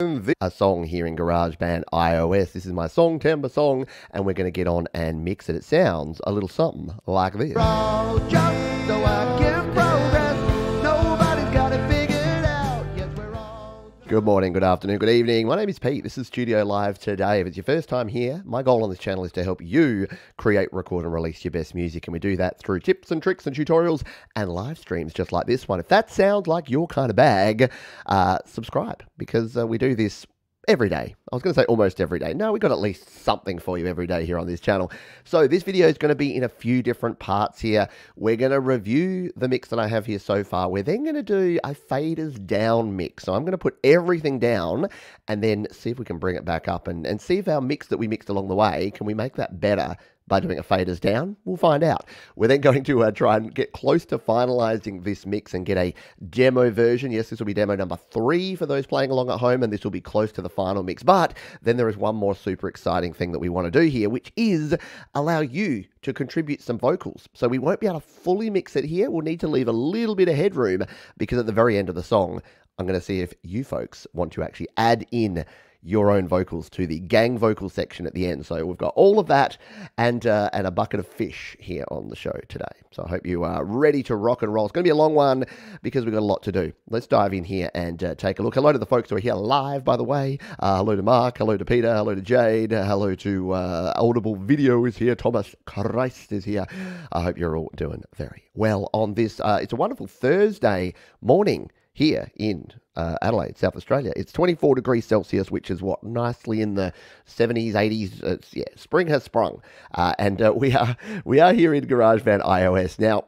a song here in GarageBand iOS. This is my Songtember song, and we're going to get on and mix it. It sounds a little something like this. Good morning, good afternoon, good evening. My name is Pete. This is Studio Live today. If it's your first time here, my goal on this channel is to help you create, record, and release your best music. And we do that through tips and tricks and tutorials and live streams just like this one. If that sounds like your kind of bag, uh, subscribe because uh, we do this every day. I was going to say almost every day. No, we got at least something for you every day here on this channel. So this video is going to be in a few different parts here. We're going to review the mix that I have here so far. We're then going to do a faders down mix. So I'm going to put everything down and then see if we can bring it back up and, and see if our mix that we mixed along the way, can we make that better by doing a faders down? We'll find out. We're then going to uh, try and get close to finalizing this mix and get a demo version. Yes, this will be demo number three for those playing along at home, and this will be close to the final mix. But then there is one more super exciting thing that we want to do here, which is allow you to contribute some vocals. So we won't be able to fully mix it here. We'll need to leave a little bit of headroom because at the very end of the song, I'm going to see if you folks want to actually add in your own vocals to the gang vocal section at the end. So we've got all of that and uh, and a bucket of fish here on the show today. So I hope you are ready to rock and roll. It's going to be a long one because we've got a lot to do. Let's dive in here and uh, take a look. Hello to the folks who are here live, by the way. Uh, hello to Mark. Hello to Peter. Hello to Jade. hello to uh, Audible Video is here. Thomas Christ is here. I hope you're all doing very well on this. Uh, it's a wonderful Thursday morning here in uh, Adelaide, South Australia. It's 24 degrees Celsius, which is what nicely in the 70s, 80s. It's, yeah, spring has sprung, uh, and uh, we are we are here in GarageBand iOS now.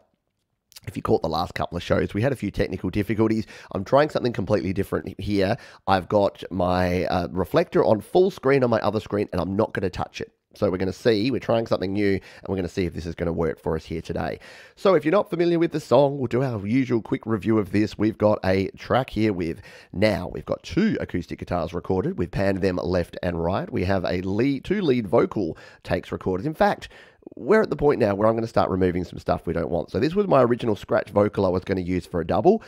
If you caught the last couple of shows, we had a few technical difficulties. I'm trying something completely different here. I've got my uh, reflector on full screen on my other screen, and I'm not going to touch it. So we're going to see, we're trying something new, and we're going to see if this is going to work for us here today. So if you're not familiar with the song, we'll do our usual quick review of this. We've got a track here with, now, we've got two acoustic guitars recorded. We've panned them left and right. We have a lead, two lead vocal takes recorded. In fact, we're at the point now where I'm going to start removing some stuff we don't want. So this was my original scratch vocal I was going to use for a double.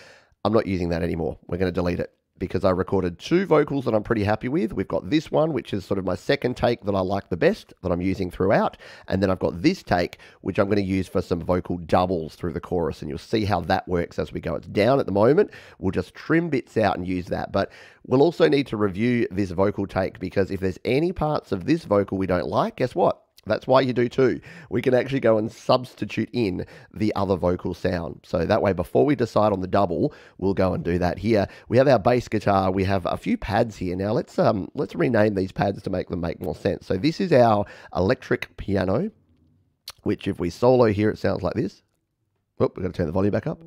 I'm not using that anymore. We're going to delete it because I recorded two vocals that I'm pretty happy with. We've got this one, which is sort of my second take that I like the best, that I'm using throughout. And then I've got this take, which I'm going to use for some vocal doubles through the chorus. And you'll see how that works as we go. It's down at the moment. We'll just trim bits out and use that. But we'll also need to review this vocal take because if there's any parts of this vocal we don't like, guess what? That's why you do too. We can actually go and substitute in the other vocal sound. So that way, before we decide on the double, we'll go and do that here. We have our bass guitar. We have a few pads here. Now let's um let's rename these pads to make them make more sense. So this is our electric piano, which if we solo here, it sounds like this. Oh, we're going to turn the volume back up.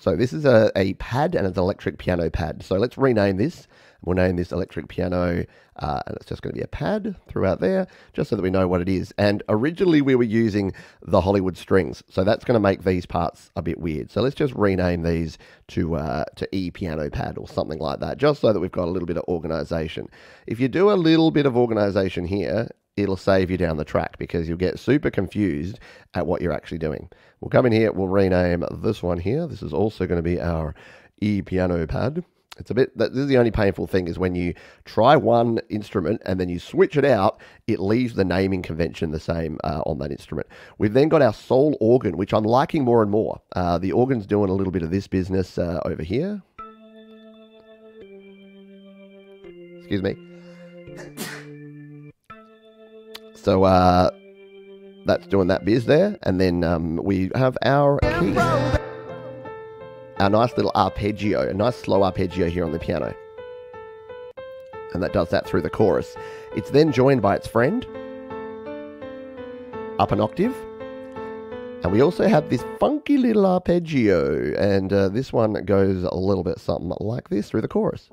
So this is a, a pad and it's an electric piano pad. So let's rename this. We'll name this electric piano, uh, and it's just going to be a pad throughout there, just so that we know what it is. And originally we were using the Hollywood strings, so that's going to make these parts a bit weird. So let's just rename these to uh, to E piano pad or something like that, just so that we've got a little bit of organization. If you do a little bit of organization here, it'll save you down the track because you'll get super confused at what you're actually doing. We'll come in here, we'll rename this one here. This is also going to be our E piano pad. It's a bit, this is the only painful thing is when you try one instrument and then you switch it out, it leaves the naming convention the same uh, on that instrument. We've then got our soul organ, which I'm liking more and more. Uh, the organ's doing a little bit of this business uh, over here. Excuse me. So uh, that's doing that biz there. And then um, we have our key. Our nice little arpeggio, a nice slow arpeggio here on the piano. And that does that through the chorus. It's then joined by its friend, up an octave. And we also have this funky little arpeggio. And uh, this one goes a little bit something like this through the chorus.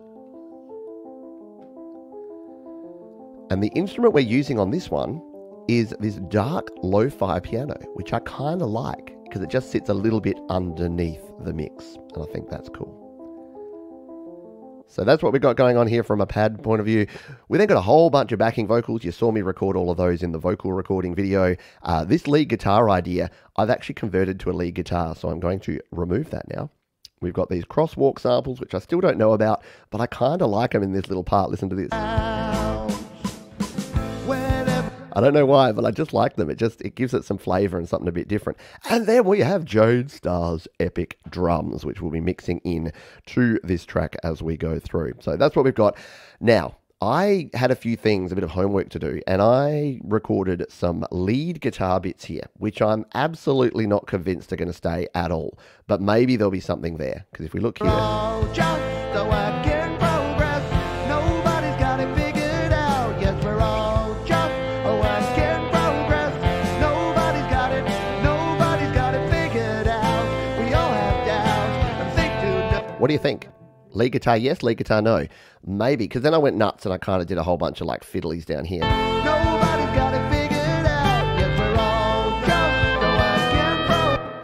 And the instrument we're using on this one is this dark lo-fi piano, which I kind of like because it just sits a little bit underneath the mix. And I think that's cool. So that's what we got going on here from a pad point of view. We then got a whole bunch of backing vocals. You saw me record all of those in the vocal recording video. Uh, this lead guitar idea, I've actually converted to a lead guitar, so I'm going to remove that now We've got these crosswalk samples, which I still don't know about, but I kind of like them in this little part. Listen to this. I don't know why, but I just like them. It just it gives it some flavour and something a bit different. And then we have Jade Star's epic drums, which we'll be mixing in to this track as we go through. So that's what we've got. Now, I had a few things, a bit of homework to do, and I recorded some lead guitar bits here, which I'm absolutely not convinced are going to stay at all. But maybe there'll be something there, because if we look here. What do you think? Lead guitar, yes. Lead guitar, no. Maybe, because then I went nuts and I kind of did a whole bunch of like fiddlies down here.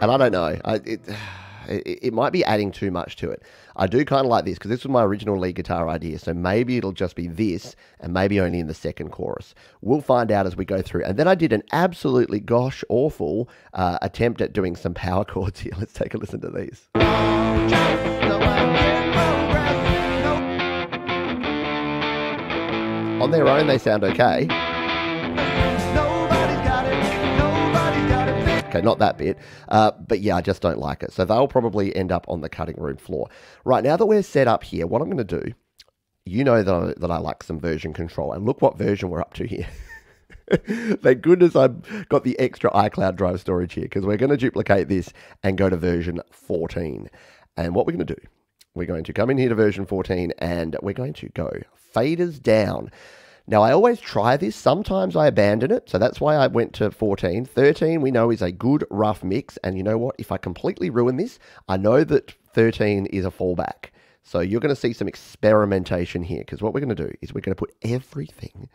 And I don't know. I, it, it, it, might be adding too much to it. I do kind of like this because this was my original lead guitar idea. So maybe it'll just be this and maybe only in the second chorus. We'll find out as we go through. And then I did an absolutely gosh awful uh, attempt at doing some power chords here. Let's take a listen to these. On their own, they sound okay. Okay, not that bit. Uh, but yeah, I just don't like it. So they'll probably end up on the cutting room floor. Right, now that we're set up here, what I'm going to do, you know that I, that I like some version control. And look what version we're up to here. Thank goodness I've got the extra iCloud Drive storage here because we're going to duplicate this and go to version 14. And what we're going to do, we're going to come in here to version 14 and we're going to go faders down. Now, I always try this. Sometimes I abandon it. So that's why I went to 14. 13, we know, is a good rough mix. And you know what? If I completely ruin this, I know that 13 is a fallback. So you're going to see some experimentation here because what we're going to do is we're going to put everything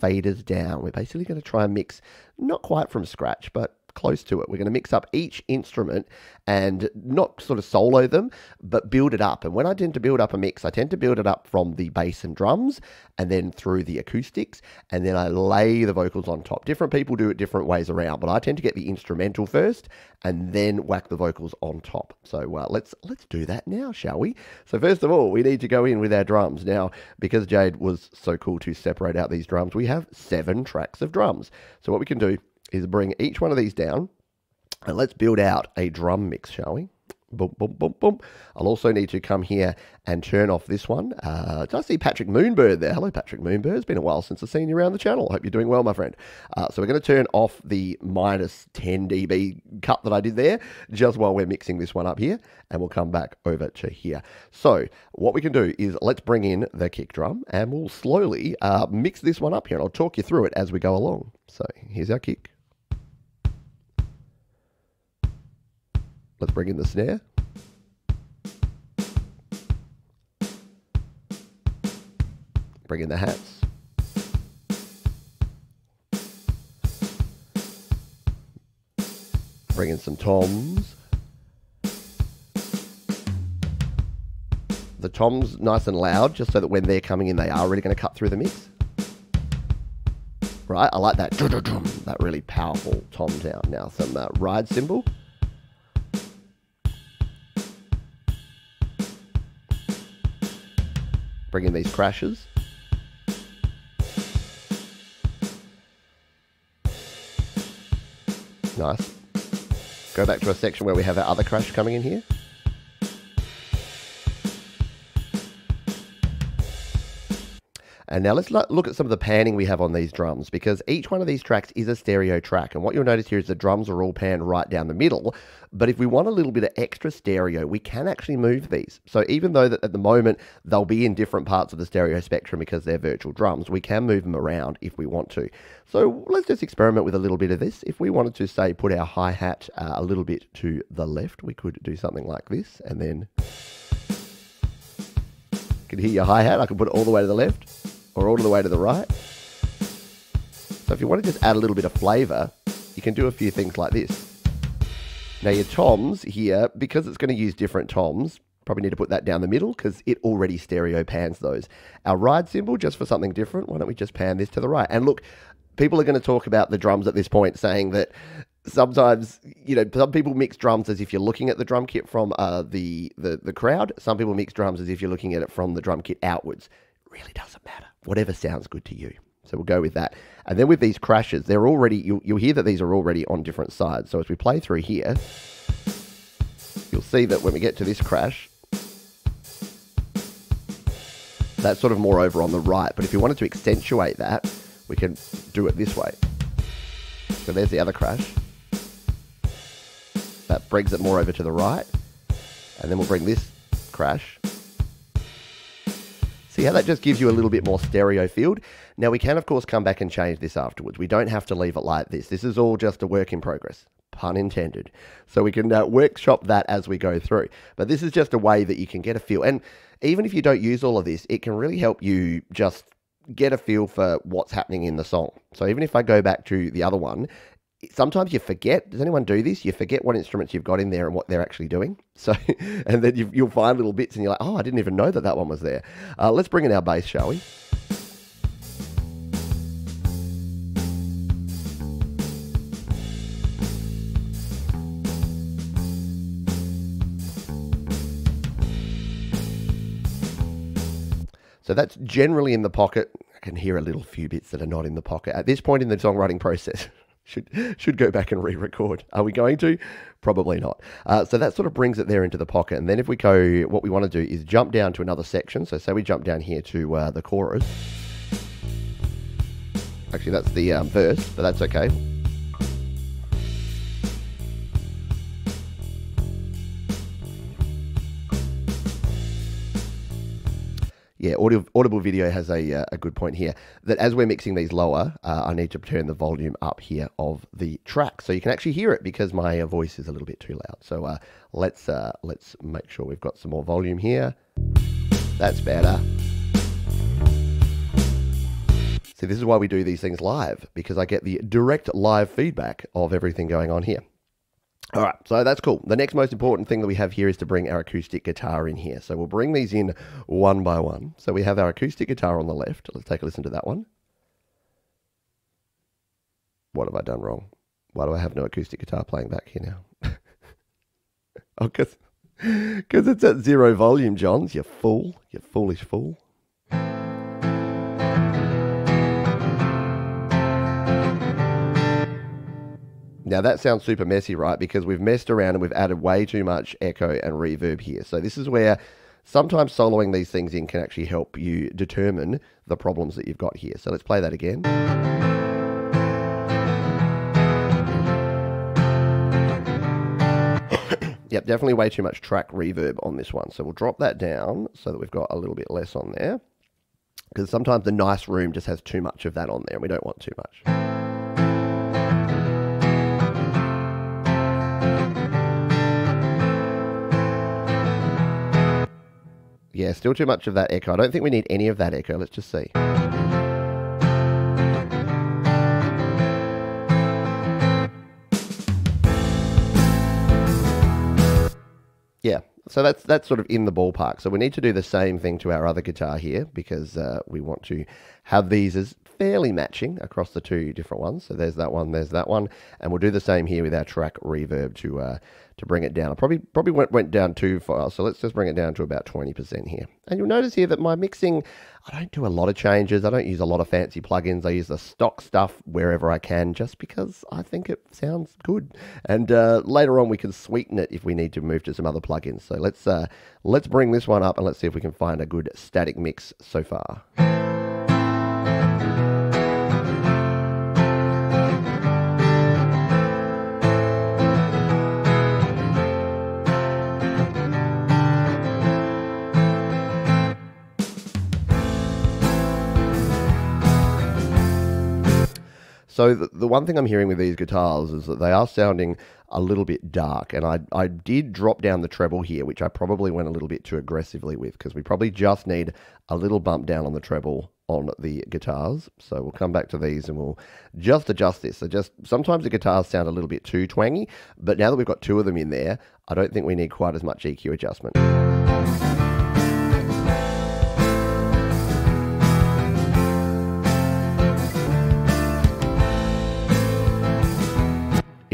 faders down. We're basically going to try and mix, not quite from scratch, but close to it. We're going to mix up each instrument and not sort of solo them, but build it up. And when I tend to build up a mix, I tend to build it up from the bass and drums and then through the acoustics, and then I lay the vocals on top. Different people do it different ways around, but I tend to get the instrumental first and then whack the vocals on top. So uh, let's let's do that now, shall we? So first of all, we need to go in with our drums. Now, because Jade was so cool to separate out these drums, we have seven tracks of drums. So what we can do is bring each one of these down and let's build out a drum mix, shall we? Boom, boom, boom, boom. I'll also need to come here and turn off this one. Uh, I see Patrick Moonbird there? Hello, Patrick Moonbird. It's been a while since I've seen you around the channel. I hope you're doing well, my friend. Uh, so we're going to turn off the minus 10 dB cut that I did there just while we're mixing this one up here, and we'll come back over to here. So what we can do is let's bring in the kick drum, and we'll slowly uh, mix this one up here, and I'll talk you through it as we go along. So here's our kick. Let's bring in the snare. Bring in the hats. Bring in some toms. The toms nice and loud, just so that when they're coming in, they are really going to cut through the mix. Right, I like that, that really powerful tom down. Now some uh, ride cymbal. Bring in these crashes. Nice. Go back to a section where we have our other crash coming in here. And now let's look at some of the panning we have on these drums because each one of these tracks is a stereo track. And what you'll notice here is the drums are all panned right down the middle. But if we want a little bit of extra stereo, we can actually move these. So even though that at the moment they'll be in different parts of the stereo spectrum because they're virtual drums, we can move them around if we want to. So let's just experiment with a little bit of this. If we wanted to say put our hi-hat uh, a little bit to the left, we could do something like this and then you can hear your hi-hat. I can put it all the way to the left or all the way to the right. So if you want to just add a little bit of flavor, you can do a few things like this. Now your toms here, because it's going to use different toms, probably need to put that down the middle because it already stereo pans those. Our ride cymbal, just for something different, why don't we just pan this to the right? And look, people are going to talk about the drums at this point saying that sometimes you know some people mix drums as if you're looking at the drum kit from uh, the, the the crowd. Some people mix drums as if you're looking at it from the drum kit outwards. Really doesn't matter. Whatever sounds good to you. So we'll go with that. And then with these crashes, they're already you'll, you'll hear that these are already on different sides. So as we play through here, you'll see that when we get to this crash, that's sort of more over on the right. But if you wanted to accentuate that, we can do it this way. So there's the other crash. That brings it more over to the right. And then we'll bring this crash. See how that just gives you a little bit more stereo field? Now we can of course come back and change this afterwards. We don't have to leave it like this. This is all just a work in progress. Pun intended. So we can uh, workshop that as we go through. But this is just a way that you can get a feel. And even if you don't use all of this, it can really help you just get a feel for what's happening in the song. So even if I go back to the other one, sometimes you forget. Does anyone do this? You forget what instruments you've got in there and what they're actually doing. So, and then you, will find little bits and you're like, oh, I didn't even know that that one was there. Uh, let's bring in our bass, shall we? So that's generally in the pocket. I can hear a little few bits that are not in the pocket. At this point in the songwriting process, should should go back and re-record. Are we going to? Probably not. Uh, so that sort of brings it there into the pocket. And then if we go, what we want to do is jump down to another section. So say we jump down here to uh, the chorus. Actually, that's the um, verse, but that's okay. yeah, audio, audible video has a, uh, a good point here that as we're mixing these lower, uh, I need to turn the volume up here of the track so you can actually hear it because my uh, voice is a little bit too loud. So uh, let's uh, let's make sure we've got some more volume here. That's better. See, this is why we do these things live because I get the direct live feedback of everything going on here. All right, so that's cool. The next most important thing that we have here is to bring our acoustic guitar in here. So we'll bring these in one by one. So we have our acoustic guitar on the left. Let's take a listen to that one. What have I done wrong? Why do I have no acoustic guitar playing back here now? oh, because it's at zero volume, Johns. You fool. You foolish fool. Now that sounds super messy, right? Because we've messed around and we've added way too much echo and reverb here. So this is where sometimes soloing these things in can actually help you determine the problems that you've got here. So let's play that again. yep, definitely way too much track reverb on this one. So we'll drop that down so that we've got a little bit less on there. Because sometimes the nice room just has too much of that on there and we don't want too much. Yeah, still too much of that echo. I don't think we need any of that echo. Let's just see. Yeah, so that's that's sort of in the ballpark. So we need to do the same thing to our other guitar here because uh, we want to have these as fairly matching across the two different ones. So there's that one, there's that one, and we'll do the same here with our track reverb to uh, to bring it down. I probably probably went, went down too far, so let's just bring it down to about 20% here. And you'll notice here that my mixing, I don't do a lot of changes. I don't use a lot of fancy plugins. I use the stock stuff wherever I can just because I think it sounds good. And uh, later on we can sweeten it if we need to move to some other plugins. So let's uh, let's bring this one up and let's see if we can find a good static mix so far. So the, the one thing I'm hearing with these guitars is that they are sounding a little bit dark, and I I did drop down the treble here, which I probably went a little bit too aggressively with because we probably just need a little bump down on the treble on the guitars. So we'll come back to these and we'll just adjust this. So just sometimes the guitars sound a little bit too twangy, but now that we've got two of them in there, I don't think we need quite as much EQ adjustment.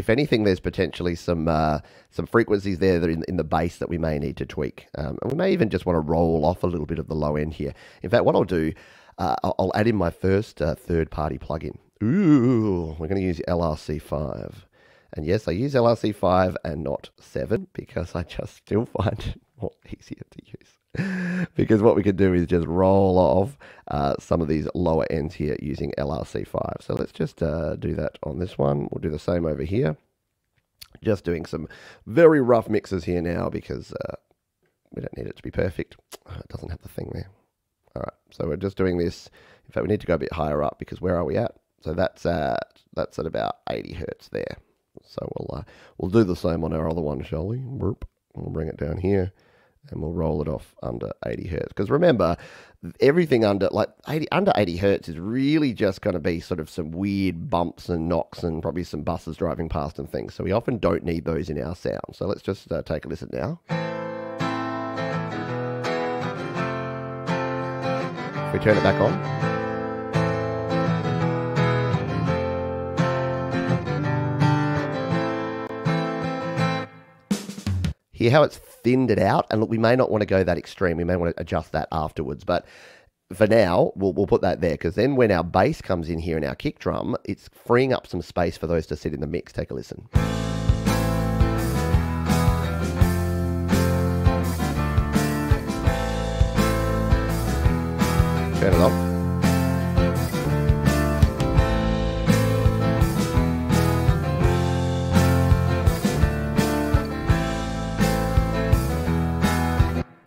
If anything, there's potentially some uh, some frequencies there that in, in the bass that we may need to tweak. Um, and we may even just want to roll off a little bit of the low end here. In fact, what I'll do, uh, I'll, I'll add in my first uh, third party plugin. Ooh, we're going to use LRC5. And yes, I use LRC5 and not 7 because I just still find it more easier to use. because what we can do is just roll off uh, some of these lower ends here using LRC5. So let's just uh, do that on this one. We'll do the same over here. Just doing some very rough mixes here now because uh, we don't need it to be perfect. It doesn't have the thing there. All right, so we're just doing this. In fact, we need to go a bit higher up because where are we at? So that's at that's at about 80 hertz there. So we'll uh, we'll do the same on our other one, shall we? We'll bring it down here, and we'll roll it off under 80 hertz. Because remember, everything under like 80 under 80 hertz is really just going to be sort of some weird bumps and knocks, and probably some buses driving past and things. So we often don't need those in our sound. So let's just uh, take a listen now. If we turn it back on. Hear how it's thinned it out? And look, we may not want to go that extreme. We may want to adjust that afterwards. But for now, we'll, we'll put that there because then when our bass comes in here and our kick drum, it's freeing up some space for those to sit in the mix. Take a listen. Turn it off.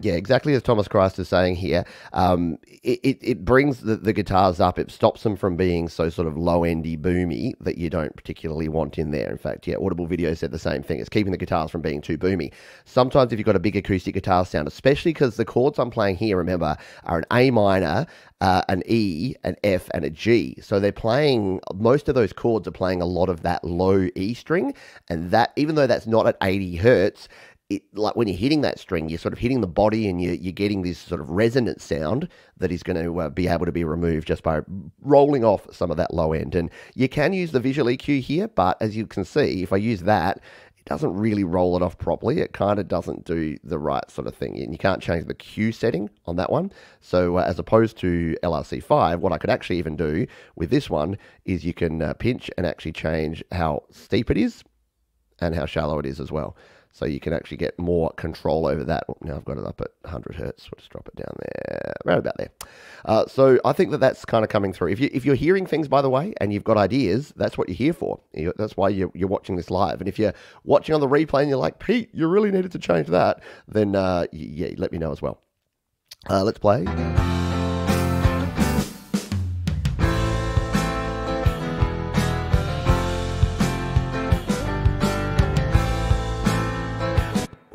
Yeah, exactly as Thomas Christ is saying here. Um, it, it, it, brings the, the, guitars up. It stops them from being so sort of low endy, boomy that you don't particularly want in there. In fact, yeah, Audible Video said the same thing. It's keeping the guitars from being too boomy. Sometimes if you've got a big acoustic guitar sound, especially because the chords I'm playing here, remember, are an A minor, uh, an E, an F, and a G. So they're playing, most of those chords are playing a lot of that low E string. And that, even though that's not at 80 hertz, it, like when you're hitting that string, you're sort of hitting the body and you're, you're getting this sort of resonant sound that is going to uh, be able to be removed just by rolling off some of that low end. And you can use the visual EQ here, but as you can see, if I use that, it doesn't really roll it off properly. It kind of doesn't do the right sort of thing. And you can't change the Q setting on that one. So uh, as opposed to LRC5, what I could actually even do with this one is you can uh, pinch and actually change how steep it is and how shallow it is as well. So you can actually get more control over that. Now I've got it up at 100 hertz. We'll just drop it down there, right about there. Uh, so I think that that's kind of coming through. If, you, if you're hearing things, by the way, and you've got ideas, that's what you're here for. You, that's why you're, you're watching this live. And if you're watching on the replay and you're like, Pete, you really needed to change that, then uh, yeah, let me know as well. Uh, let's play.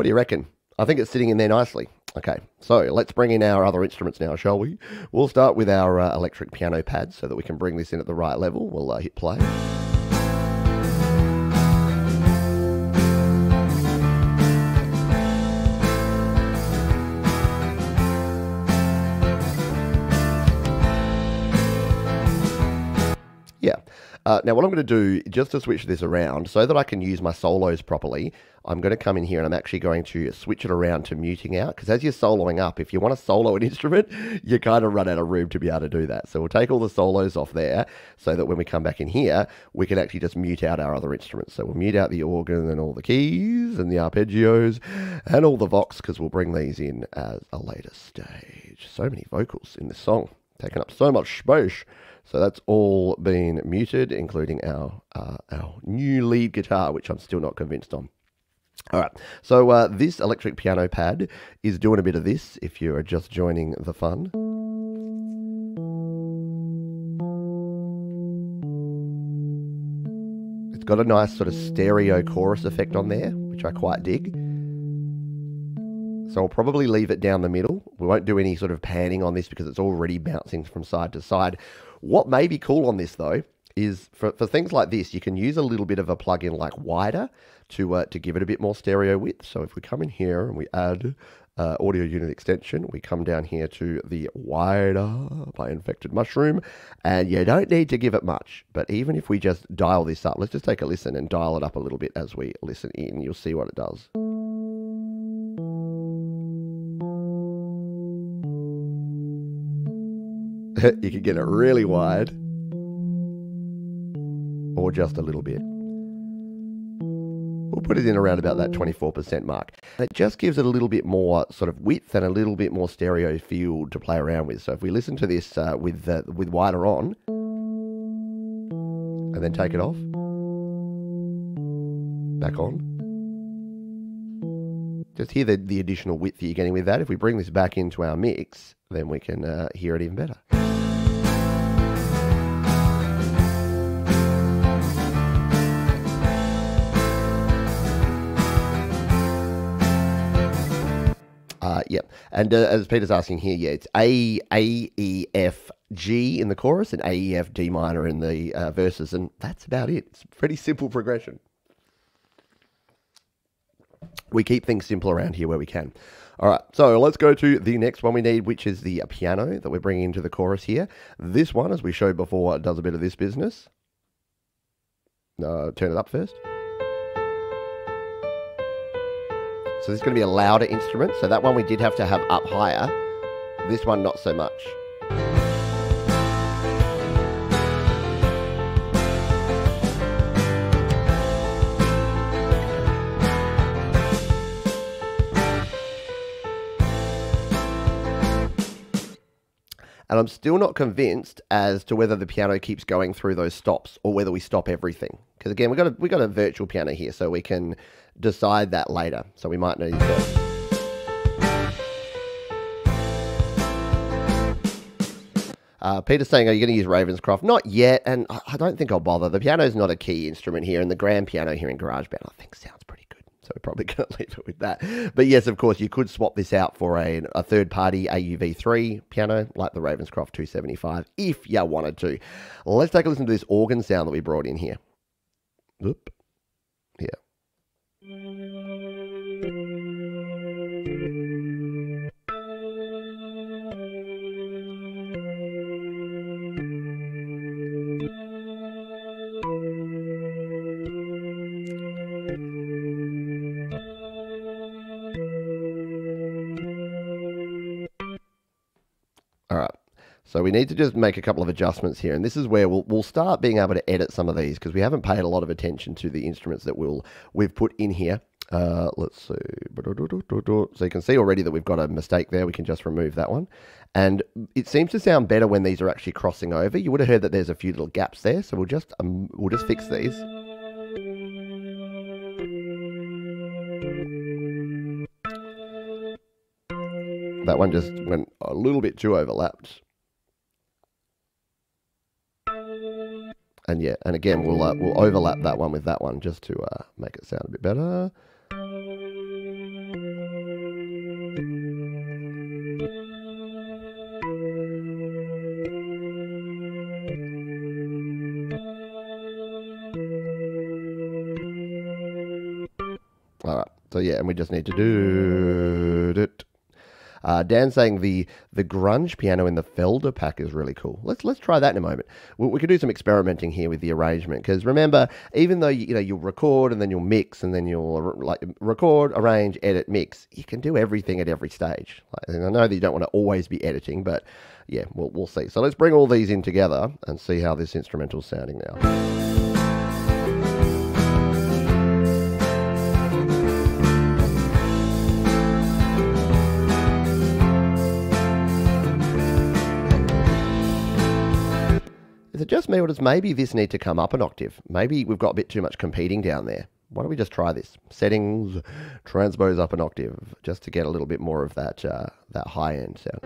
What do you reckon? I think it's sitting in there nicely. Okay, so let's bring in our other instruments now, shall we? We'll start with our uh, electric piano pad so that we can bring this in at the right level. We'll uh, hit play. Uh, now, what I'm going to do, just to switch this around, so that I can use my solos properly, I'm going to come in here and I'm actually going to switch it around to muting out, because as you're soloing up, if you want to solo an instrument, you kind of run out of room to be able to do that. So we'll take all the solos off there, so that when we come back in here, we can actually just mute out our other instruments. So we'll mute out the organ and all the keys and the arpeggios and all the vox, because we'll bring these in as a later stage. So many vocals in this song, taking up so much space. So that's all been muted, including our uh, our new lead guitar, which I'm still not convinced on. All right, so uh, this electric piano pad is doing a bit of this if you are just joining the fun. It's got a nice sort of stereo chorus effect on there, which I quite dig. So I'll probably leave it down the middle. We won't do any sort of panning on this because it's already bouncing from side to side. What may be cool on this though is for, for things like this, you can use a little bit of a plugin like Wider to uh, to give it a bit more stereo width. So if we come in here and we add uh, audio unit extension. We come down here to the wider by infected mushroom, and you don't need to give it much. But even if we just dial this up, let's just take a listen and dial it up a little bit as we listen in. You'll see what it does. You can get it really wide or just a little bit. We'll put it in around about that 24% mark. It just gives it a little bit more sort of width and a little bit more stereo field to play around with. So if we listen to this uh, with, uh, with wider on, and then take it off, back on, just hear the, the additional width that you're getting with that. If we bring this back into our mix, then we can uh, hear it even better. Yep. And uh, as Peter's asking here, yeah, it's A, A, E, F, G in the chorus and A, E, F, D minor in the uh, verses. And that's about it. It's a pretty simple progression. We keep things simple around here where we can. All right, so let's go to the next one we need, which is the piano that we're bringing into the chorus here. This one, as we showed before, does a bit of this business. Uh, turn it up first. So this is going to be a louder instrument. So that one we did have to have up higher. This one not so much. And I'm still not convinced as to whether the piano keeps going through those stops or whether we stop everything. Because again, we've got a, we got a virtual piano here, so we can decide that later. So we might need to. Uh, Peter's saying, Are you going to use Ravenscroft? Not yet, and I don't think I'll bother. The piano is not a key instrument here, and the grand piano here in GarageBand, I think, sounds pretty good. So we're probably going to leave it with that. But yes, of course, you could swap this out for a, a third party AUV3 piano like the Ravenscroft 275 if you wanted to. Let's take a listen to this organ sound that we brought in here. Oop. Yeah. All So we need to just make a couple of adjustments here, and this is where we'll, we'll start being able to edit some of these because we haven't paid a lot of attention to the instruments that we'll we've put in here. Uh, let's see. So you can see already that we've got a mistake there. We can just remove that one. And it seems to sound better when these are actually crossing over. You would have heard that there's a few little gaps there, so we'll just um, we'll just fix these. That one just went a little bit too overlapped. And yeah, and again, we'll uh, we'll overlap that one with that one just to uh, make it sound a bit better. All right, so yeah, and we just need to do. Uh, Dan saying the the grunge piano in the Felder pack is really cool. Let's let's try that in a moment. We, we could do some experimenting here with the arrangement because remember, even though you, you know you'll record and then you'll mix and then you'll like record, arrange, edit, mix, you can do everything at every stage. Like, I know that you don't want to always be editing, but yeah, we'll we'll see. So let's bring all these in together and see how this instrumental's sounding now. Just me or does maybe this need to come up an octave? Maybe we've got a bit too much competing down there. Why don't we just try this? Settings, transpose up an octave, just to get a little bit more of that uh, that high end sound.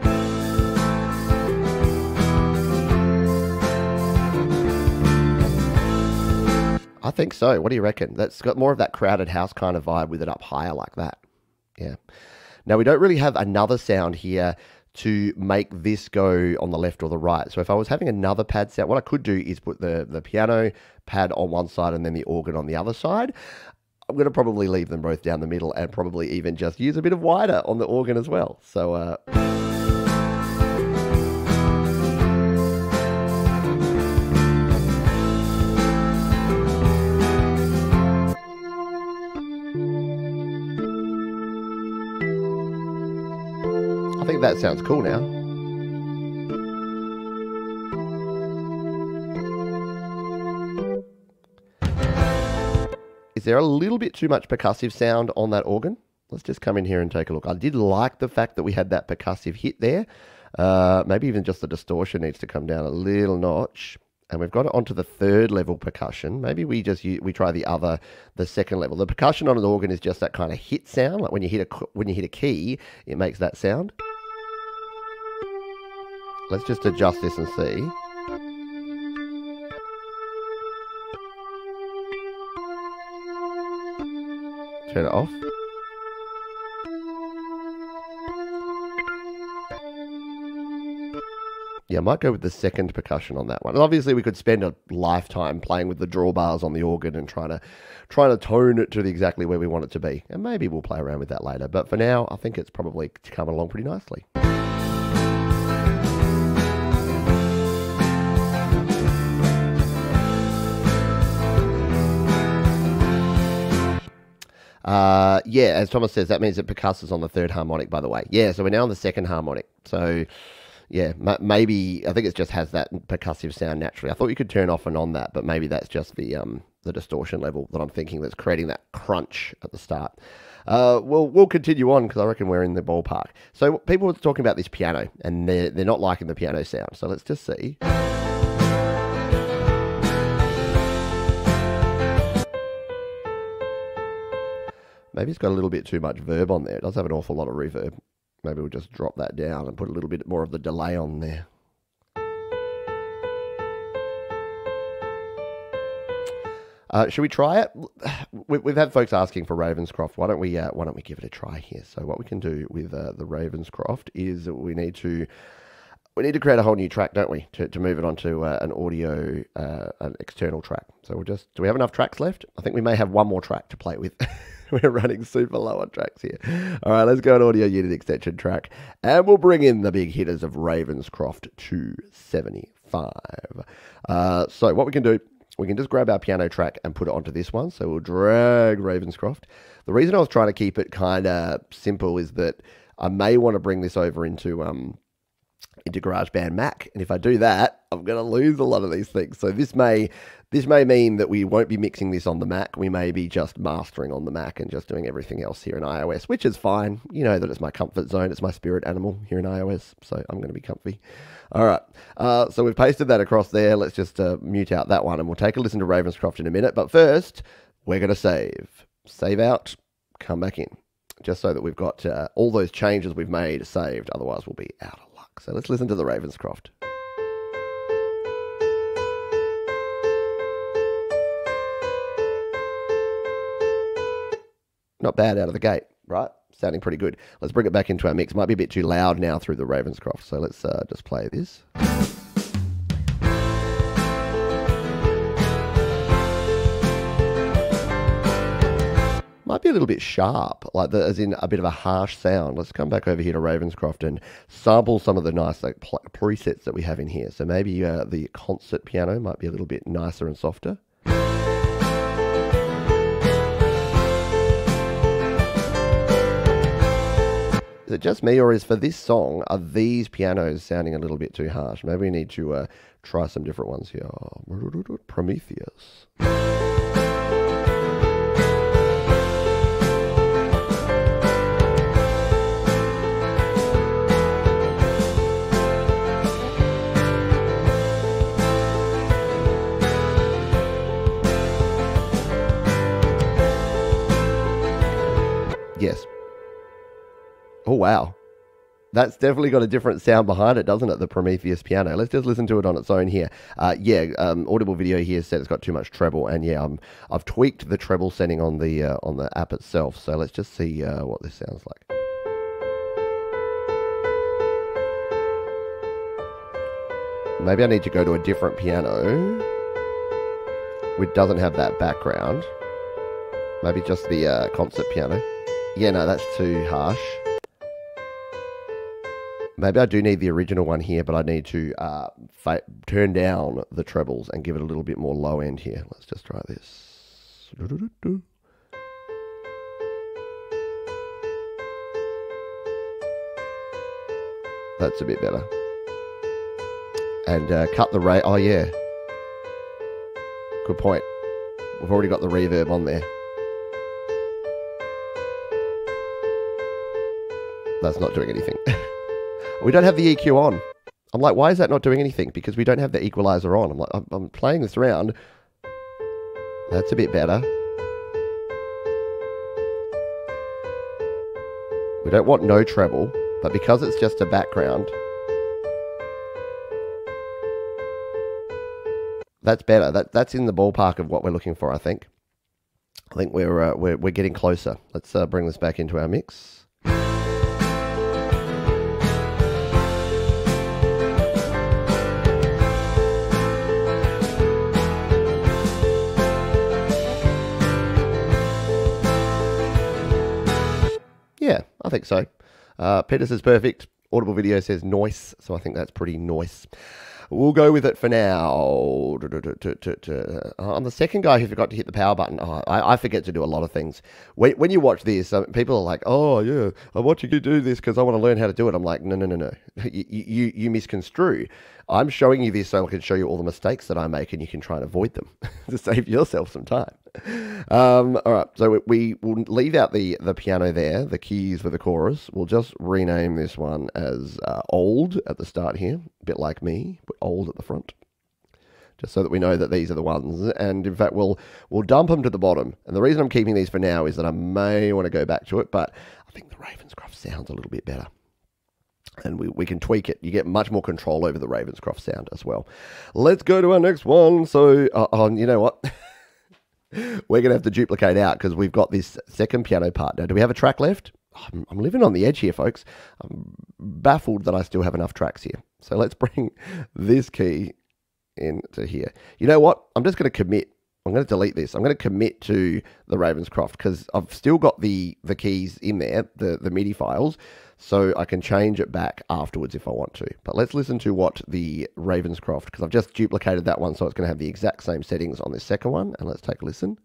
I think so. What do you reckon? That's got more of that crowded house kind of vibe with it up higher like that. Yeah. Now we don't really have another sound here to make this go on the left or the right. So if I was having another pad set, what I could do is put the, the piano pad on one side and then the organ on the other side. I'm going to probably leave them both down the middle and probably even just use a bit of wider on the organ as well. So, uh, that sounds cool now. Is there a little bit too much percussive sound on that organ? Let's just come in here and take a look. I did like the fact that we had that percussive hit there. Uh, maybe even just the distortion needs to come down a little notch. And we've got it onto the third level percussion. Maybe we just we try the other, the second level. The percussion on an organ is just that kind of hit sound, like when you hit a when you hit a key, it makes that sound. Let's just adjust this and see. Turn it off. Yeah, I might go with the second percussion on that one. And obviously, we could spend a lifetime playing with the drawbars on the organ and trying to trying to tone it to the exactly where we want it to be. And maybe we'll play around with that later. But for now, I think it's probably coming along pretty nicely. Uh, yeah, as Thomas says, that means it percusses on the third harmonic, by the way. Yeah, so we're now on the second harmonic. So, yeah, maybe, I think it just has that percussive sound naturally. I thought you could turn off and on that, but maybe that's just the, um, the distortion level that I'm thinking that's creating that crunch at the start. Uh, well, we'll continue on because I reckon we're in the ballpark. So people were talking about this piano, and they're, they're not liking the piano sound. So let's just see. Maybe it's got a little bit too much verb on there. It does have an awful lot of reverb. Maybe we'll just drop that down and put a little bit more of the delay on there. Uh, should we try it? We've had folks asking for Ravenscroft. Why don't we? Uh, why don't we give it a try here? So what we can do with uh, the Ravenscroft is we need to we need to create a whole new track, don't we, to, to move it onto uh, an audio, uh, an external track. So we'll just. Do we have enough tracks left? I think we may have one more track to play with. We're running super low on tracks here. All right, let's go an audio unit extension track. And we'll bring in the big hitters of Ravenscroft 275. Uh, so what we can do, we can just grab our piano track and put it onto this one. So we'll drag Ravenscroft. The reason I was trying to keep it kind of simple is that I may want to bring this over into... Um, into GarageBand Mac. And if I do that, I'm going to lose a lot of these things. So this may this may mean that we won't be mixing this on the Mac. We may be just mastering on the Mac and just doing everything else here in iOS, which is fine. You know that it's my comfort zone. It's my spirit animal here in iOS, so I'm going to be comfy. All right. Uh, so we've pasted that across there. Let's just uh, mute out that one, and we'll take a listen to Ravenscroft in a minute. But first, we're going to save. Save out. Come back in, just so that we've got uh, all those changes we've made saved. Otherwise, we'll be out of luck. So let's listen to the Ravenscroft. Not bad out of the gate, right? Sounding pretty good. Let's bring it back into our mix. Might be a bit too loud now through the Ravenscroft, so let's uh, just play this. might be a little bit sharp, like the, as in a bit of a harsh sound. Let's come back over here to Ravenscroft and sample some of the nice like presets that we have in here. So maybe uh, the concert piano might be a little bit nicer and softer. Is it just me, or is for this song, are these pianos sounding a little bit too harsh? Maybe we need to uh, try some different ones here. Prometheus. Oh, wow. That's definitely got a different sound behind it, doesn't it? The Prometheus piano. Let's just listen to it on its own here. Uh, yeah, um, Audible video here said it's got too much treble, and yeah, um, I've tweaked the treble setting on the uh, on the app itself. So let's just see uh, what this sounds like. Maybe I need to go to a different piano, which doesn't have that background. Maybe just the uh, concert piano. Yeah, no, that's too harsh. Maybe I do need the original one here, but I need to uh, fa- turn down the trebles and give it a little bit more low end here. Let's just try this. Do-do-do-do. That's a bit better. And uh, cut the rate. Oh, yeah. Good point. We've already got the reverb on there. That's not doing anything. we don't have the EQ on. I'm like, why is that not doing anything? Because we don't have the equalizer on. I'm like, I'm, I'm playing this around. That's a bit better. We don't want no treble, but because it's just a background, that's better. That that's in the ballpark of what we're looking for. I think. I think we're uh, we're we're getting closer. Let's uh, bring this back into our mix. I think so. Uh, Peter says perfect. Audible video says noise, so I think that's pretty nice. We'll go with it for now. Uh, I'm the second guy who forgot to hit the power button. Oh, I, I, forget to do a lot of things. When, when you watch this, um, people are like, "Oh yeah, I'm watching you do this because I want to learn how to do it." I'm like, "No, no, no, no. You, you, you misconstrue. I'm showing you this so I can show you all the mistakes that I make, and you can try and avoid them to save yourself some time." Um, all right, so we, will leave out the the piano there, the keys for the chorus. We'll just rename this one as uh, "Old" at the start here, a bit like me, but "Old" at the front just so that we know that these are the ones. And in fact, we'll we'll dump them to the bottom. And the reason I'm keeping these for now is that I may want to go back to it, but I think the Ravenscroft sounds a little bit better. And we, we can tweak it. You get much more control over the Ravenscroft sound as well. Let's go to our next one. So, uh, oh, you know what? We're going to have to duplicate out because we've got this second piano part. Now, do we have a track left? I'm, I'm living on the edge here, folks. I'm baffled that I still have enough tracks here. So let's bring this key into here. You know what? I'm just going to commit. I'm going to delete this. I'm going to commit to the Ravenscroft because I've still got the the keys in there, the the MIDI files, so I can change it back afterwards if I want to. But let's listen to what the Ravenscroft because I've just duplicated that one, so it's going to have the exact same settings on this second one. And let's take a listen.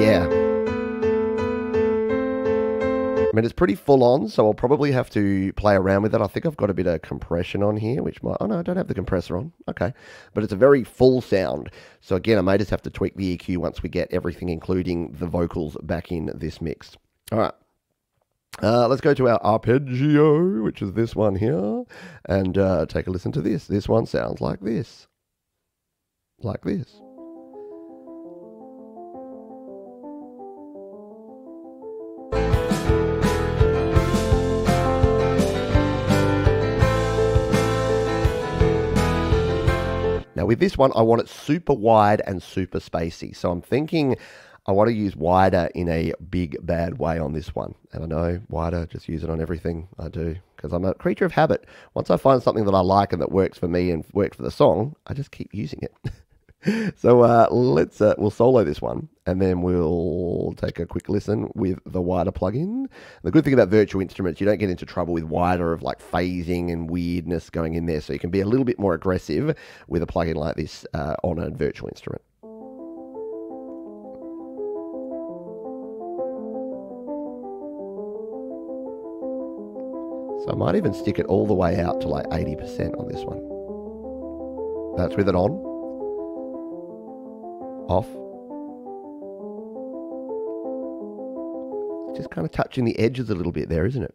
Yeah. I mean, it's pretty full on, so I'll probably have to play around with it. I think I've got a bit of compression on here, which might. Oh no, I don't have the compressor on. Okay, but it's a very full sound. So again, I may just have to tweak the EQ once we get everything, including the vocals, back in this mix. All right. Uh, let's go to our arpeggio, which is this one here, and uh, take a listen to this. This one sounds like this. Like this. With this one, I want it super wide and super spacey. So I'm thinking I want to use wider in a big bad way on this one. And I know wider, just use it on everything I do because I'm a creature of habit. Once I find something that I like and that works for me and works for the song, I just keep using it. so uh, let's uh, we'll solo this one and then we'll take a quick listen with the wider plugin. The good thing about virtual instruments, you don't get into trouble with wider of like phasing and weirdness going in there, so you can be a little bit more aggressive with a plugin like this uh, on a virtual instrument. So I might even stick it all the way out to like 80% on this one. That's with it on off. Just kind of touching the edges a little bit there, isn't it?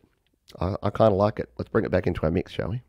I, I kind of like it. Let's bring it back into our mix, shall we?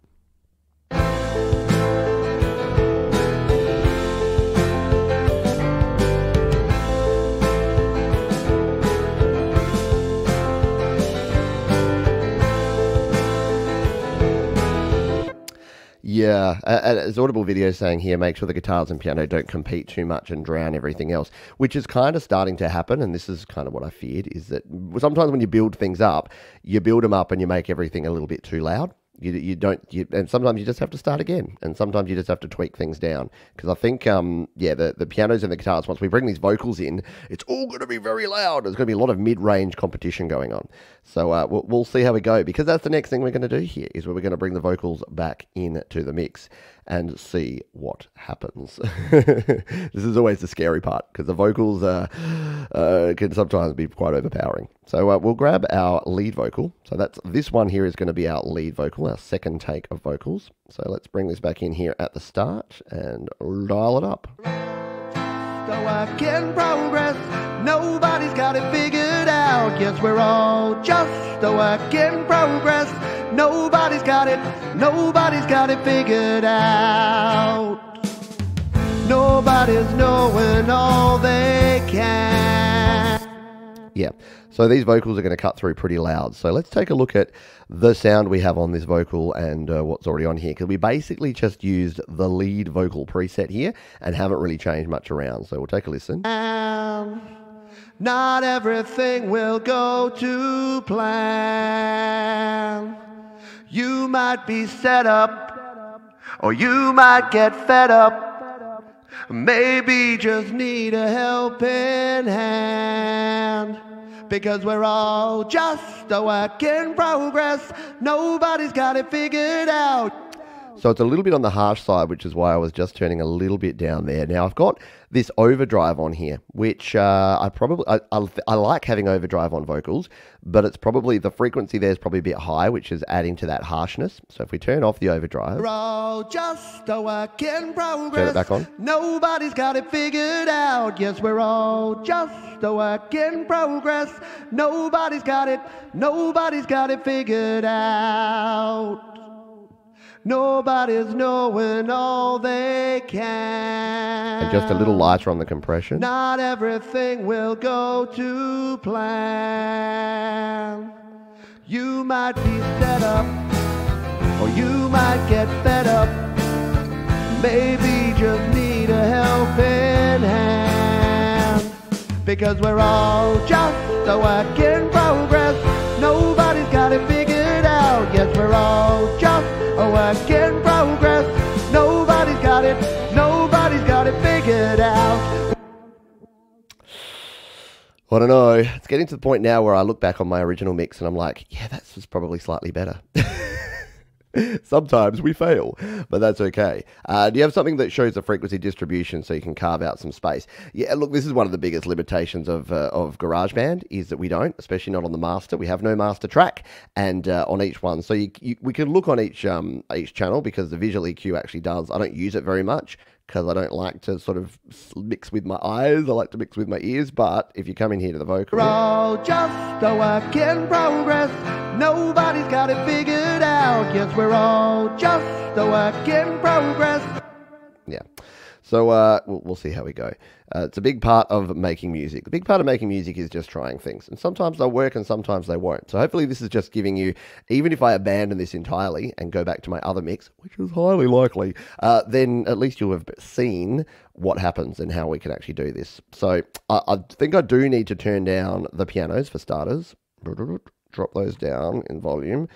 Yeah, as Audible Video saying here, make sure the guitars and piano don't compete too much and drown everything else, which is kind of starting to happen. And this is kind of what I feared is that sometimes when you build things up, you build them up and you make everything a little bit too loud. You, you don't, you, and sometimes you just have to start again, and sometimes you just have to tweak things down. Because I think, um, yeah, the, the pianos and the guitars, once we bring these vocals in, it's all going to be very loud. There's going to be a lot of mid range competition going on. So uh, we'll, we'll see how we go, because that's the next thing we're going to do here, is we're going to bring the vocals back into the mix and see what happens. this is always the scary part, because the vocals uh, uh, can sometimes be quite overpowering. So uh, we'll grab our lead vocal. So that's this one here is going to be our lead vocal, our second take of vocals. So let's bring this back in here at the start and dial it up. So I can progress. Nobody's got it figured out. Yes, we're all just a work in progress. Nobody's got it. Nobody's got it figured out. Nobody's knowing all they can. Yeah. So these vocals are going to cut through pretty loud. So let's take a look at the sound we have on this vocal and uh, what's already on here. Because we basically just used the lead vocal preset here and haven't really changed much around. So we'll take a listen. Um, not everything will go to plan. You might be set up, or you might get fed up. Maybe just need a helping hand. Because we're all just a work in progress. Nobody's got it figured out. So it's a little bit on the harsh side, which is why I was just turning a little bit down there. Now I've got this overdrive on here, which uh, I probably I, I, I, like having overdrive on vocals, but it's probably the frequency there is probably a bit high, which is adding to that harshness. So if we turn off the overdrive, We're all just a work in progress. Turn it back on. Nobody's got it figured out. Yes, we're all just a work in progress. Nobody's got it. Nobody's got it figured out. Nobody's knowing all they can. and just a little lighter on the compression. Not everything will go to plan. You might be set up, or you might get fed up. Maybe just need a helping hand. Because we're all just a work in progress. Nobody's got it figured out. Yes, we're all just Oh, a work in progress. Nobody's got it. Nobody's got it figured out. I don't know. It's getting to the point now where I look back on my original mix and I'm like, yeah, that's just probably slightly better. Sometimes we fail, but that's okay. Uh, do you have something that shows the frequency distribution so you can carve out some space? Yeah, look, this is one of the biggest limitations of uh, of GarageBand is that we don't, especially not on the master. We have no master track, and uh, on each one, so you, you, we can look on each um, each channel because the visual EQ actually does. I don't use it very much because I don't like to sort of mix with my eyes. I like to mix with my ears. But if you come in here to the vocal, all just a work in progress. Nobody's got it figured out. Yes, we're all just a work in progress. So uh, we'll, we'll see how we go. Uh, it's a big part of making music. The big part of making music is just trying things. And sometimes they'll work and sometimes they won't. So hopefully, this is just giving you, even if I abandon this entirely and go back to my other mix, which is highly likely, uh, then at least you'll have seen what happens and how we can actually do this. So I, I think I do need to turn down the pianos for starters. Drop those down in volume.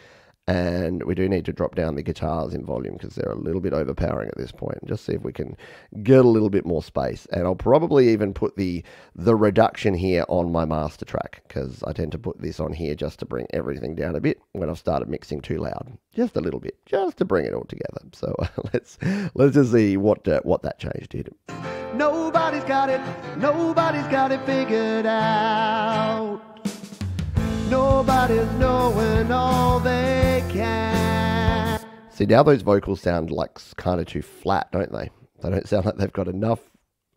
And we do need to drop down the guitars in volume because they're a little bit overpowering at this point. Just see if we can get a little bit more space. And I'll probably even put the the reduction here on my master track because I tend to put this on here just to bring everything down a bit when I've started mixing too loud, just a little bit, just to bring it all together. So let's let's just see what uh, what that change did. Nobody's got it. Nobody's got it figured out. Nobody's knowing all they can. See now those vocals sound like kind of too flat, don't they? They don't sound like they've got enough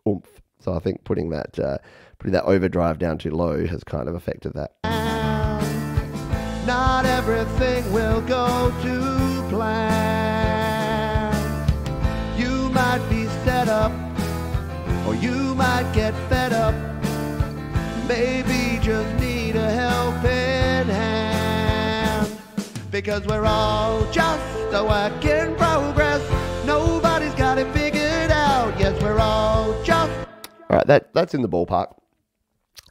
oomph. So I think putting that uh, putting that overdrive down too low has kind of affected that. Not Because we're all just a work in progress. Nobody's got it figured out. Yes, we're all just. All right, that that's in the ballpark.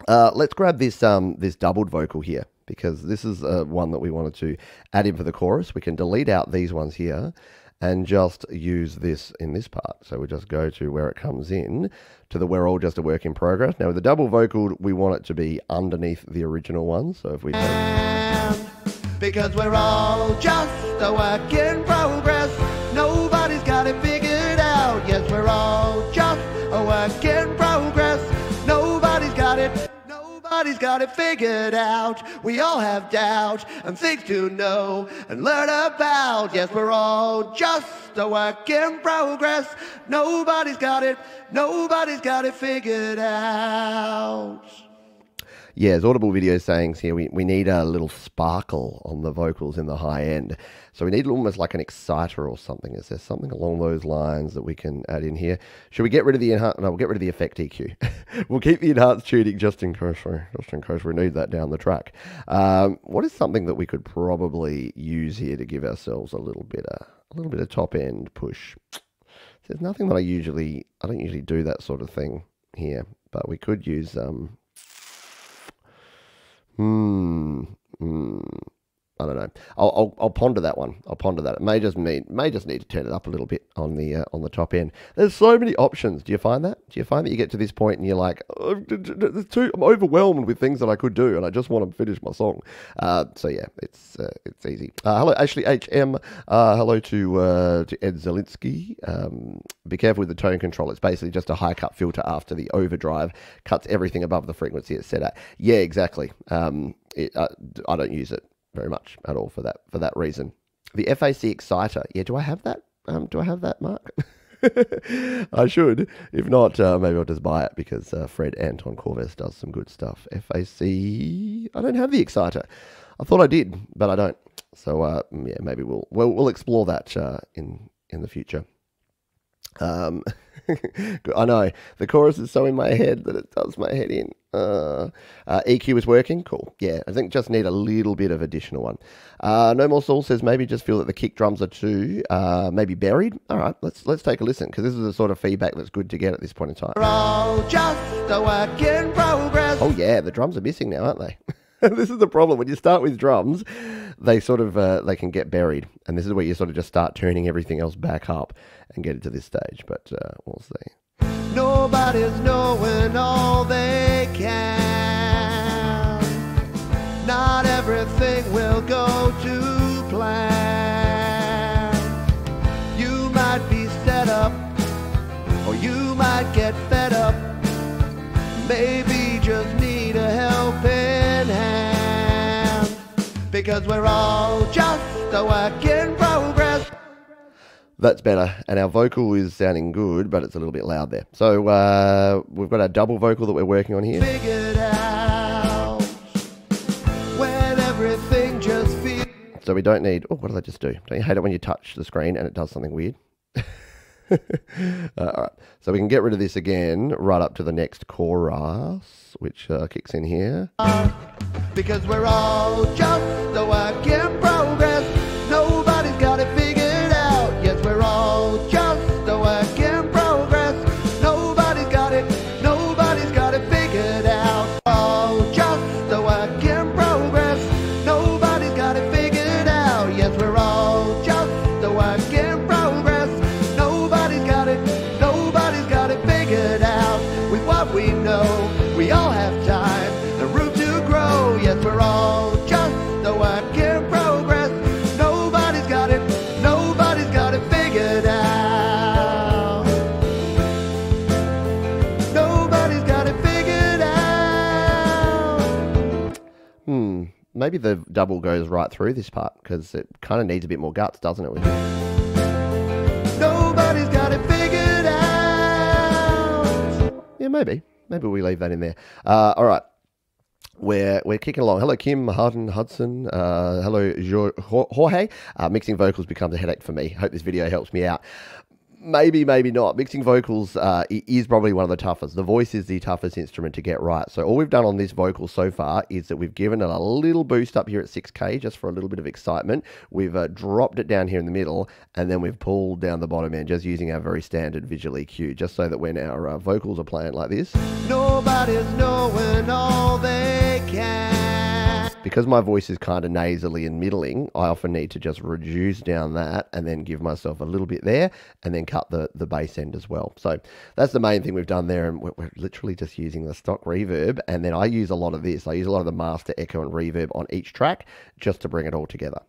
Uh, let's grab this um this doubled vocal here because this is uh, one that we wanted to add in for the chorus. We can delete out these ones here and just use this in this part. So we just go to where it comes in to the we're all just a work in progress. Now with the double vocal, we want it to be underneath the original one. So if we because we're all just a work in progress. Nobody's got it figured out. Yes, we're all just a work in progress. Nobody's got it. Nobody's got it figured out. We all have doubt and things to know and learn about. Yes, we're all just a work in progress. Nobody's got it. Nobody's got it figured out. Yeah, there's audible video sayings here. We, we need a little sparkle on the vocals in the high end. So we need almost like an exciter or something. Is there something along those lines that we can add in here? Should we get rid of the enhance? No, we'll get rid of the effect EQ. we'll keep the enhanced tuning just in case, just in case we need that down the track. Um, what is something that we could probably use here to give ourselves a little bit of, a little bit of top end push? There's nothing that I usually, I don't usually do that sort of thing here, but we could use um, Hmm. Hmm. I don't know. I'll, I'll, I'll ponder that one. I'll ponder that. It may just need may just need to turn it up a little bit on the uh, on the top end. There's so many options. Do you find that? Do you find that you get to this point and you're like, oh, too, I'm overwhelmed with things that I could do, and I just want to finish my song. Uh, so yeah, it's uh, it's easy. Uh, hello, Ashley HM. Hello to uh, to Ed Zelinsky. Um, be careful with the tone control. It's basically just a high cut filter after the overdrive cuts everything above the frequency it's set at. Yeah, exactly. Um, it, I don't use it very much at all for that for that reason. The FAC Exciter, yeah, do I have that? Um, do I have that, Mark? I should. If not, uh, maybe I'll just buy it because uh, Fred Anton Corvest does some good stuff. FAC, I don't have the Exciter. I thought I did, but I don't. So uh, yeah, maybe we'll we'll, we'll explore that uh, in in the future. Um, I know the chorus is so in my head that it does my head in. Uh, uh, EQ is working. Cool. Yeah, I think just need a little bit of additional one. Uh, no more soul says maybe just feel that the kick drums are too uh, maybe buried. All right, let's let's take a listen because this is the sort of feedback that's good to get at this point in time. Oh yeah, the drums are missing now, aren't they? this is the problem. When you start with drums they sort of uh, they can get buried. And this is where you sort of just start turning everything else back up and get it to this stage. But uh, we'll see. Nobody's knowing all they can because we're all just a work in progress. That's better, and our vocal is sounding good, but it's a little bit loud there. So uh, we've got our double vocal that we're working on here. So we don't need. Oh, what did I just do? Don't you hate it when you touch the screen and it does something weird? all right, so we can get rid of this again right up to the next chorus, which uh, kicks in here. Because we're all just work in progress. Maybe the double goes right through this part because it kind of needs a bit more guts, doesn't it? With Nobody's got it figured out. Yeah, maybe. Maybe we leave that in there. Uh, all right. We're, we're kicking along. Hello, Kim, Harden, Hudson. Uh, hello, Jorge. Uh, mixing vocals becomes a headache for me. Hope this video helps me out. Maybe, maybe not. Mixing vocals uh, is probably one of the toughest. The voice is the toughest instrument to get right. So all we've done on this vocal so far is that we've given it a little boost up here at 6K just for a little bit of excitement. We've uh, dropped it down here in the middle, and then we've pulled down the bottom end just using our very standard visual EQ, just so that when our uh, vocals are playing like this, Nobody's knowing all they can. Because my voice is kind of nasally and middling, I often need to just reduce down that and then give myself a little bit there and then cut the, the bass end as well. So that's the main thing we've done there. And we're, we're literally just using the stock reverb. And then I use a lot of this. I use a lot of the master echo and reverb on each track just to bring it all together.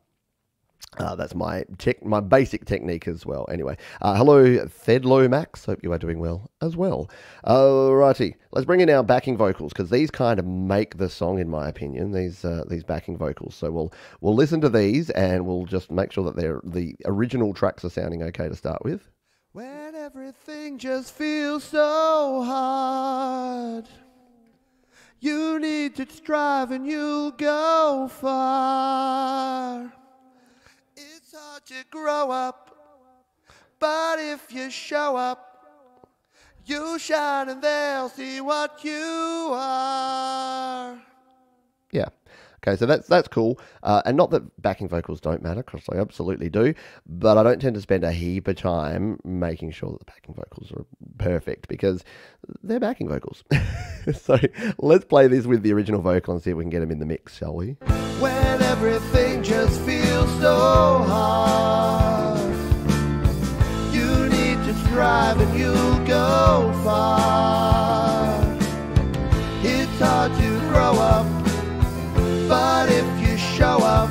Uh, that's my tech, my basic technique as well. Anyway, uh, hello, Thedlo Max. Hope you are doing well as well. Alrighty, let's bring in our backing vocals because these kind of make the song, in my opinion. These uh, these backing vocals. So we'll we'll listen to these and we'll just make sure that they're the original tracks are sounding okay to start with. When everything just feels so hard, you need to strive and you'll go far. Hard to grow up, but if you show up, you shine and they'll see what you are. Yeah. Okay, so that's that's cool, uh, and not that backing vocals don't matter, because they absolutely do. But I don't tend to spend a heap of time making sure that the backing vocals are perfect because they're backing vocals. so let's play this with the original vocal and see if we can get them in the mix, shall we? When everything just feels so hard, you need to strive and you'll go far. It's hard to grow up, but if you show up,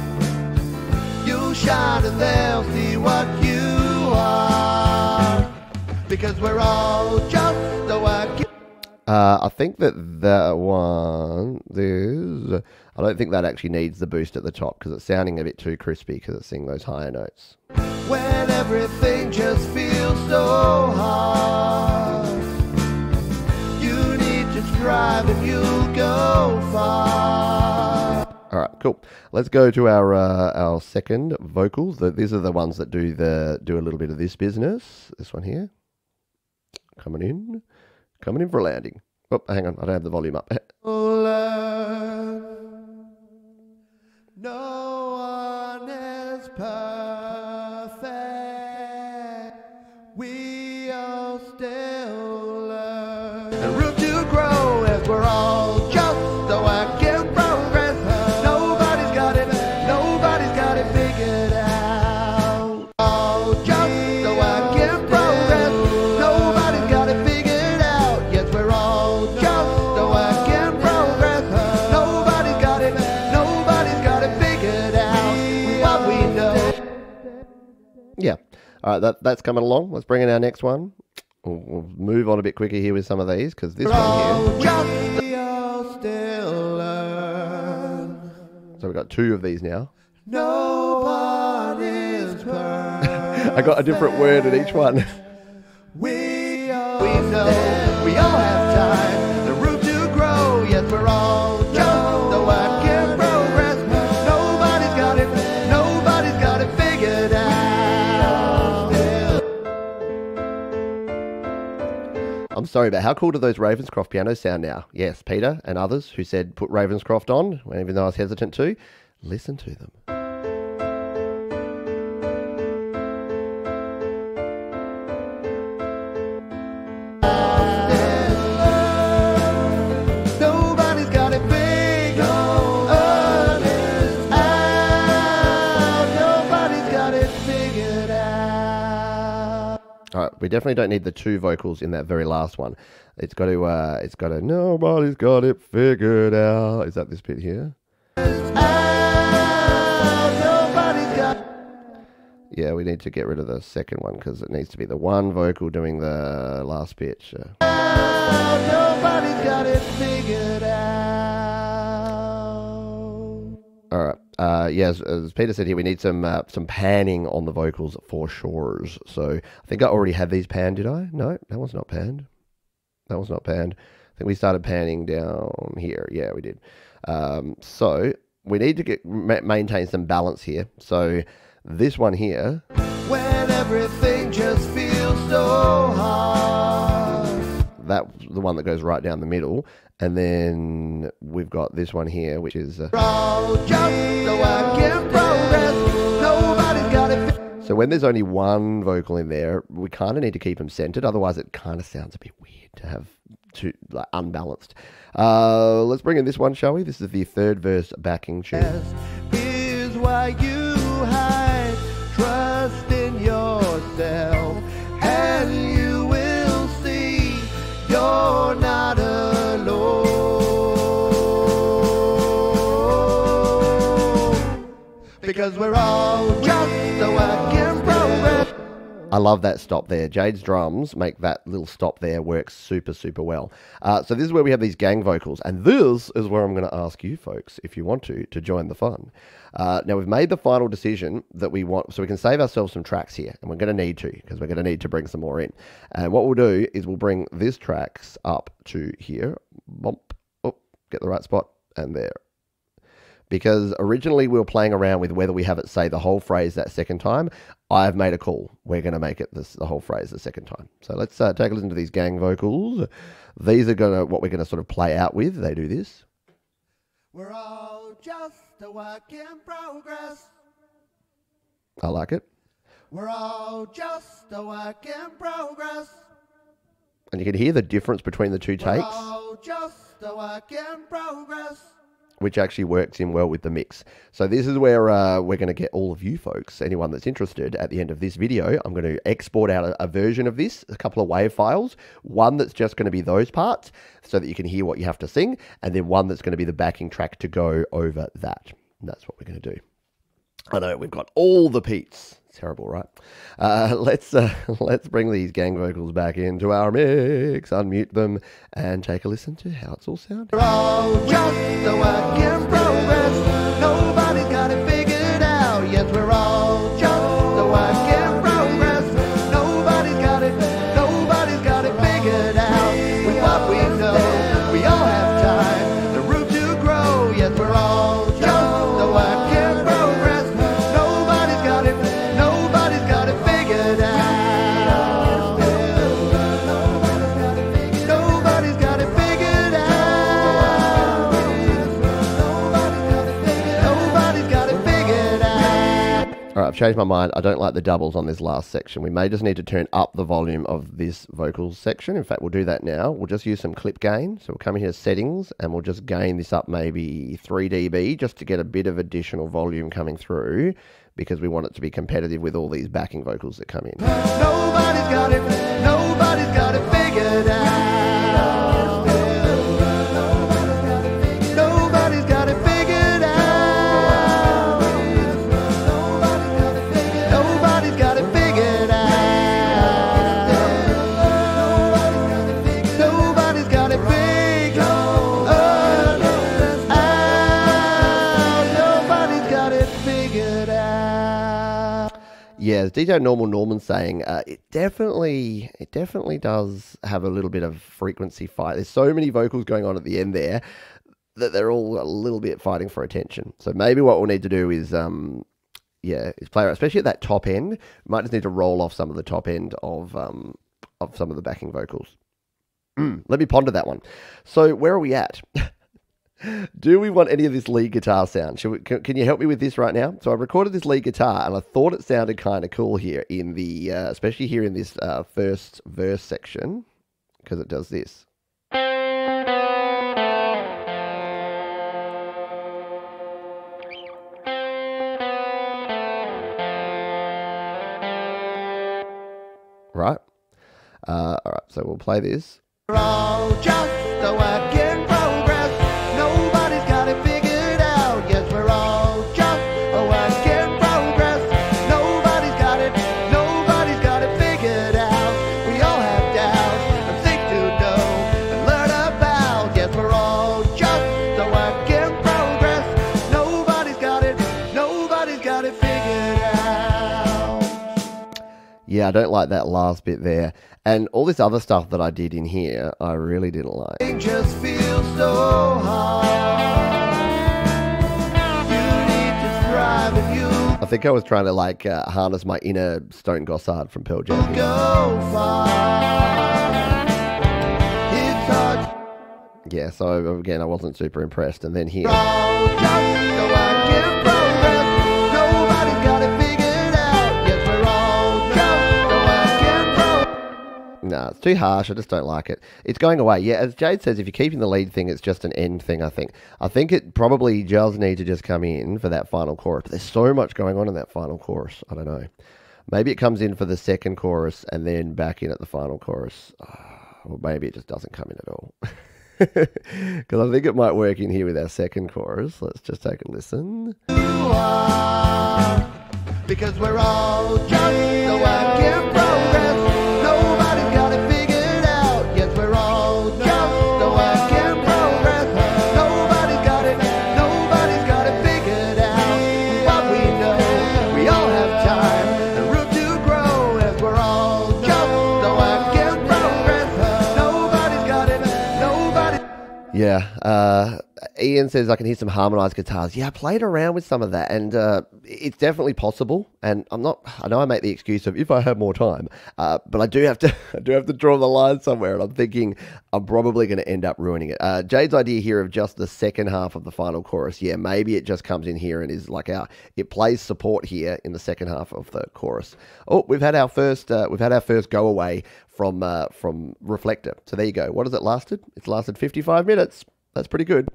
you'll shine and they'll see what you are. Because we're all. Uh, I think that that one is. I don't think that actually needs the boost at the top because it's sounding a bit too crispy because it's singing those higher notes. when everything just feels so hard. You need to strive and you'll go far. All right, cool. Let's go to our uh, our second vocals. The, these are the ones that do the do a little bit of this business. This one here, coming in, coming in for a landing. Oh, hang on, I don't have the volume up. Right, that, that's coming along. Let's bring in our next one. We'll, we'll move on a bit quicker here with some of these because this one here. So we've got two of these now. I got a different word in each one. We all we know we all have time, sorry, but how cool do those Ravenscroft pianos sound now? Yes, Peter and others who said put Ravenscroft on, even though I was hesitant to, listen to them. We definitely don't need the two vocals in that very last one. It's got to, uh, it's got to. Nobody's got it figured out. Is that this bit here? Yeah, we need to get rid of the second one because it needs to be the one vocal doing the last pitch. Uh, Nobody's got it figured out. all right. Uh, yeah, as, as Peter said here, we need some uh, some panning on the vocals for shores. So I think I already had these panned. Did I? No, that one's not panned. That one's not panned. I think we started panning down here. Yeah, we did. Um, so we need to get ma- maintain some balance here. So this one here, When everything just feels so hard. That's the one that goes right down the middle, and then we've got this one here, which is. Uh, So when there's only one vocal in there, we kind of need to keep them centered. Otherwise, it kind of sounds a bit weird to have two like, unbalanced. Uh, let's bring in this one, shall we? This is the third verse backing tune. Because we're all just a work in progress. I love that stop there. Jade's drums make that little stop there work super, super well. Uh, so this is where we have these gang vocals, and this is where I'm going to ask you folks, if you want to, to join the fun. Uh, now we've made the final decision that we want, so we can save ourselves some tracks here, and we're going to need to because we're going to need to bring some more in. And what we'll do is we'll bring this tracks up to here, bump, oh, get the right spot, and there because originally we were playing around with whether we have it say the whole phrase that second time. I've made a call. We're going to make it this the whole phrase the second time. So let's uh, take a listen to these gang vocals. These are going to what we're going to sort of play out with. They do this. We're all just a work in progress. I like it. We're all just a work in progress. And you can hear the difference between the two We're takes, all just a work in progress. Which actually works in well with the mix. So this is where uh, we're going to get all of you folks, anyone that's interested, at the end of this video. I'm going to export out a, a version of this, a couple of WAV files. One that's just going to be those parts, so that you can hear what you have to sing, and then one that's going to be the backing track to go over that. And that's what we're going to do. I know we've got all the Pete's. Terrible, right? Uh, let's uh, let's bring these gang vocals back into our mix, unmute them, and take a listen to how it's all sounding. I've changed my mind. I don't like the doubles on this last section. We may just need to turn up the volume of this vocals section. In fact, we'll do that now. We'll just use some clip gain. So we'll come here to settings and we'll just gain this up maybe 3 dB just to get a bit of additional volume coming through because we want it to be competitive with all these backing vocals that come in. Nobody's got it. Nobody's got it figured out. Yeah, DJ Normal Norman saying, uh, it definitely, it definitely does have a little bit of frequency fight. There's so many vocals going on at the end there that they're all a little bit fighting for attention. So maybe what we'll need to do is, um, yeah, is play around, especially at that top end. We might just need to roll off some of the top end of um, of some of the backing vocals. Mm, let me ponder that one. So where are we at? Do we want any of this lead guitar sound? We, can, can you help me with this right now? So I recorded this lead guitar, and I thought it sounded kind of cool here in the, uh, especially here in this uh, first verse section, because it does this. Right. Uh, all right. So we'll play this. Just a work Yeah, I don't like that last bit there. And all this other stuff that I did in here, I really didn't like. It just feels so hard. You need to strive and you I think I was trying to like uh, harness my inner Stone Gossard from Pearl Jam. go far. It's hard. Yeah, so again, I wasn't super impressed. And then here, nah, it's too harsh. I just don't like it. It's going away. Yeah, as Jade says, if you're keeping the lead thing, it's just an end thing. I think. I think it probably does need to just come in for that final chorus. But there's so much going on in that final chorus. I don't know. Maybe it comes in for the second chorus and then back in at the final chorus. Ah, or maybe it just doesn't come in at all. Because I think it might work in here with our second chorus. Let's just take a listen. Because we're all just a work in progress. Yeah. Uh, Ian says I can hear some harmonized guitars. Yeah, I played around with some of that, and uh, it's definitely possible. And I'm not. I know I make the excuse of if I have more time, uh, but I do have to. I do have to draw the line somewhere, and I'm thinking I'm probably going to end up ruining it. Uh, Jade's idea here of just the second half of the final chorus. Yeah, maybe it just comes in here and is like our. It plays support here in the second half of the chorus. Oh, we've had our first. Uh, we've had our first go away from uh, from Reflector. So there you go. What has it lasted? It's lasted 55 minutes. That's pretty good.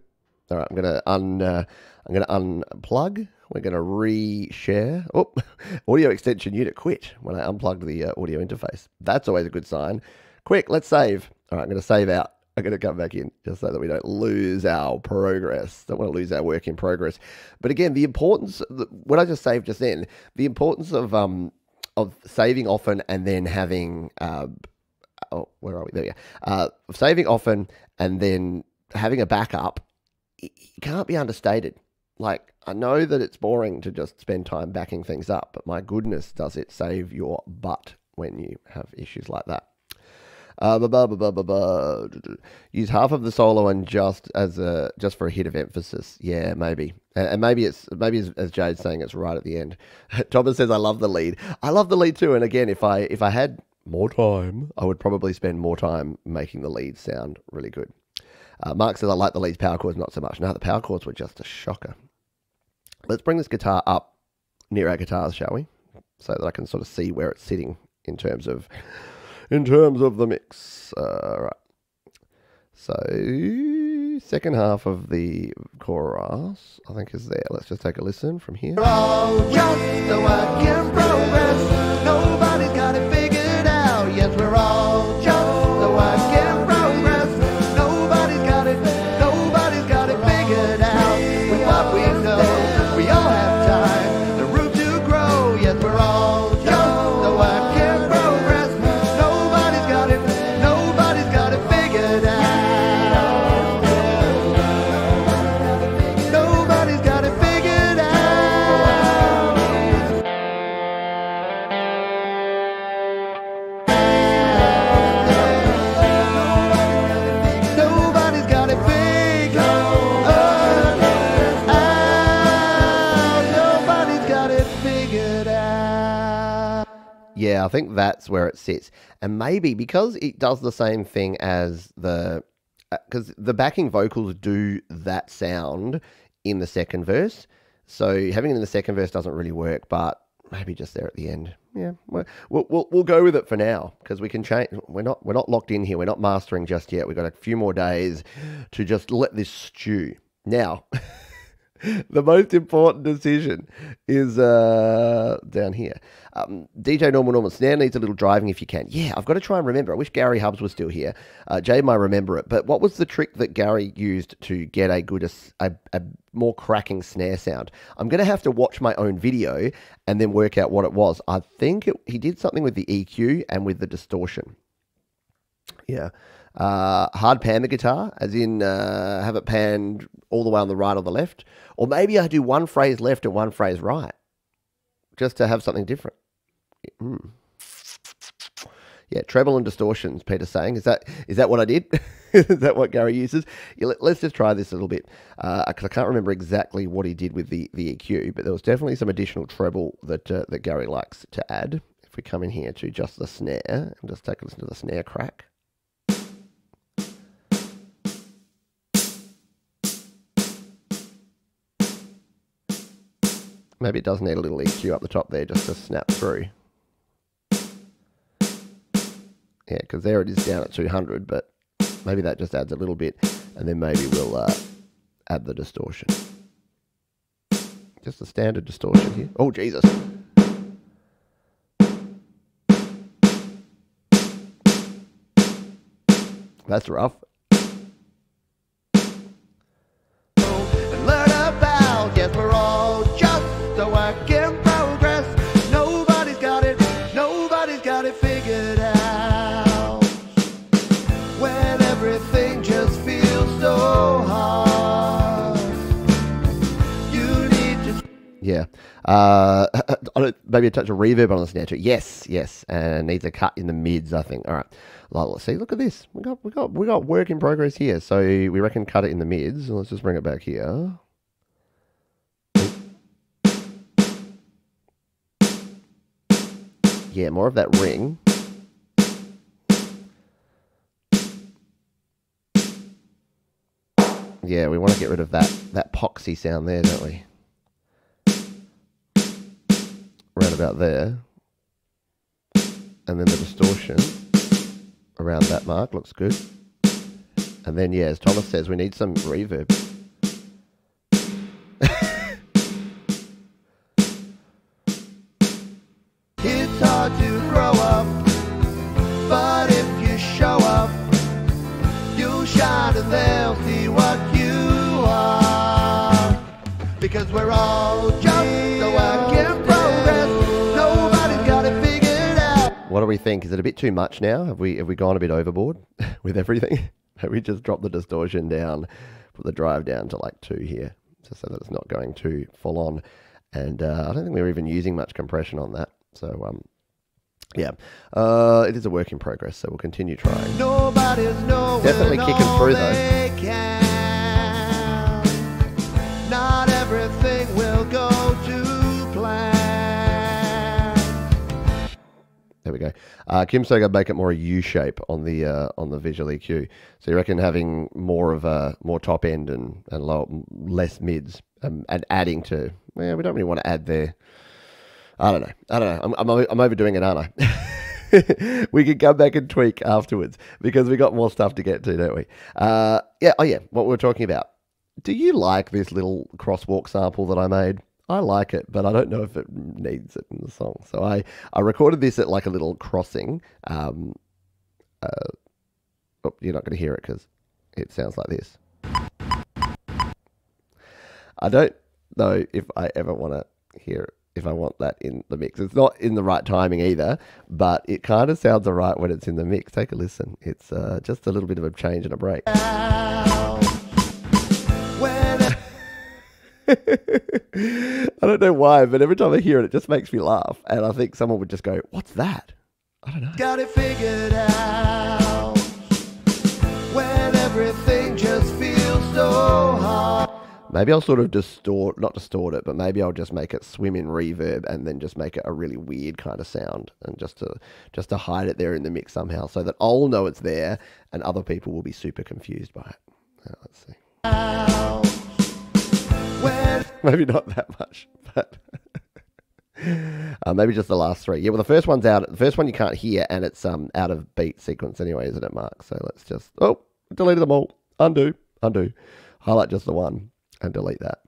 All right, I'm gonna un uh, I'm gonna unplug. We're gonna re-share. Oh, audio extension unit quit when I unplugged the uh, audio interface. That's always a good sign. Quick, let's save. All right, I'm gonna save out. I'm gonna come back in just so that we don't lose our progress. Don't want to lose our work in progress. But again, the importance. What I just saved just then, the importance of um of saving often and then having uh, oh where are we? There we go. Uh, saving often and then having a backup it can't be understated. Like, I know that it's boring to just spend time backing things up, but my goodness, does it save your butt when you have issues like that? Uh, ba- ba- ba- ba- ba- ba. Use half of the solo and just as a just for a hit of emphasis. Yeah, maybe, and, and maybe it's maybe as, as Jade's saying, it's right at the end. Thomas says, "I love the lead. I love the lead too." And again, if I if I had more time, I would probably spend more time making the lead sound really good. Uh, Mark says, I like the lead power chords not so much. No, the power chords were just a shocker. Let's bring this guitar up near our guitars, shall we? So that I can sort of see where it's sitting in terms of in terms of the mix. Uh, right. So second half of the chorus, I think is there. Let's just take a listen from here. Yeah, I think that's where it sits. And maybe because it does the same thing as the. Uh, because the backing vocals do that sound in the second verse. So having it in the second verse doesn't really work, but maybe just there at the end. Yeah, we'll, we'll, we'll, we'll go with it for now because we can change. We're not, we're not locked in here. We're not mastering just yet. We've got a few more days to just let this stew. Now, the most important decision is uh, down here. Um, DJ Normal Normal Snare needs a little driving if you can. Yeah, I've got to try and remember. I wish Gary Hubs was still here. Uh, Jay might remember it. But what was the trick that Gary used to get a good, a, a more cracking snare sound? I'm going to have to watch my own video and then work out what it was. I think it, he did something with the EQ and with the distortion. Yeah. Uh, hard pan the guitar, as in uh, have it panned all the way on the right or the left. Or maybe I do one phrase left and one phrase right, just to have something different. Mm. Yeah, treble and distortions. Peter's saying, is that is that what I did? is that what Gary uses? Yeah, let, us just try this a little bit because I can't remember exactly what he did with the, the EQ, but there was definitely some additional treble that uh, that Gary likes to add. If we come in here to just the snare and just take a listen to the snare crack. Maybe it does need a little EQ up the top there just to snap through. Yeah, because there it is down at 200, but maybe that just adds a little bit, and then maybe we'll uh, add the distortion. Just a standard distortion here. Oh, Jesus. That's rough. Uh, maybe a touch of reverb on the snare too. Yes, yes, and needs a cut in the mids. I think. All right. Let's see. Look at this. We got we got we got work in progress here. So we reckon cut it in the mids. Let's just bring it back here. Yeah, more of that ring. Yeah, we want to get rid of that that poxy sound there, don't we? About there. And then the distortion around that mark looks good. And then, yeah, as Thomas says, we need some reverb. Too much now? Have we have we gone a bit overboard with everything? Have we just dropped the distortion down, put the drive down to like two here, just so that it's not going too full on? And uh, I don't think we we're even using much compression on that. So um, yeah, uh, it is a work in progress. So we'll continue trying. Nobody's Definitely kicking through, though. There we go. Uh, Kim Soga make it more a U shape on the uh, on the visual EQ. So you reckon having more of a more top end and and less mids um, and adding to well, we don't really want to add there. I don't know. I don't know. I'm I'm, I'm overdoing it, aren't I? we can come back and tweak afterwards because we got more stuff to get to, don't we? Uh, yeah. Oh yeah. What we we're talking about. Do you like this little crosswalk sample that I made? I like it, but I don't know if it needs it in the song. So I, I recorded this at like a little crossing. Um, uh, oh, you're not going to hear it because it sounds like this. I don't know if I ever want to hear it, if I want that in the mix. It's not in the right timing either, but it kind of sounds all right when it's in the mix. Take a listen. It's uh, just a little bit of a change and a break. I don't know why, but every time I hear it, it just makes me laugh. And I think someone would just go, What's that? I don't know. got it figured out. When everything just feels so hard. Maybe I'll sort of distort, not distort it, but maybe I'll just make it swim in reverb and then just make it a really weird kind of sound and just to just to hide it there in the mix somehow so that I'll know it's there and other people will be super confused by it. Uh, let's see. out. Maybe not that much, but uh, maybe just the last three. Yeah, well, the first one's out. The first one you can't hear, and it's um out of beat sequence anyway, isn't it, Mark? So let's just oh, deleted them all. Undo, undo, highlight just the one and delete that,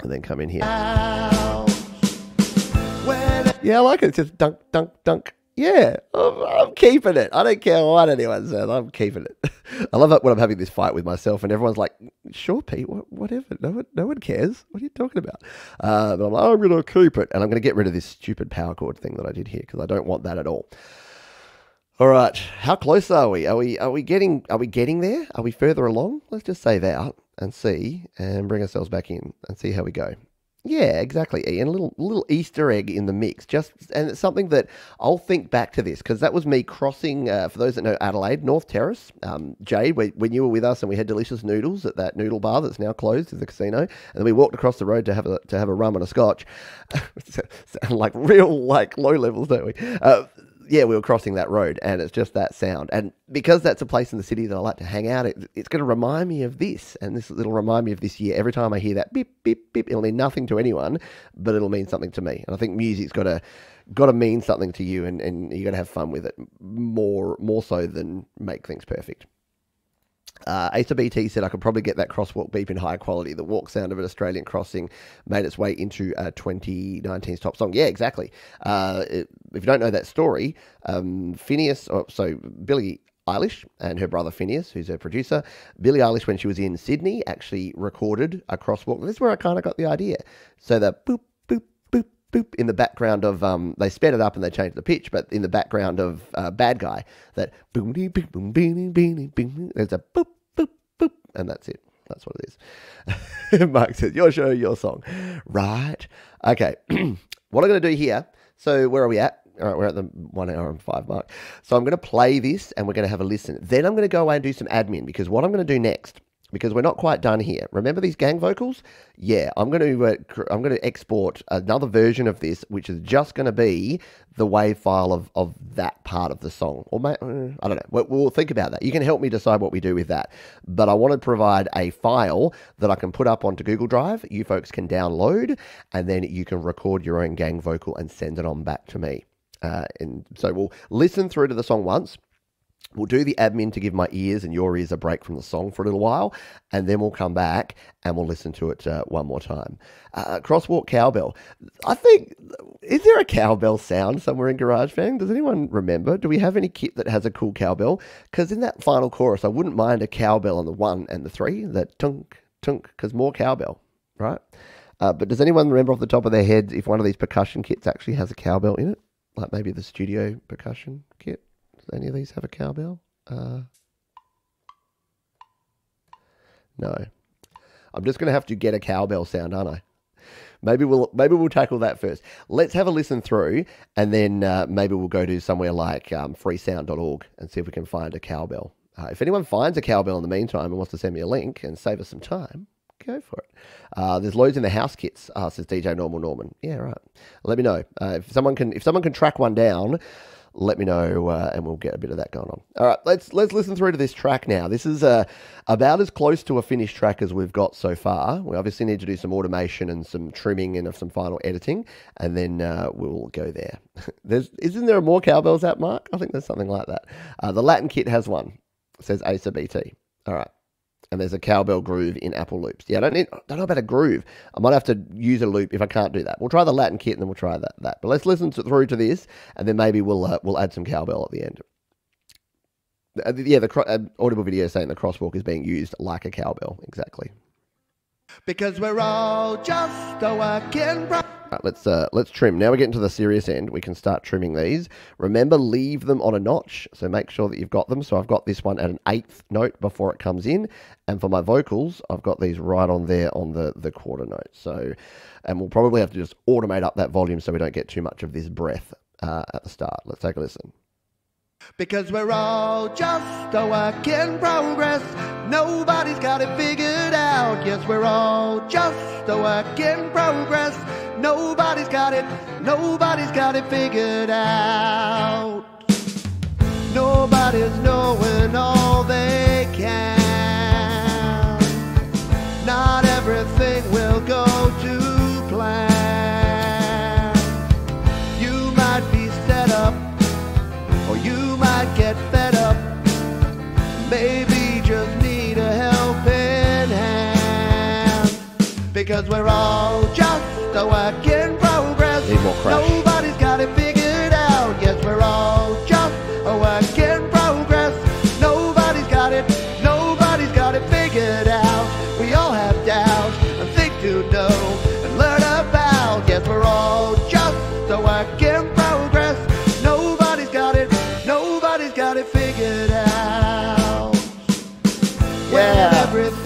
and then come in here. Yeah, I like it. It's just dunk, dunk, dunk. Yeah, I'm, I'm keeping it. I don't care what anyone says. I'm keeping it. I love it when I'm having this fight with myself and everyone's like, "Sure, Pete, whatever. No one, no one cares. What are you talking about?" Uh, but I'm like, "I'm going to keep it," and I'm going to get rid of this stupid power cord thing that I did here because I don't want that at all. All right, how close are we? Are we are we getting are we getting there? Are we further along? Let's just save out and see, and bring ourselves back in and see how we go. Yeah, exactly, Ian. A little little Easter egg in the mix, just and it's something that I'll think back to this because that was me crossing. Uh, for those that know Adelaide, North Terrace, um, Jade, when, when you were with us and we had delicious noodles at that noodle bar that's now closed as a casino, and then we walked across the road to have a to have a rum and a scotch. Sound like real like low levels, don't we? Uh, yeah, we were crossing that road, and it's just that sound. And because that's a place in the city that I like to hang out, it, it's going to remind me of this, and this it'll remind me of this year. Every time I hear that beep beep beep, it'll mean nothing to anyone, but it'll mean something to me. And I think music's got to got to mean something to you, and, and you got to have fun with it more more so than make things perfect. Uh, Acer BT said I could probably get that crosswalk beep in high quality. The walk sound of an Australian crossing made its way into uh, 2019's top song. Yeah, exactly. Uh, if you don't know that story, um, Finneas, oh, so Billie Eilish and her brother Finneas, who's her producer, Billie Eilish, when she was in Sydney, actually recorded a crosswalk. This is where I kind of got the idea. So the boop, boop, boop, boop in the background of, um, they sped it up and they changed the pitch, but in the background of uh, Bad Guy, that boom, boom, boom, boom, boom, boom, there's a boop, and that's it. That's what it is. Mark says, Your show, your song. Right. Okay. what I'm going to do here, so where are we at? All right, we're at the one hour and five mark. So I'm going to play this and we're going to have a listen. Then I'm going to go away and do some admin because what I'm going to do next, because we're not quite done here. Remember these gang vocals? Yeah, I'm going to uh, I'm going to export another version of this, which is just going to be the wave file of, of that part of the song. Or may, uh, I don't know. We'll, we'll think about that. You can help me decide what we do with that. But I want to provide a file that I can put up onto Google Drive. You folks can download, and then you can record your own gang vocal and send it on back to me. Uh, and so we'll listen through to the song once. We'll do the admin to give my ears and your ears a break from the song for a little while, and then we'll come back and we'll listen to it uh, one more time. Uh, crosswalk cowbell. I think, is there a cowbell sound somewhere in GarageBand? Does anyone remember? Do we have any kit that has a cool cowbell? Because in that final chorus, I wouldn't mind a cowbell on the one and the three, that tunk, tunk, because more cowbell, right? Uh, but does anyone remember off the top of their head if one of these percussion kits actually has a cowbell in it? Like maybe the studio percussion kit? Any of these have a cowbell? Uh, no. I'm just going to have to get a cowbell sound, aren't I? Maybe we'll maybe we'll tackle that first. Let's have a listen through, and then uh, maybe we'll go to somewhere like um, freesound.org and see if we can find a cowbell. Uh, if anyone finds a cowbell in the meantime and wants to send me a link and save us some time, go for it. Uh, there's loads in the house kits, uh, says DJ Normal Norman. Yeah, right. Let me know uh, if someone can if someone can track one down. Let me know, uh, and we'll get a bit of that going on. All right, let's let's listen through to this track now. This is uh, about as close to a finished track as we've got so far. We obviously need to do some automation and some trimming and some final editing, and then uh, we'll go there. there's isn't there more cowbells out, Mark? I think there's something like that. Uh, the Latin kit has one. says Acer BT. All right and there's a cowbell groove in Apple loops. Yeah, I don't need, I don't know about a groove. I might have to use a loop if I can't do that. We'll try the Latin kit and then we'll try that. that. But let's listen to, through to this, and then maybe we'll uh, we'll add some cowbell at the end. Uh, yeah, the uh, audible video saying the crosswalk is being used like a cowbell. Exactly. Because we're all just a work in progress. Right, let's uh, let's trim. Now we're getting to the serious end. We can start trimming these. Remember, leave them on a notch. So make sure that you've got them. So I've got this one at an eighth note before it comes in, and for my vocals, I've got these right on there on the the quarter note. So, and we'll probably have to just automate up that volume so we don't get too much of this breath uh, at the start. Let's take a listen. Because we're all just a work in progress. Nobody's got it figured out. Yes, we're all just a work in progress. Nobody's got it, nobody's got it figured out. Nobody's knowing all they can. Because we're all just a work in progress. Need more crash. Nobody's got it figured out. Yes, we're all just a work in progress. Nobody's got it, nobody's got it figured out. We all have doubts and think to know and learn about. Yes, we're all just a work in progress. Nobody's got it, nobody's got it figured out. When everything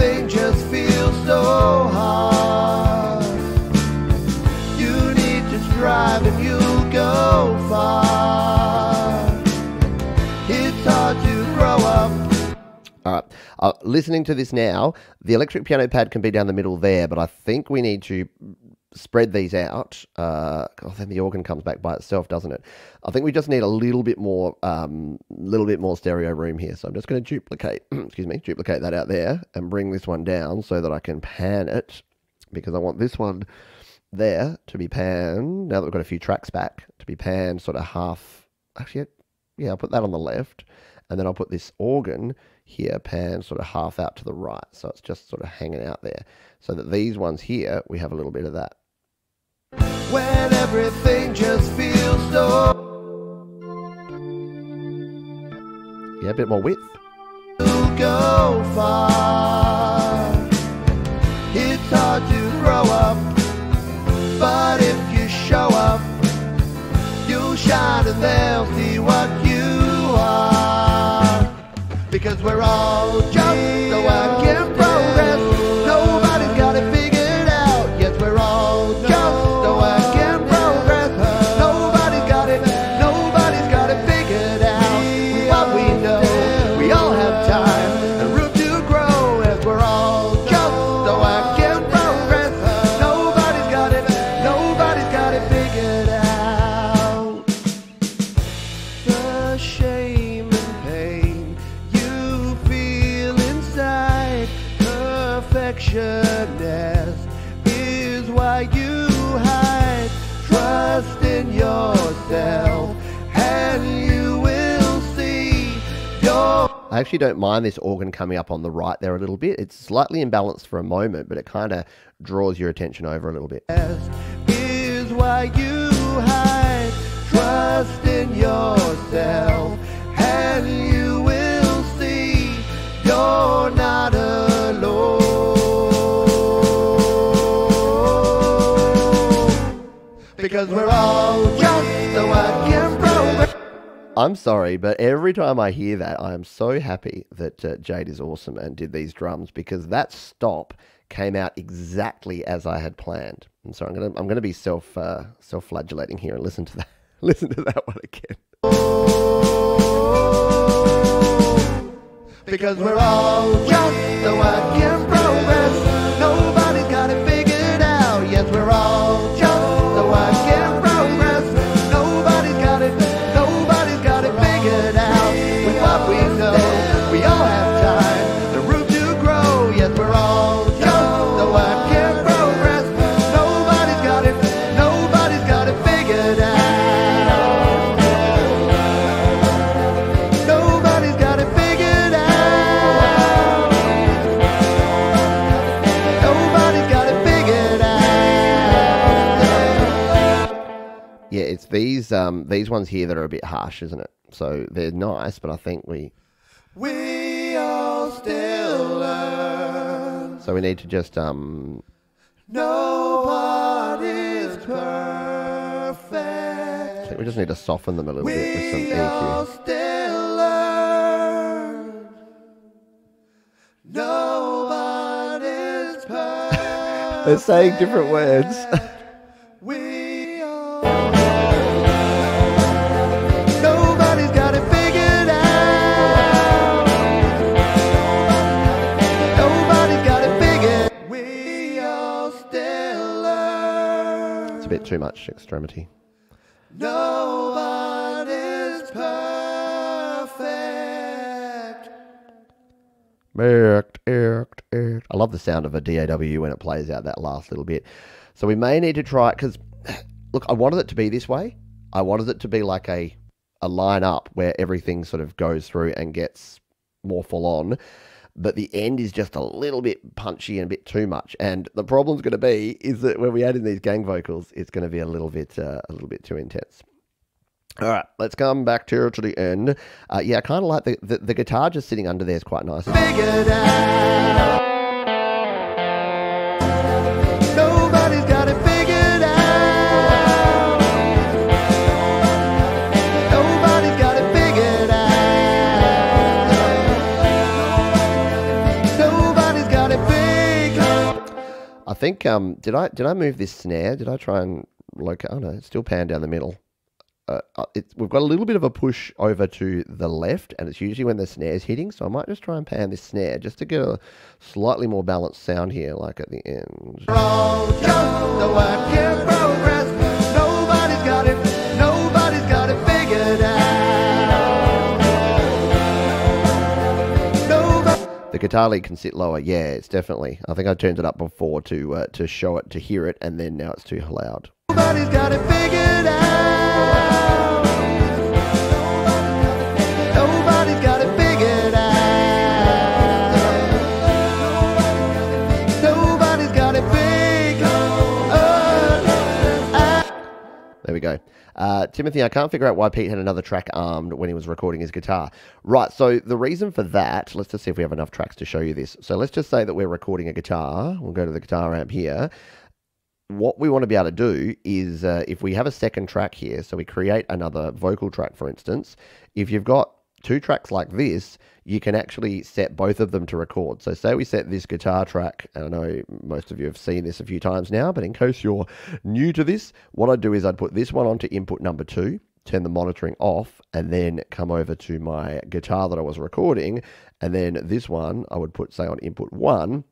Uh, listening to this now, the electric piano pad can be down the middle there, but I think we need to spread these out, uh, oh, then the organ comes back by itself, doesn't it? I think we just need a little bit more, um, little bit more stereo room here. So I'm just going to duplicate, excuse me, duplicate that out there and bring this one down so that I can pan it because I want this one there to be panned. Now that we've got a few tracks back, to be panned sort of half. Actually, yeah, I'll put that on the left, and then I'll put this organ here pan sort of half out to the right, so it's just sort of hanging out there. So that these ones here, we have a little bit of that. When everything just feels so Yeah, a bit more width. go far. It's hard to grow up, but if you show up, you'll shine and they'll Because we're all I actually don't mind this organ coming up on the right there a little bit. It's slightly imbalanced for a moment, but it kind of draws your attention over a little bit. is why you hide. Trust in yourself, and you will see you're not alone. Because we're all just a work in progress. I'm sorry, but every time I hear that, I am so happy that uh, Jade is awesome and did these drums because that stop came out exactly as I had planned. And so I'm gonna I'm gonna be self uh, self flagellating here and listen to that listen to that one again. Because we're all just a work in progress. Nobody's got it figured out. Yes, we're all these um these ones here that are a bit harsh, isn't it? So they're nice, but I think we We all still learn. so we need to just um Nobody's I think we just need to soften them a little bit with some all EQ. still learn. Nobody's perfect. They're saying different words. Bit too much extremity. Nobody's perfect. Act, act, act. I love the sound of a DAW when it plays out that last little bit. So we may need to try it because, look, I wanted it to be this way. I wanted it to be like a a line up where everything sort of goes through and gets more full on. But the end is just a little bit punchy and a bit too much. And the problem's going to be is that when we add in these gang vocals, it's going to be a little bit uh, a little bit too intense. All right, let's come back to to the end. Uh, yeah, I kind of like the, the the guitar just sitting under there is quite nice. Think um did I did I move this snare? Did I try and locate? Oh no, it's still pan down the middle. uh, uh, it's, we've got a little bit of a push over to the left, and it's usually when the snare's hitting. So I might just try and pan this snare just to get a slightly more balanced sound here, like at the end. Guitar can sit lower. Yeah, it's definitely. I think I turned it up before to uh, to show it to hear it, and then now it's too loud. There we go. Uh, Timothy, I can't figure out why Pete had another track armed when he was recording his guitar. Right, so the reason for that, let's just see if we have enough tracks to show you this. So let's just say that we're recording a guitar. We'll go to the guitar amp here. What we want to be able to do is uh, if we have a second track here, so we create another vocal track, for instance, if you've got two tracks like this, you can actually set both of them to record. So, say we set this guitar track, and I know most of you have seen this a few times now, but in case you're new to this, what I'd do is I'd put this one onto input number two, turn the monitoring off, and then come over to my guitar that I was recording, and then this one I would put, say, on input one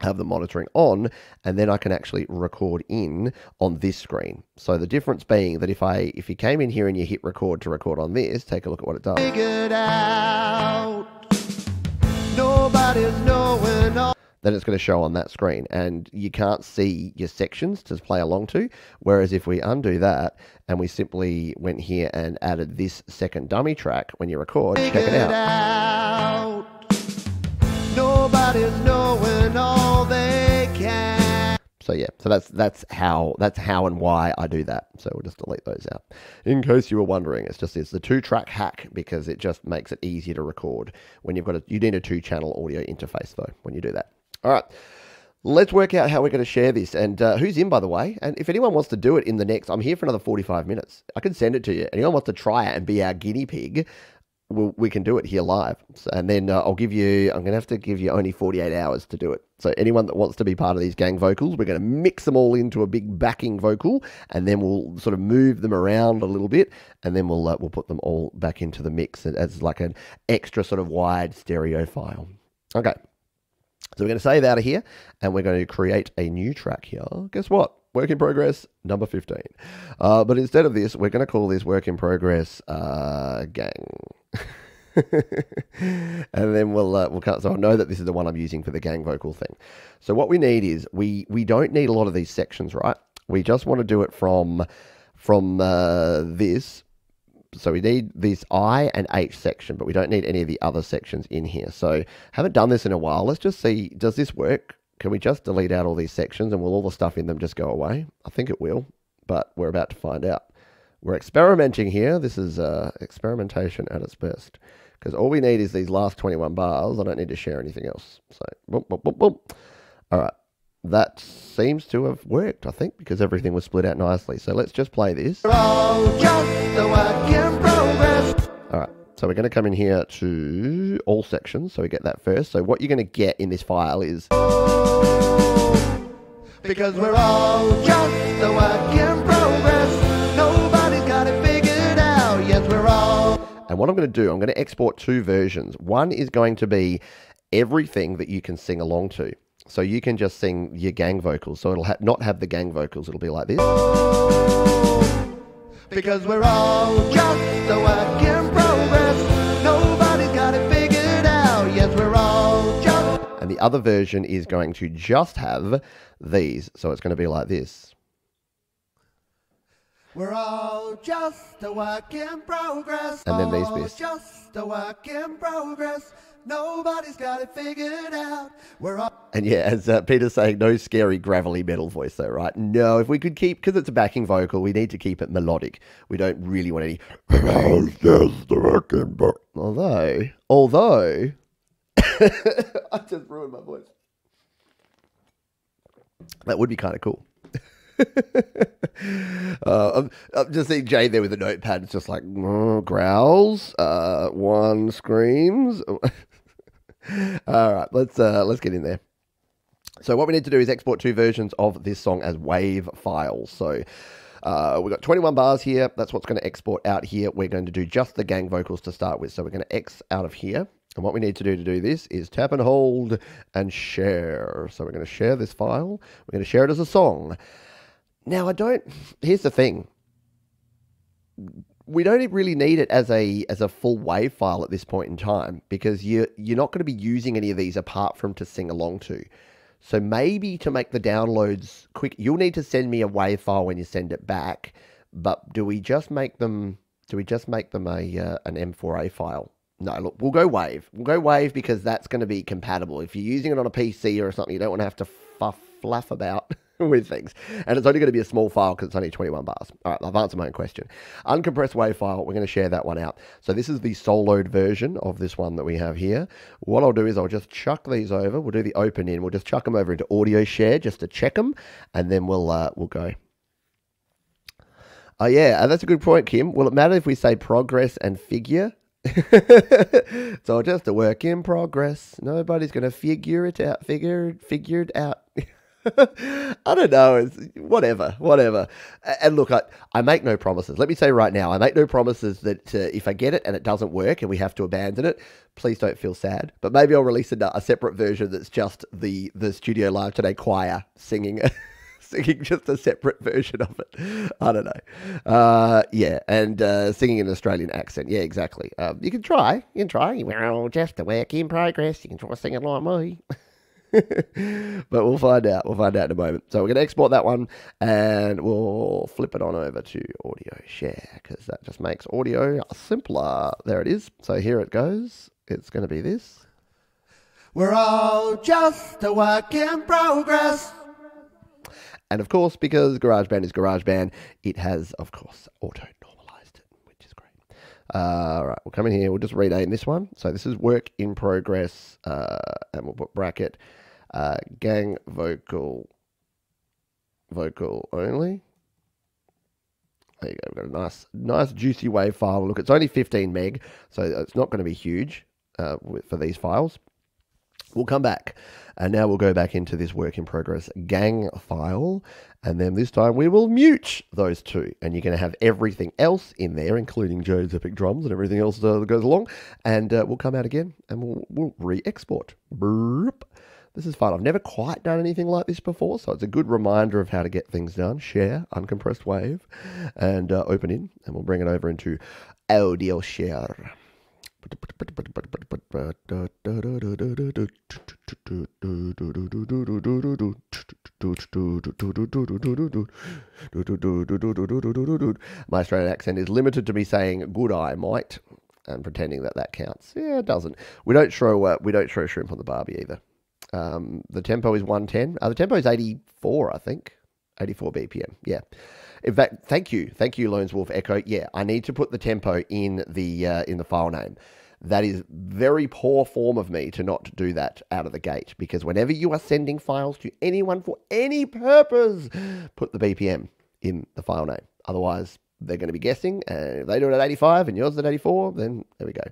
have the monitoring on and then I can actually record in on this screen. So the difference being that if I if you came in here and you hit record to record on this, take a look at what it does. figured out. Nobody's knowing all. Then it's going to show on that screen and you can't see your sections to play along to. Whereas if we undo that and we simply went here and added this second dummy track when you record, check it out. out. Nobody's knowing all they can. So yeah, so that's that's how that's how and why I do that. So we'll just delete those out. In case you were wondering, it's just it's the two track hack because it just makes it easier to record when you've got a you need a two channel audio interface though when you do that. All right. Let's work out how we're going to share this and uh, who's in, by the way. And if anyone wants to do it in the next, I'm here for another 45 minutes. I can send it to you. Anyone wants to try it and be our guinea pig, we'll, we can do it here live. So, and then uh, I'll give you, I'm going to have to give you only 48 hours to do it. So anyone that wants to be part of these gang vocals, we're going to mix them all into a big backing vocal, and then we'll sort of move them around a little bit, and then we'll uh, we'll put them all back into the mix as like an extra sort of wide stereo file. Okay. So we're going to save out of here, and we're going to create a new track here. Guess what? Work in progress number 15. Uh, but instead of this, we're going to call this work in progress uh, gang. and then we'll uh, we'll cut. So I know that this is the one I'm using for the gang vocal thing. So what we need is we we don't need a lot of these sections, right? We just want to do it from from uh, this. So we need this I and H section, but we don't need any of the other sections in here. So haven't done this in a while. Let's just see. Does this work? Can we just delete out all these sections and will all the stuff in them just go away? I think it will, but we're about to find out. We're experimenting here. This is uh, experimentation at its best. Because all we need is these last 21 bars. I don't need to share anything else. So, boom, boom, boom, boom. All right. That seems to have worked, I think, because everything was split out nicely. So let's just play this. All. All right. So we're going to come in here to all sections. So we get that first. So what you're going to get in this file is Because we're all just a work in progress. Nobody's got it figured out. Yes, we're all. And what I'm going to do, I'm going to export two versions. One is going to be everything that you can sing along to. So you can just sing your gang vocals. So it'll ha- not have the gang vocals. It'll be like this. Because we're all just a work in And the other version is going to just have these. So it's going to be like this. We're all just a work in progress. And then these bits. Just a work in progress. Nobody's got it figured out. We're all. And yeah, as uh, Peter's saying, no scary gravelly metal voice though, right? No, if we could keep, because it's a backing vocal, we need to keep it melodic. We don't really want any. Although, although, I just ruined my voice. That would be kind of cool. uh, I'm, I'm just seeing Jay there with a notepad. It's just like "Mm, growls. Uh, one screams. All right, let's uh, let's get in there. So what we need to do is export two versions of this song as wave files. So Uh, we've got 21 bars here. That's what's going to export out here. We're going to do just the gang vocals to start with. So we're going to X out of here. And what we need to do to do this is tap and hold and share. So we're going to share this file. We're going to share it as a song. Now, I don't. Here's the thing we don't really need it as a as a full wave file at this point in time because you you're not going to be using any of these apart from to sing along to. So maybe to make the downloads quick, you'll need to send me a wave file when you send it back. But do we just make them? Do we just make them a uh, an M4A file? No, look, we'll go wave. We'll go wave because that's going to be compatible. If you're using it on a PC or something, you don't want to have to fuff, fluff about. with things. And it's only going to be a small file because it's only 21 bars. All right, I've answered my own question. Uncompressed WAV file, we're going to share that one out. So this is the soloed version of this one that we have here. What I'll do is I'll just chuck these over. We'll do the open in. We'll just chuck them over into AudioShare just to check them, and then we'll uh, we'll go. Oh yeah, that's a good point, Kim. Will it matter if we say progress and figure? it's all just a work in progress. Nobody's going to figure it out. Figure figure it out. I don't know. It's whatever, whatever. And look, I, I make no promises. Let me say right now, I make no promises that uh, if I get it and it doesn't work and we have to abandon it, please don't feel sad. But maybe I'll release a, a separate version that's just the the Studio Live Today choir singing. singing just a separate version of it. I don't know. Uh, yeah, and uh, singing in an Australian accent. Yeah, exactly. Um, you can try. You can try. Well, just a work in progress. You can try singing like me. but we'll find out. We'll find out in a moment. So we're going to export that one and we'll flip it on over to AudioShare because that just makes audio simpler. There it is. So here it goes. It's going to be this. We're all just a work in progress. And of course, because GarageBand is GarageBand, it has, of course, auto normalized it, which is great. Uh, all right, we'll come in here. We'll just rename this one. So this is work in progress, uh, and we'll put bracket uh, gang vocal, vocal only. There you go. We've got a nice, nice juicy wave file. Look, it's only 15 meg, so it's not going to be huge uh, for these files. We'll come back, and now we'll go back into this work in progress gang file, and then this time we will mute those two, and you're going to have everything else in there, including Joe's epic drums and everything else that goes along, and uh, we'll come out again, and we'll, we'll re-export. Burp. This is fun. I've never quite done anything like this before, so it's a good reminder of how to get things done. Share, uncompressed wave, and uh, open in, and we'll bring it over into AudioShare. My Australian accent is limited to me saying "good eye, might" and pretending that that counts. Yeah, it doesn't. We don't throw uh, we don't show shrimp on the barbie either. Um, the tempo is 110. Uh, the tempo is 84, I think. 84 BPM. Yeah. In fact, thank you, thank you, Lones Wolf Echo. Yeah, I need to put the tempo in the uh, in the file name. That is very poor form of me to not do that out of the gate because whenever you are sending files to anyone for any purpose, put the BPM in the file name. Otherwise, they're going to be guessing. And if they do it at 85 and yours at 84, then there we go.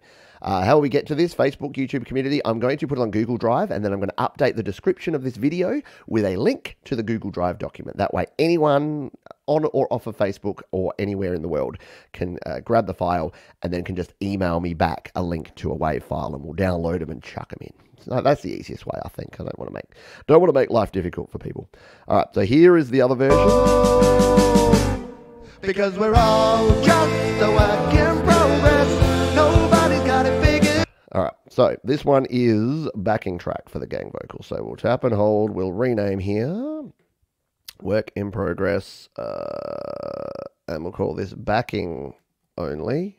Uh, how will we get to this? Facebook, YouTube community. I'm going to put it on Google Drive and then I'm going to update the description of this video with a link to the Google Drive document. That way, anyone on or off of Facebook or anywhere in the world can uh, grab the file and then can just email me back a link to a WAV file and we'll download them and chuck them in. So that's the easiest way, I think. I don't want to make don't want to make life difficult for people. All right, so here is the other version because we're all just a work in progress. Nobody's got it figured. All right, so this one is backing track for the gang vocal. So we'll tap and hold. We'll rename here. Work in progress, uh, and we'll call this backing only.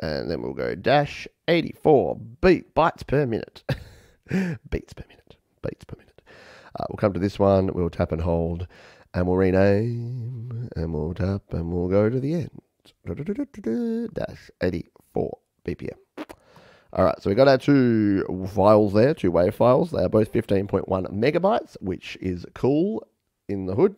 And then we'll go dash 84 beat bytes per minute. beats per minute. Beats per minute. Uh, we'll come to this one. We'll tap and hold and we'll rename and we'll tap and we'll go to the end. Dash 84 BPM. All right, so we got our two files there, two WAV files. They are both 15.1 megabytes, which is cool in the hood.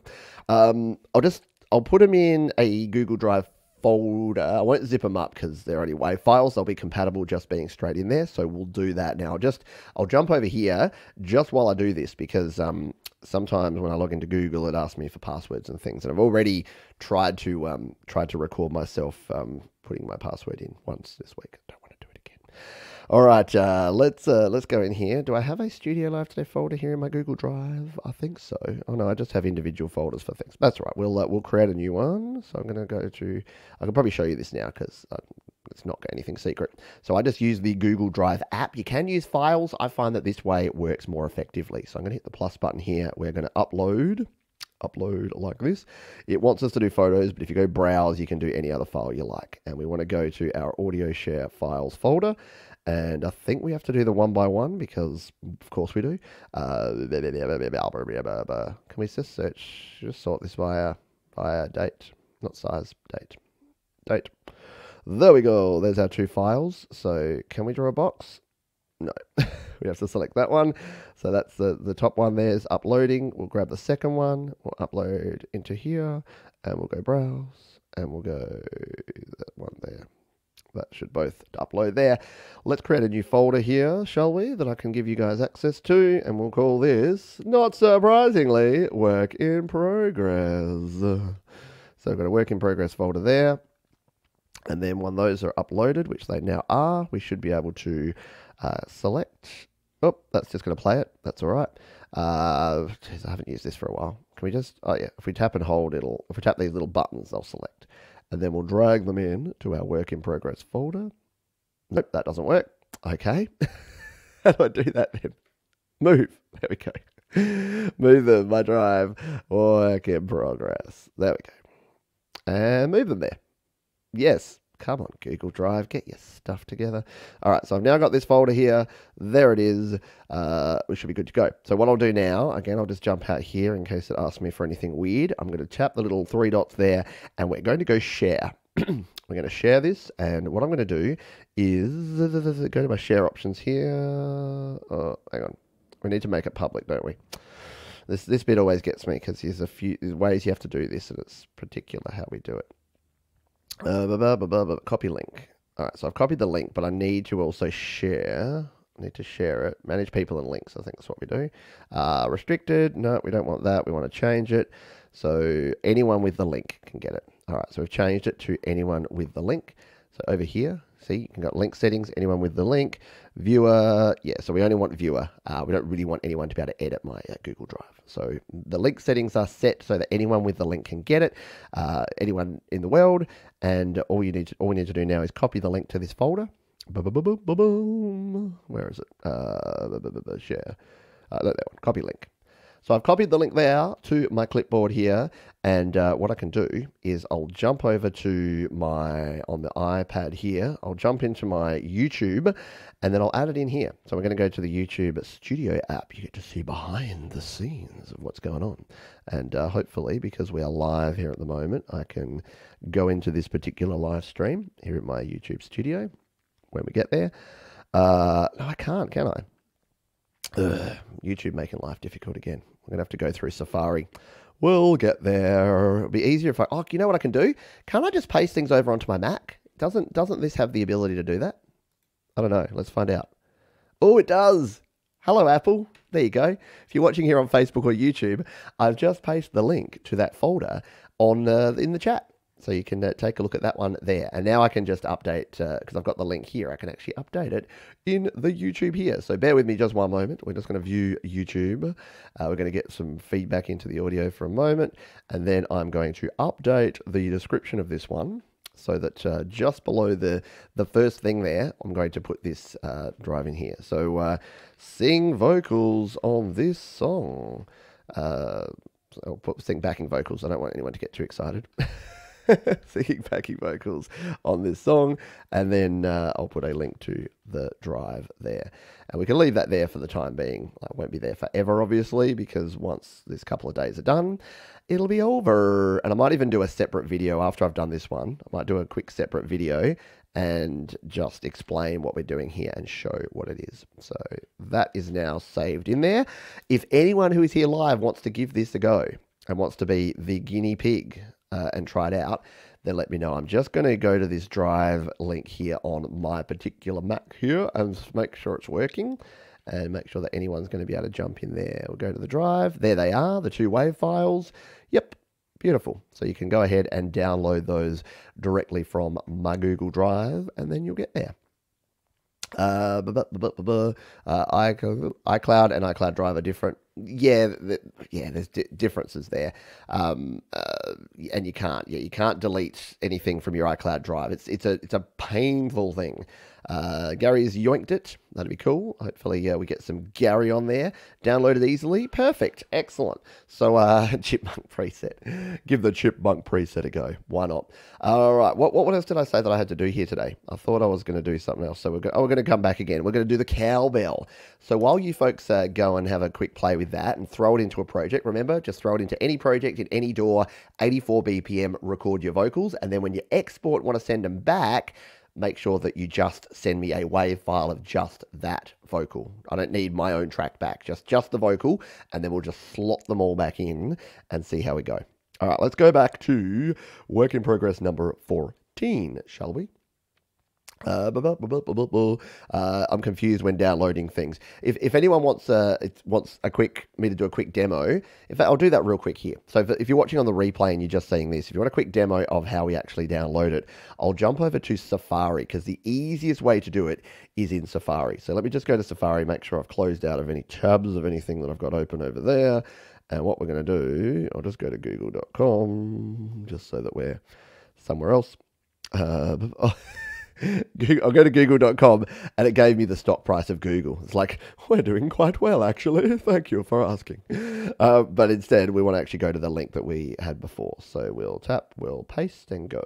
Um, I'll just I'll put them in a Google Drive folder. I won't zip them up because they're only WAV files. They'll be compatible just being straight in there. So we'll do that now. Just I'll jump over here just while I do this because um, sometimes when I log into Google, it asks me for passwords and things. And I've already tried to um, tried to record myself um, putting my password in once this week. Don't want to do it again. All right, uh, let's uh, let's go in here. Do I have a Studio Live Today folder here in my Google Drive? I think so. Oh no, I just have individual folders for things. That's right. We'll uh, we'll create a new one. So I'm going to go to. I can probably show you this now because uh, it's not anything secret. So I just use the Google Drive app. You can use files. I find that this way it works more effectively. So I'm going to hit the plus button here. We're going to upload upload like this. It wants us to do photos, but if you go browse, you can do any other file you like. And we want to go to our AudioShare files folder. And I think we have to do the one by one because, of course, we do. Uh, can we just search, just sort this via, via date, not size, date, date. There we go. There's our two files. So can we draw a box? No. we have to select that one. So that's the, the top one there is uploading. We'll grab the second one. We'll upload into here and we'll go browse and we'll go. That should both upload there. Let's create a new folder here, shall we, that I can give you guys access to, and we'll call this, not surprisingly, work in progress. So I've got a work in progress folder there. And then when those are uploaded, which they now are, we should be able to uh, select. Oh, that's just going to play it. That's all right. Uh, geez, I haven't used this for a while. Can we just, oh yeah, if we tap and hold, it'll, if we tap these little buttons, they'll select. And then we'll drag them in to our work in progress folder. Nope, that doesn't work. Okay. How do I do that then? Move. There we go. Move them, my drive, work in progress. There we go. And move them there. Yes, come on, Google Drive, get your stuff together. All right, so I've now got this folder here. There it is. Uh, we should be good to go. So what I'll do now, again, I'll just jump out here in case it asks me for anything weird. I'm going to tap the little three dots there, and we're going to go share. we're going to share this, and what I'm going to do is go to my share options here. Oh, hang on. We need to make it public, don't we? This this bit always gets me because there's a few there's ways you have to do this, and it's particular how we do it. Uh, blah, blah, blah, copy link. All right, so I've copied the link, but I need to also share. I need to share it. Manage people and links. I think that's what we do. Uh, restricted. No, we don't want that. We want to change it. So anyone with the link can get it. All right, so we've changed it to anyone with the link. So over here, see, you can got link settings, anyone with the link, viewer, yeah, so we only want viewer. Uh, we don't really want anyone to be able to edit my uh, Google Drive. So the link settings are set so that anyone with the link can get it, uh, anyone in the world, and all you need to, all we need to do now is copy the link to this folder. Where is it? Uh, share. Uh, that one. Copy link. So I've copied the link there to my clipboard here, and uh, what I can do is I'll jump over to my, on the iPad here, I'll jump into my YouTube, and then I'll add it in here. So we're going to go to the YouTube Studio app. You get to see behind the scenes of what's going on. And uh, hopefully, because we are live here at the moment, I can go into this particular live stream here at my YouTube Studio when we get there. Uh, no, I can't, can I? Ugh, YouTube making life difficult again. I'm going to have to go through Safari. We'll get there. It'll be easier if I... Oh, you know what I can do? Can't I just paste things over onto my Mac? Doesn't, doesn't this have the ability to do that? I don't know. Let's find out. Oh, it does. Hello, Apple. There you go. If you're watching here on Facebook or YouTube, I've just pasted the link to that folder on uh, in the chat. So you can uh, take a look at that one there. And now I can just update, because uh, I've got the link here, I can actually update it in the YouTube here. So bear with me just one moment. We're just going to view YouTube. Uh, we're going to get some feedback into the audio for a moment. And then I'm going to update the description of this one so that uh, just below the, the first thing there, I'm going to put this uh, drive in here. So uh, sing vocals on this song. Uh, so I'll put sing backing vocals. I don't want anyone to get too excited. singing backing vocals on this song, and then uh, I'll put a link to the drive there. And we can leave that there for the time being. It won't be there forever, obviously, because once this couple of days are done, it'll be over. And I might even do a separate video after I've done this one. I might do a quick separate video and just explain what we're doing here and show what it is. So that is now saved in there. If anyone who is here live wants to give this a go and wants to be the guinea pig uh, and try it out, then let me know. I'm just going to go to this drive link here on my particular Mac here and make sure it's working and make sure that anyone's going to be able to jump in there. We'll go to the drive. There they are, the two WAV files. Yep, beautiful. So you can go ahead and download those directly from my Google Drive, and then you'll get there. Uh, uh, iCloud and iCloud Drive are different. Yeah, the, yeah, there's di- differences there, um, uh, and you can't, yeah, you can't delete anything from your iCloud Drive. It's it's a it's a painful thing. Uh, Gary's yoinked it. That'd be cool. Hopefully, uh, we get some Gary on there. Downloaded easily. Perfect. Excellent. So, uh, Chipmunk preset. Give the Chipmunk preset a go. Why not? All right. What, what else did I say that I had to do here today? I thought I was going to do something else. So, we're, go- oh, we're going to come back again. We're going to do the cowbell. So, while you folks uh, go and have a quick play with that and throw it into a project, remember, just throw it into any project in any DAW, 84 BPM, record your vocals. And then when you export, want to send them back, make sure that you just send me a WAV file of just that vocal. I don't need my own track back, just just the vocal, and then we'll just slot them all back in and see how we go. All right, let's go back to work in progress number 14, shall we? Uh, uh, I'm confused when downloading things. If, if anyone wants a wants a quick me to do a quick demo, in fact, I'll do that real quick here. So if, if you're watching on the replay and you're just seeing this, if you want a quick demo of how we actually download it, I'll jump over to Safari because the easiest way to do it is in Safari. So let me just go to Safari, make sure I've closed out of any tabs of anything that I've got open over there. And what we're going to do, I'll just go to google.com just so that we're somewhere else. Uh, oh, I'll go to google.com and it gave me the stock price of Google. It's like, we're doing quite well, actually. Thank you for asking. Uh, but instead, we want to actually go to the link that we had before. So we'll tap, we'll paste and go.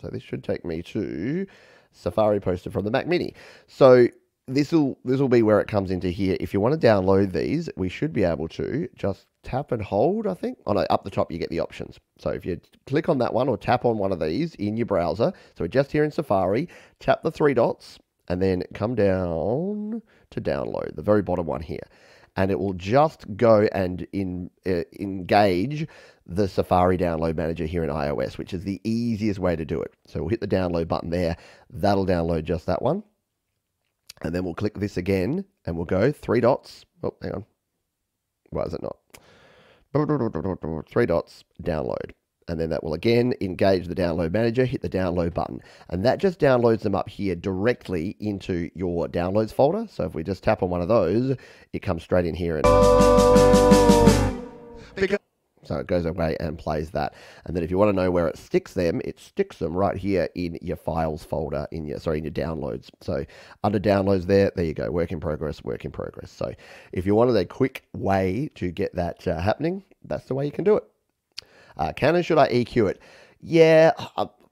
So this should take me to Safari poster from the Mac Mini. So this will this will be where it comes into here. If you want to download these, we should be able to just tap and hold, I think. Oh no, up the top you get the options. So if you click on that one or tap on one of these in your browser, so we're just here in Safari, tap the three dots and then come down to download, the very bottom one here. And it will just go and in, uh, engage the Safari download manager here in iOS, which is the easiest way to do it. So we'll hit the download button there. That'll download just that one. And then we'll click this again and we'll go three dots. Oh, hang on. Why is it not? Three dots, download. And then that will again engage the download manager, hit the download button. And that just downloads them up here directly into your downloads folder. So if we just tap on one of those, it comes straight in here and so it goes away and plays that. And then if you want to know where it sticks them, it sticks them right here in your files folder, in your sorry, in your downloads. So under downloads there, there you go, work in progress, work in progress. So if you wanted a quick way to get that uh, happening, that's the way you can do it. Uh, can and should I EQ it? Yeah,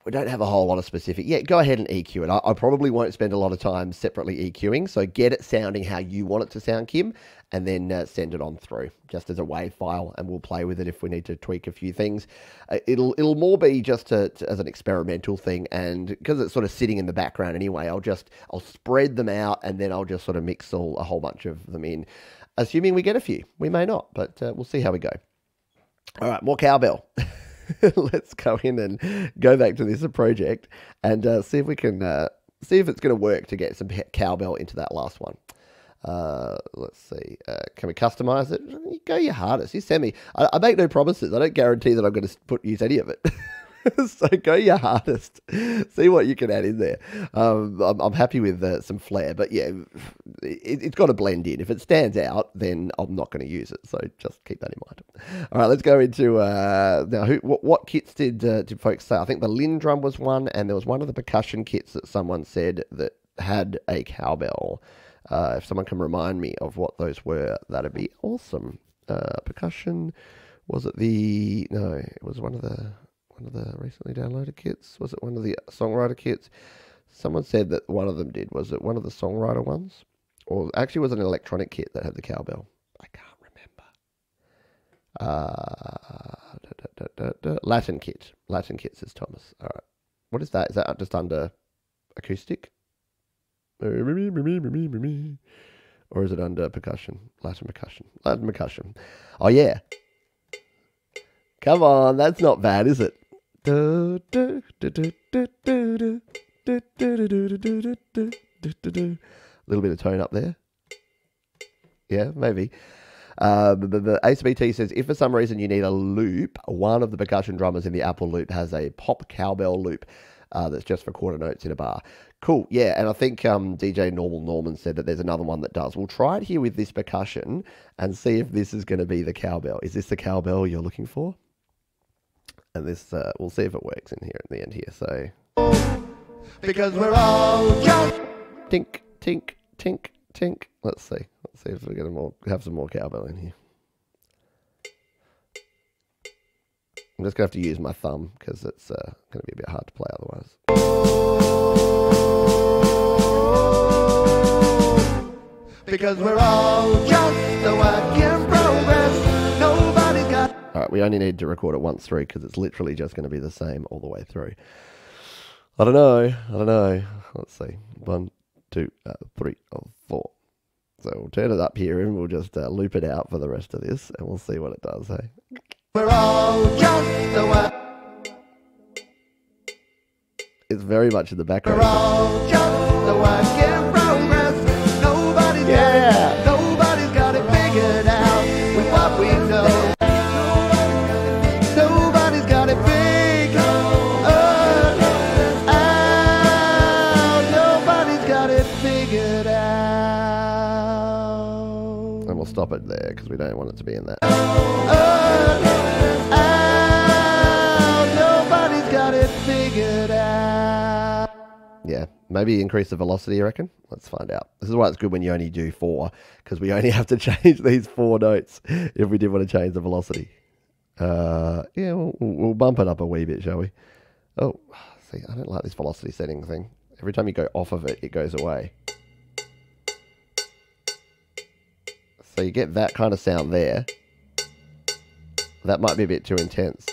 we don't have a whole lot of specific. Yeah, go ahead and EQ it. I, I, probably won't spend a lot of time separately EQing. So get it sounding how you want it to sound, Kim, and then uh, send it on through just as a WAV file, and we'll play with it if we need to tweak a few things. Uh, it'll it'll more be just to, to, as an experimental thing, and because it's sort of sitting in the background anyway, I'll just I'll spread them out, and then I'll just sort of mix all a whole bunch of them in, assuming we get a few. We may not, but uh, we'll see how we go. All right, more cowbell. let's go in and go back to this project and uh, see if we can uh, see if it's going to work to get some cowbell into that last one. Uh, let's see. Uh, can we customize it? You go your hardest. You send me. I, I, make no promises. I don't guarantee that I'm going to put use any of it. so go your hardest. See what you can add in there. Um, I'm, I'm, happy with uh, some flair, but yeah, it, has got to blend in. If it stands out, then I'm not going to use it. So just keep that in mind. All right, let's go into uh, now. Who, what, what, kits did uh, did folks say? I think the LinnDrum was one, and there was one of the percussion kits that someone said that had a cowbell. Uh, if someone can remind me of what those were, that'd be awesome. Uh, percussion was it the no? It was one of the one of the recently downloaded kits? Was it one of the songwriter kits? Someone said that one of them did. Was it one of the songwriter ones? Or actually was an electronic kit that had the cowbell? I can't remember. Uh, da, da, da, Latin kit. Latin kit says Thomas. All right. What is that? Is that just under acoustic? Or is it under percussion? Latin percussion. Latin percussion. Oh, yeah. Come on, that's not bad, is it? A little bit of tone up there. Yeah, maybe. Um, the, the ACBT says if for some reason you need a loop, one of the percussion drummers in the Apple loop has a pop cowbell loop uh, that's just for quarter notes in a bar. Cool, yeah. And I think um, DJ Normal Norman said that there's another one that does. We'll try it here with this percussion and see if this is going to be the cowbell. Is this the cowbell you're looking for? And this, uh, we'll see if it works in here at the end here. So, Because we're all just tink, tink, tink, tink. Let's see. Let's see if we get a more, have some more cowbell in here. I'm just gonna have to use my thumb because it's uh, gonna be a bit hard to play otherwise. because we're all just a work in progress. All right, we only need to record it once through because it's literally just going to be the same all the way through. I don't know. I don't know. Let's see. One, two, uh, three, oh, four. So we'll turn it up here and we'll just uh, loop it out for the rest of this and we'll see what it does. Hey. we're all just. It's very much in the background. Stop it there because we don't want it to be in that. Nobody's got it figured out. Yeah, maybe increase the velocity, you reckon? Let's find out. This is why it's good when you only do four, because we only have to change these four notes if we did want to change the velocity. Uh, yeah, we'll, we'll bump it up a wee bit, shall we? Oh, see, I don't like this velocity setting thing. Every time you go off of it, it goes away. So you get that kind of sound there. That might be a bit too intense.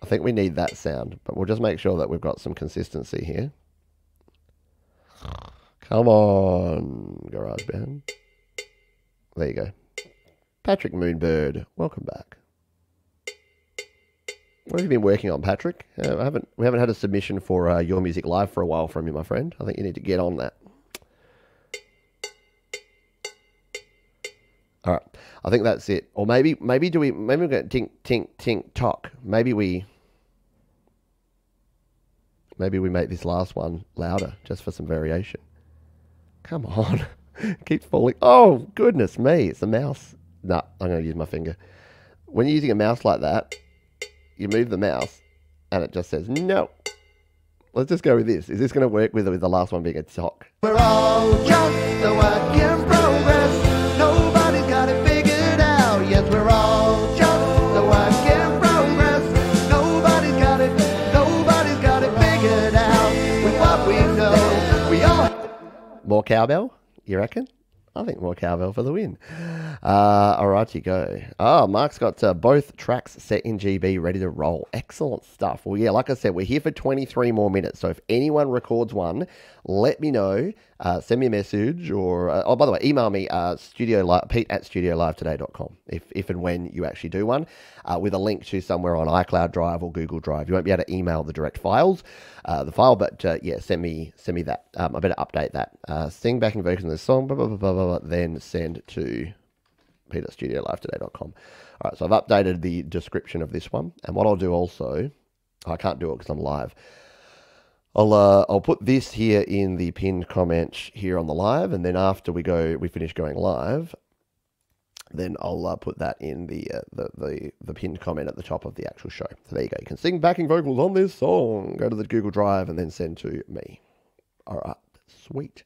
I think we need that sound, but we'll just make sure that we've got some consistency here. Come on, GarageBand. There you go. Patrick Moonbird, welcome back. What have you been working on, Patrick? Uh, I haven't. We haven't had a submission for uh, your music live for a while from you, my friend. I think you need to get on that. All right, I think that's it. Or maybe, maybe do we? Maybe we're going to tink, tink, tink, tock. Maybe we. Maybe we make this last one louder just for some variation. Come on. Keeps falling. Oh, goodness me. It's a mouse. No, I'm going to use my finger. When you're using a mouse like that, you move the mouse and it just says no. Let's just go with this. Is this going to work with, with the last one being a sock? We're all just a work in progress. Nobody's got it figured out. Yes, we're all just a work in progress. Nobody's got it. Nobody's got it figured out. With what we know, we all. More cowbell, you reckon? I think more cowbell for the win. Uh, all right, you go. Ah, Mark's got uh, both tracks set in GB ready to roll. Excellent stuff. Well, yeah, like I said, we're here for 23 more minutes. So if anyone records one, let me know. Uh, send me a message or, uh, oh, by the way, email me, uh, studio li- pete at studiolivetoday.com if, if and when you actually do one uh, with a link to somewhere on iCloud Drive or Google Drive. You won't be able to email the direct files, uh, the file, but uh, yeah, send me send me that. Um, I better update that. Sing backing vocals in the song, blah, blah, blah, blah, blah, blah, then send to pete at studiolivetoday.com. All right, so I've updated the description of this one. And what I'll do also, I can't do it because I'm live. I'll uh, I'll put this here in the pinned comment here on the live, and then after we go, we finish going live, then I'll uh, put that in the, uh, the the the pinned comment at the top of the actual show. So there you go. You can sing backing vocals on this song. Go to the Google Drive and then send to me. All right, sweet.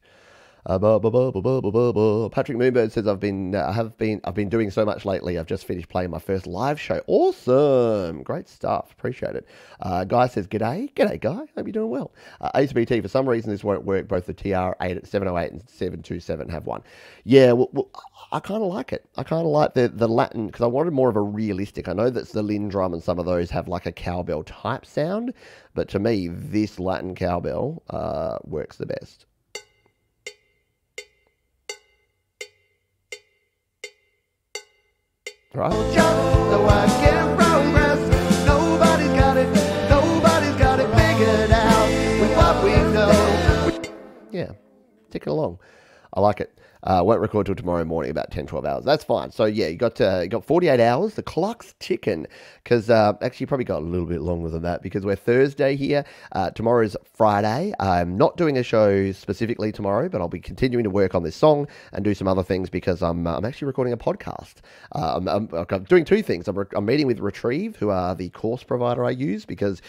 Uh, bu- bu- bu. Patrick Moonbird says I've been uh, I have been I've been doing so much lately. I've just finished playing my first live show. Awesome, great stuff. Appreciate it. Uh, Guy says g'day, g'day Guy. Hope you're doing well. Uh, ACBT for some reason this won't work. Both the TR eight seven hundred eight and seven two seven have one. Yeah, well, well I kind of like it. I kind of like the the Latin because I wanted more of a realistic. I know that the LinnDrum and some of those have like a cowbell type sound, but to me this Latin cowbell uh, works the best. Know. Yeah, ticking along. I like it. Uh, won't record till tomorrow morning, about 10, 12 hours. That's fine. So yeah, you got uh, you got 48 hours. The clock's ticking because uh, actually probably got a little bit longer than that because we're Thursday here. Uh, tomorrow's Friday. I'm not doing a show specifically tomorrow, but I'll be continuing to work on this song and do some other things because I'm I'm actually recording a podcast. Uh, I'm, I'm, I'm doing two things. I'm, re- I'm meeting with Retrieve, who are the course provider I use because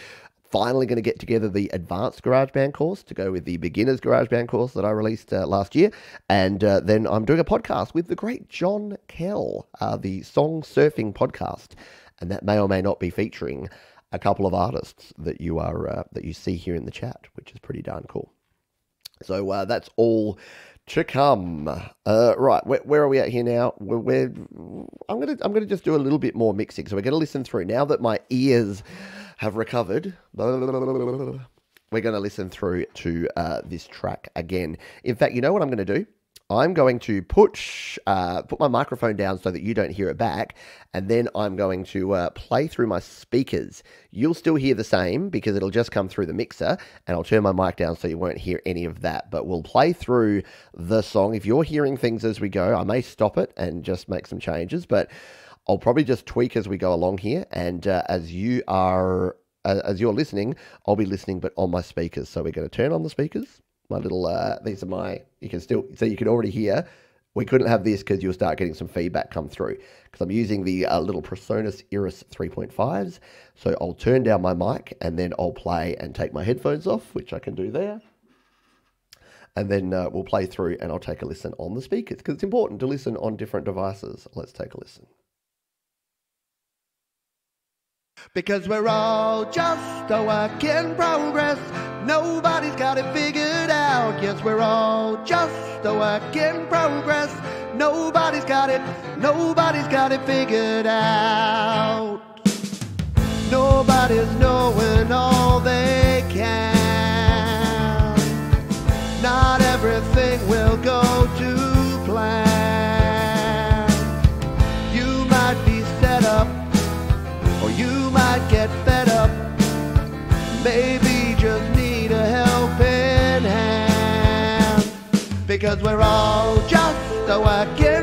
finally going to get together the advanced GarageBand course to go with the beginners GarageBand course that I released uh, last year. And uh, then I'm doing a podcast with the great John Kell, uh, the Song Surfing podcast. And that may or may not be featuring a couple of artists that you are uh, that you see here in the chat, which is pretty darn cool. So uh, that's all to come. Uh, right, where, where, are we at here now? We're, we're, I'm gonna I'm gonna just do a little bit more mixing. So we're gonna listen through now that my ears have recovered. We're going to listen through to uh, this track again. In fact, you know what I'm going to do? I'm going to put uh, put my microphone down so that you don't hear it back, and then I'm going to uh, play through my speakers. You'll still hear the same because it'll just come through the mixer, and I'll turn my mic down so you won't hear any of that. But we'll play through the song. If you're hearing things as we go, I may stop it and just make some changes, but I'll probably just tweak as we go along here, and uh, as you are uh, as you're listening, I'll be listening, but on my speakers. So we're going to turn on the speakers. My little uh, these are my you can still so you can already hear. We couldn't have this because you'll start getting some feedback come through because I'm using the uh, little PreSonus Eris 3.5s. So I'll turn down my mic and then I'll play and take my headphones off, which I can do there and then uh, we'll play through and I'll take a listen on the speakers because it's important to listen on different devices. Let's take a listen. Because we're all just a work in progress. Nobody's got it figured out. Yes, we're all just a work in progress. Nobody's got it, nobody's got it figured out. Nobody's knowing all they can. Because we're all just a work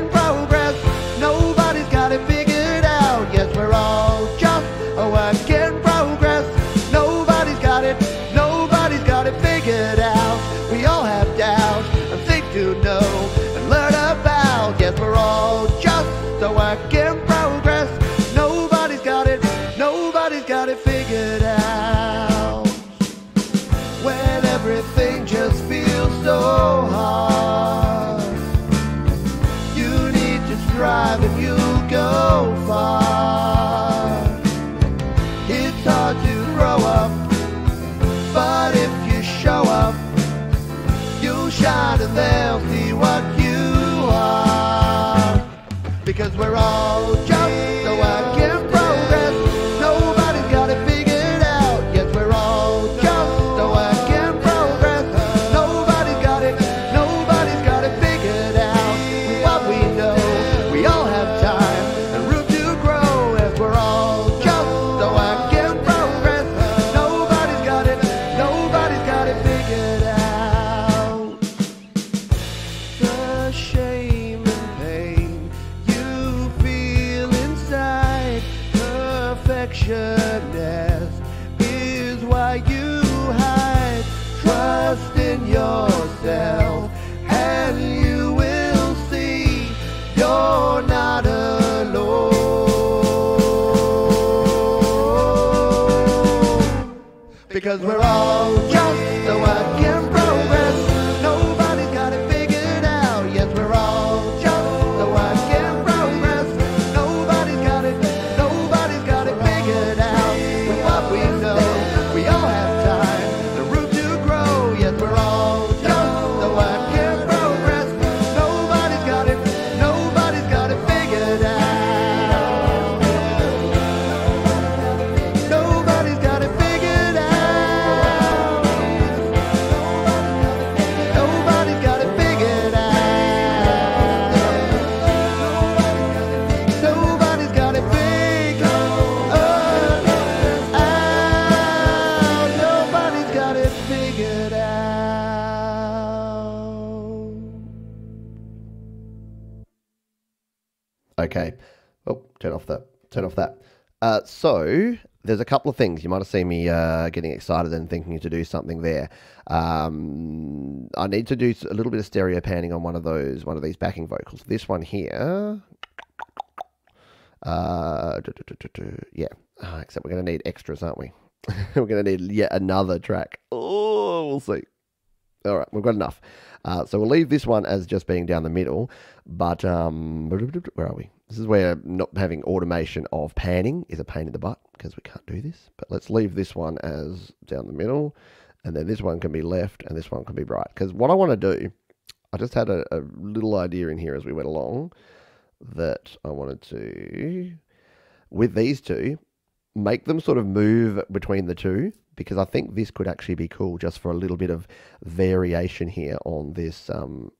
so there's a couple of things you might have seen me uh, getting excited and thinking to do something there. Um, I need to do a little bit of stereo panning on one of those, one of these backing vocals. This one here. Uh, du- du- du. yeah. Uh, except we're going to need extras, aren't we? we're going to need yet another track. Oh, we'll see. All right, we've got enough. Uh, so we'll leave this one as just being down the middle. But um, where are we? This is where not having automation of panning is a pain in the butt because we can't do this. But let's leave this one as down the middle, and then this one can be left, and this one can be right. Because what I want to do, I just had a, a little idea in here as we went along that I wanted to, with these two, make them sort of move between the two because I think this could actually be cool just for a little bit of variation here on this um,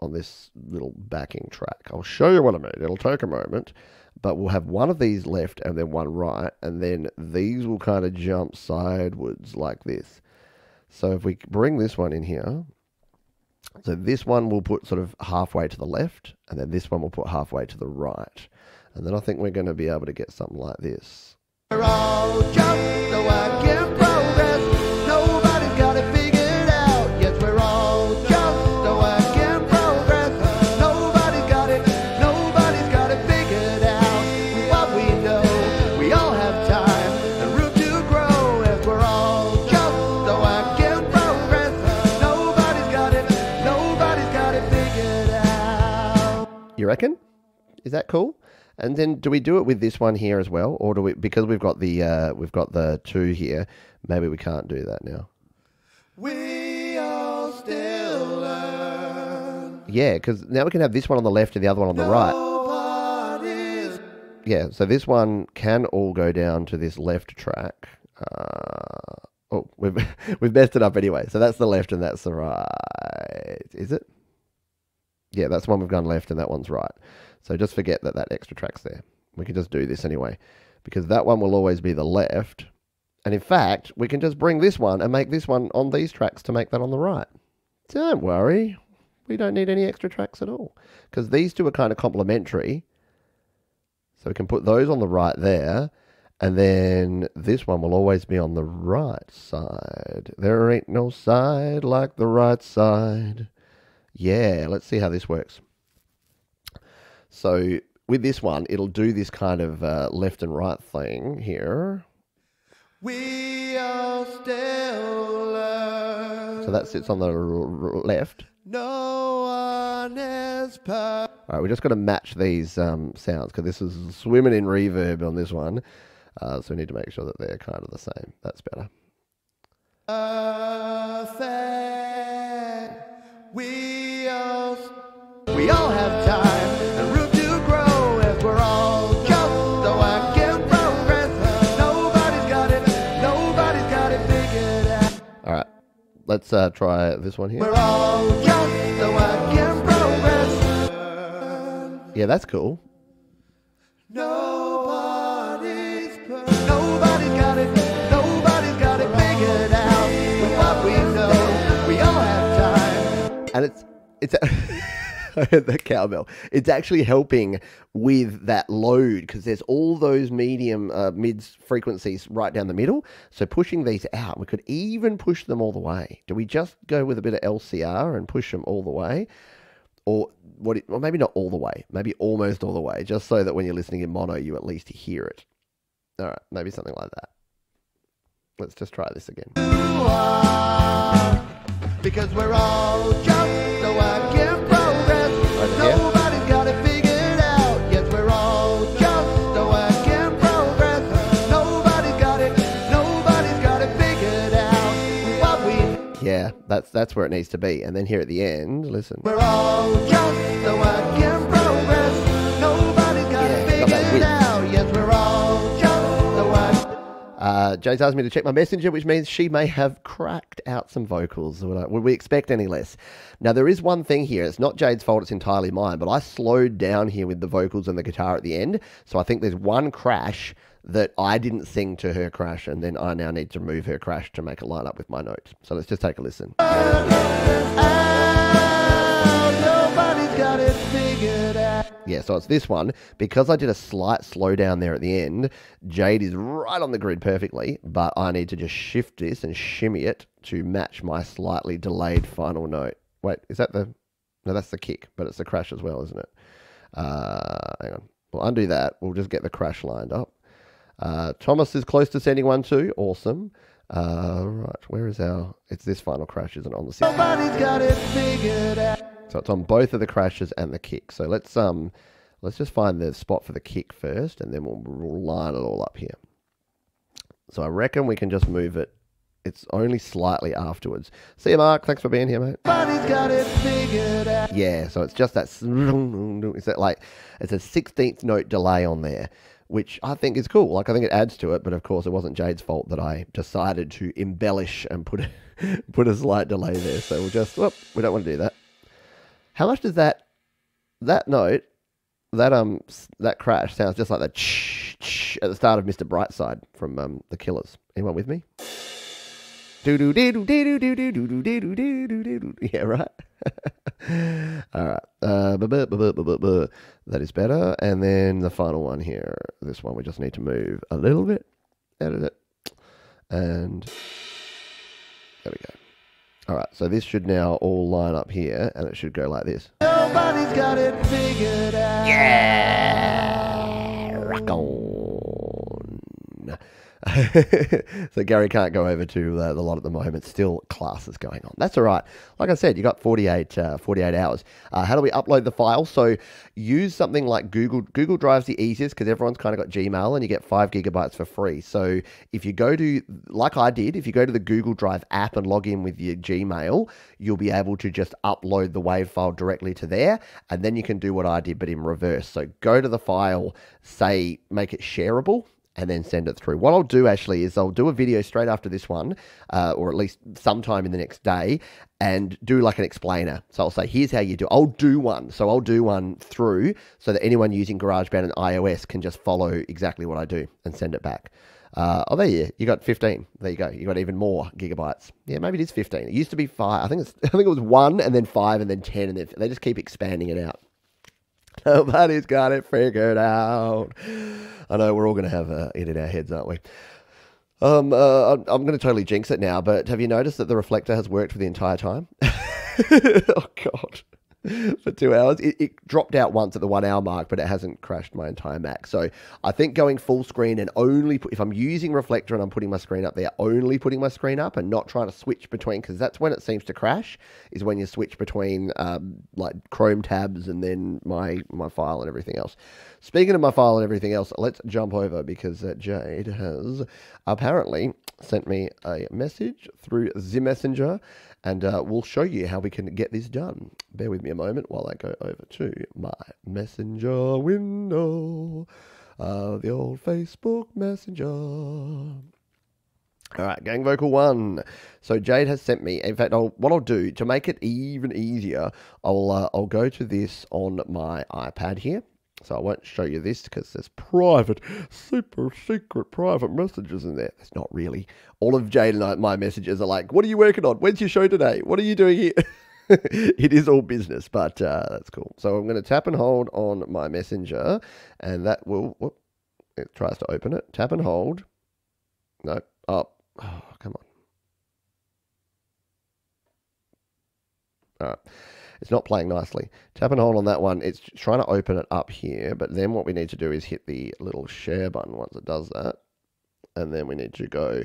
on this little backing track. I'll show you what I mean. It'll take a moment, but we'll have one of these left and then one right, and then these will kind of jump sideways like this. So if we bring this one in here, so this one will put sort of halfway to the left, and then this one will put halfway to the right. And then I think we're going to be able to get something like this. Reckon? Is that cool? And then do we do it with this one here as well, or do we because we've got the uh, we've got the two here? Maybe we can't do that now. We all still learn. Yeah, because now we can have this one on the left and the other one on the right. Yeah, so this one can all go down to this left track. Uh, oh, we've we've messed it up anyway. So that's the left and that's the right. Is it? Yeah, that's one we've gone left and that one's right. So just forget that that extra track's there. We can just do this anyway, because that one will always be the left. And in fact, we can just bring this one and make this one on these tracks to make that on the right. Don't worry, we don't need any extra tracks at all, because these two are kind of complementary. So we can put those on the right there, and then this one will always be on the right side. There ain't no side like the right side. Yeah, let's see how this works. So with this one, it'll do this kind of uh, left and right thing here. We all still. So that sits on the left. No one is perfect. All right, we're just going to match these um, sounds because this is swimming in reverb on this one. Uh, so we need to make sure that they're kind of the same. That's better. We we all have time and room to grow as we're all just a work in progress. Nobody's got it, nobody's got it figured out. All right, let's uh, try this one here. We're all just a work in progress. Yeah, that's cool. It's I cowbell. It's actually helping with that load because there's all those medium uh, mids frequencies right down the middle. So pushing these out, we could even push them all the way. Do we just go with a bit of LCR and push them all the way, or what? It, well, maybe not all the way. Maybe almost all the way, just so that when you're listening in mono, you at least hear it. All right, maybe something like that. Let's just try this again. That's that's where it needs to be. And then here at the end, listen. We're all just a work in progress. Nobody's got Yeah, it figured out. Yes, we're all just a work. Uh, Jade's asked me to check my messenger, which means she may have cracked out some vocals. Would, I, would we expect any less? Now, there is one thing here. It's not Jade's fault, it's entirely mine, but I slowed down here with the vocals and the guitar at the end. So I think there's one crash that I didn't sing to her crash, and then I now need to move her crash to make it line up with my notes. So let's just take a listen. Yeah, so it's this one. Because I did a slight slowdown there at the end, Jade is right on the grid perfectly, but I need to just shift this and shimmy it to match my slightly delayed final note. Wait, is that the... No, that's the kick, but it's the crash as well, isn't it? Uh, hang on. We'll undo that. We'll just get the crash lined up. Uh, Thomas is close to sending one too. Awesome. Uh, right, where is our... It's this final crash, isn't it, on the sixth? Nobody's got it figured out. So it's on both of the crashes and the kick. So let's um let's just find the spot for the kick first, and then we'll, we'll line it all up here. So I reckon we can just move it. It's only slightly afterwards. See you, Mark. Thanks for being here, mate. Nobody's got it figured out. Yeah, so it's just that. Is that like it's a sixteenth note delay on there, which I think is cool. Like I think it adds to it, but of course it wasn't Jade's fault that I decided to embellish and put a, put a slight delay there. So we'll just whoop, we don't want to do that. How much does that that note that um that crash sounds just like that at the start of Mr. Brightside from um, the Killers. Anyone with me? Do do do do do do do do do do do do do do. Yeah, right. All right. Uh, that is better. And then the final one here. This one we just need to move a little bit. Edit it. And there we go. All right. So this should now all line up here, and it should go like this. Nobody's got it figured out. Yeah, rock on. so Gary can't go over to uh, the lot at the moment. Still classes going on. That's all right. Like I said, you got 48, uh, 48 hours. Uh, how do we upload the file? So use something like Google. Google Drive's the easiest because everyone's kind of got Gmail and you get five gigabytes for free. So if you go to, like I did, if you go to the Google Drive app and log in with your Gmail, you'll be able to just upload the WAV file directly to there. And then you can do what I did, but in reverse. So go to the file, say, make it shareable and then send it through. What I'll do actually is I'll do a video straight after this one, uh, or at least sometime in the next day, and do like an explainer. So I'll say, here's how you do. I'll do one. So I'll do one through so that anyone using GarageBand and iOS can just follow exactly what I do and send it back. Uh, oh, there you you got 15. There you go. You got even more gigabytes. Yeah, maybe it is 15. It used to be five. I think it's I think it was one and then five and then 10 and then they just keep expanding it out. Nobody's got it figured out. I know we're all going to have uh, it in our heads, aren't we? Um, uh, I'm, I'm going to totally jinx it now, but have you noticed that the reflector has worked for the entire time? oh God, for two hours. It, it dropped out once at the one hour mark, but it hasn't crashed my entire Mac. So I think going full screen and only put, if I'm using reflector and I'm putting my screen up there, only putting my screen up and not trying to switch between because that's when it seems to crash. Is when you switch between um, like Chrome tabs and then my my file and everything else. Speaking of my file and everything else, let's jump over because uh, Jade has apparently sent me a message through the messenger and uh, we'll show you how we can get this done. Bear with me a moment while I go over to my messenger window, uh, the old Facebook messenger. All right, gang vocal one. So Jade has sent me. In fact, I'll, what I'll do to make it even easier, I'll uh, I'll go to this on my iPad here. So I won't show you this because there's private, super secret private messages in there. It's not really. All of Jade and my messages are like, "What are you working on? When's your show today? What are you doing here?" it is all business, but uh, that's cool. So I'm going to tap and hold on my messenger, and that will. Whoop, it tries to open it. Tap and hold. No. Up. Oh, come on. All right. It's not playing nicely. Tap and hold on that one. It's trying to open it up here, but then what we need to do is hit the little share button once it does that. And then we need to go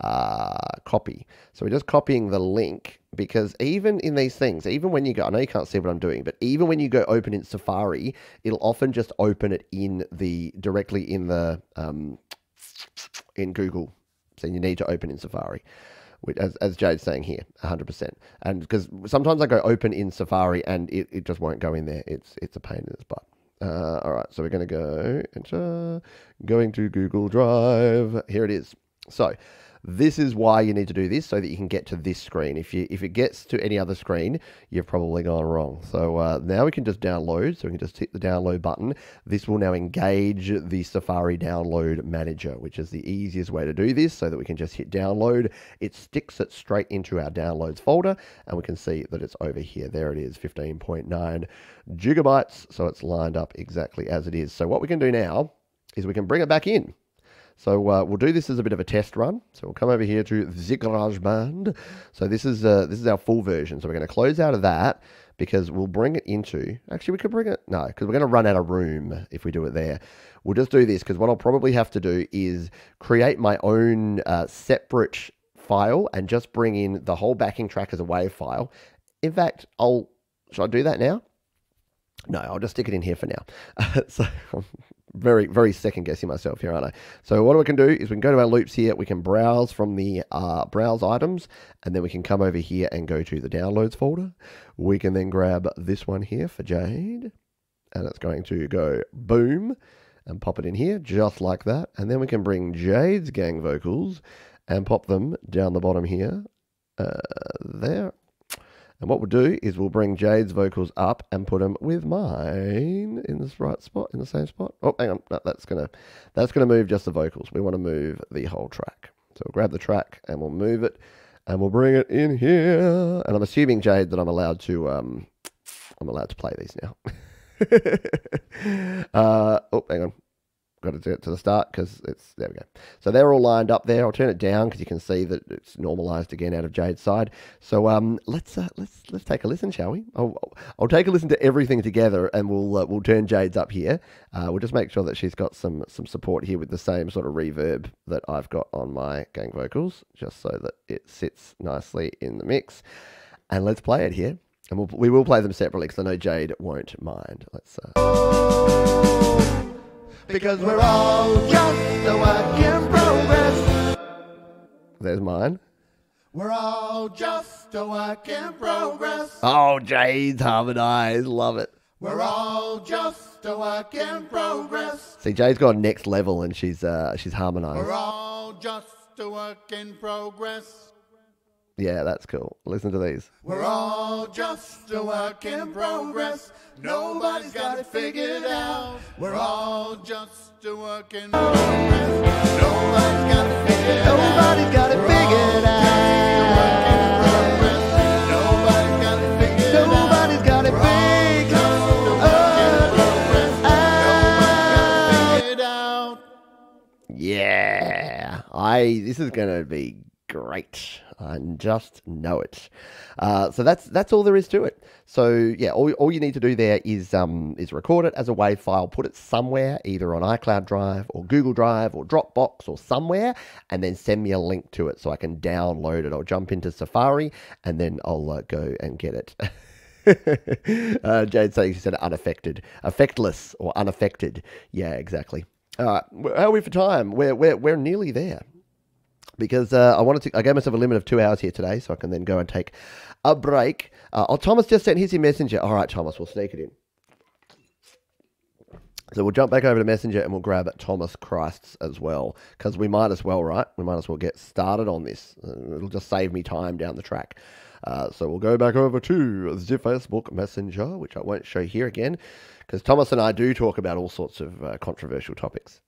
uh, copy. So we're just copying the link because even in these things, even when you go, I know you can't see what I'm doing, but even when you go open in Safari, it'll often just open it in the directly in the um, in Google. So you need to open in Safari as, as Jade's saying here, 100%. And because sometimes I go open in Safari and it, it just won't go in there. It's it's a pain in the butt. Uh, all right, so we're going to go enter, going to Google Drive. Here it is. So This is why you need to do this so that you can get to this screen. If you if it gets to any other screen, you've probably gone wrong. So uh, now we can just download. So we can just hit the download button. This will now engage the Safari Download Manager, which is the easiest way to do this so that we can just hit download. It sticks it straight into our downloads folder and we can see that it's over here. There it is, 15.9 gigabytes. So it's lined up exactly as it is. So what we can do now is we can bring it back in. So uh, we'll do this as a bit of a test run. So we'll come over here to the GarageBand. So this is uh, this is our full version. So we're going to close out of that because we'll bring it into. Actually, we could bring it no, because we're going to run out of room if we do it there. We'll just do this because what I'll probably have to do is create my own uh, separate file and just bring in the whole backing track as a WAV file. In fact, I'll should I do that now? No, I'll just stick it in here for now. so very, very second guessing myself here, aren't I? So what we can do is we can go to our loops here. We can browse from the uh, browse items, and then we can come over here and go to the downloads folder. We can then grab this one here for Jade, and it's going to go boom and pop it in here just like that. And then we can bring Jade's gang vocals and pop them down the bottom here, uh, there, and what we'll do is we'll bring Jade's vocals up and put them with mine in this right spot, in the same spot. Oh, hang on, no, that's gonna that's gonna move just the vocals. We want to move the whole track. So we'll grab the track and we'll move it, and we'll bring it in here. And I'm assuming Jade that I'm allowed to um I'm allowed to play these now. uh, oh, hang on got to do it to the start because it's there we go. So they're all lined up there. I'll turn it down because you can see that it's normalized again out of Jade's side. So um, let's uh, let's let's take a listen, shall we? I'll, I'll take a listen to everything together, and we'll uh, we'll turn Jade's up here. Uh, we'll just make sure that she's got some some support here with the same sort of reverb that I've got on my gang vocals, just so that it sits nicely in the mix. And let's play it here. And we'll, we will play them separately because I know Jade won't mind. Let's. Uh because we're all just a work in progress. There's mine. We're all just a work in progress. Oh, Jade's harmonized. Love it. We're all just a work in progress. See, Jade's gone next level and she's uh, she's harmonized. We're all just a work in progress. Yeah, that's cool. Listen to these. We're all just a work in progress. Nobody's got it figured out. We're all just a work in progress. Nobody's got it figured out. Nobody's got it figured out. Nobody's got it figured out. Yeah, I. This is gonna be great. I just know it. Uh, so that's that's all there is to it. So yeah, all, all you need to do there is um, is record it as a WAV file, put it somewhere, either on iCloud Drive or Google Drive or Dropbox or somewhere, and then send me a link to it so I can download it. I'll jump into Safari and then I'll uh, go and get it. uh, Jade saying she said unaffected, effectless or unaffected. Yeah, exactly. All right, how are we for time? We're we're we're nearly there because uh, I wanted to. I gave myself a limit of two hours here today, so I can then go and take a break. Uh, oh, Thomas just sent his messenger. All right, Thomas, we'll sneak it in. So we'll jump back over to Messenger and we'll grab Thomas Christ's as well, because we might as well, right? We might as well get started on this. Uh, it'll just save me time down the track. Uh, so we'll go back over to the Facebook Messenger, which I won't show here again, because Thomas and I do talk about all sorts of uh, controversial topics.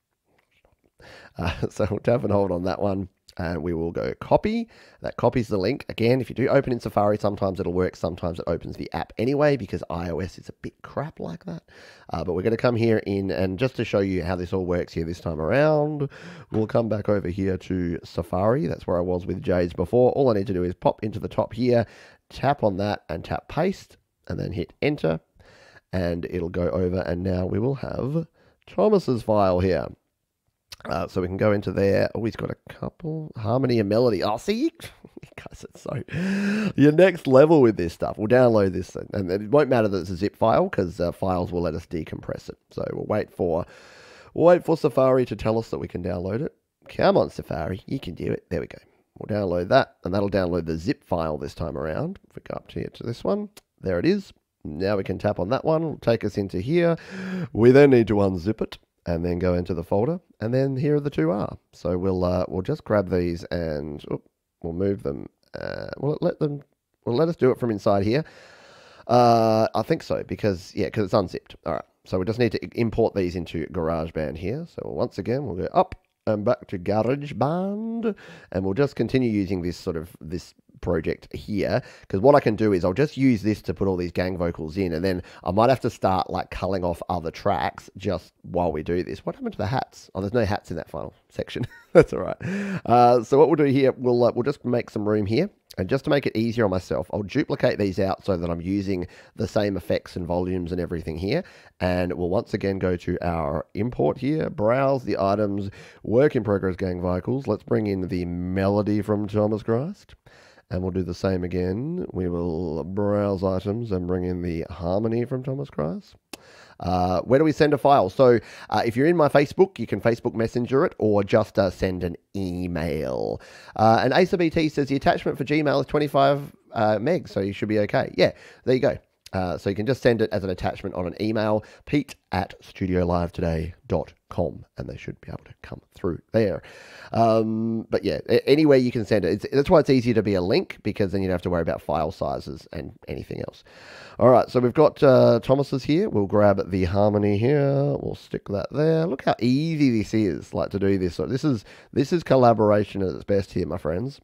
Uh, so we'll tap and hold on that one and we will go copy. That copies the link. Again, if you do open in Safari, sometimes it'll work, sometimes it opens the app anyway because iOS is a bit crap like that. Uh, but we're going to come here in, and just to show you how this all works here this time around, we'll come back over here to Safari. That's where I was with Jade's before. All I need to do is pop into the top here, tap on that, and tap paste, and then hit enter, and it'll go over, and now we will have Thomas's file here. Uh, so we can go into there. Oh, he's got a couple. Harmony and melody. Oh, see, you, guys are so. Your next level with this stuff. We'll download this, and it won't matter that it's a zip file because uh, files will let us decompress it. So we'll wait for, we'll wait for Safari to tell us that we can download it. Come on, Safari, you can do it. There we go. We'll download that, and that'll download the zip file this time around. If we go up here to this one, there it is. Now we can tap on that one. It'll take us into here. We then need to unzip it and then go into the folder, and then here are the two R. So we'll uh, we'll just grab these and we'll move them. Uh, will let them? Will let us do it from inside here? Uh, I think so because yeah, because it's unzipped. All right, so we just need to import these into GarageBand here. So once again, we'll go up and back to GarageBand, and we'll just continue using this sort of this project here because what I can do is I'll just use this to put all these gang vocals in and then I might have to start like culling off other tracks just while we do this. What happened to the hats? Oh, there's no hats in that final section. That's all right. Uh, so what we'll do here, we'll, uh, we'll just make some room here and just to make it easier on myself, I'll duplicate these out so that I'm using the same effects and volumes and everything here. And we'll once again go to our import here, browse the items, work in progress gang vocals. Let's bring in the melody from Thomas Christ. And we'll do the same again. We will browse items and bring in the harmony from Thomas Christ. Uh, where do we send a file? So uh, if you're in my Facebook, you can Facebook Messenger it or just uh, send an email. Uh, and ACBT says the attachment for Gmail is 25 uh, meg, so you should be okay. Yeah, there you go. Uh, so you can just send it as an attachment on an email, pete at studiolivetoday.com, and they should be able to come through there. Um, but yeah, anywhere you can send it. It's, that's why it's easier to be a link, because then you don't have to worry about file sizes and anything else. All right, so we've got uh, Thomas's here. We'll grab the harmony here. We'll stick that there. Look how easy this is, like to do this. So this is this is collaboration at its best here, my friends.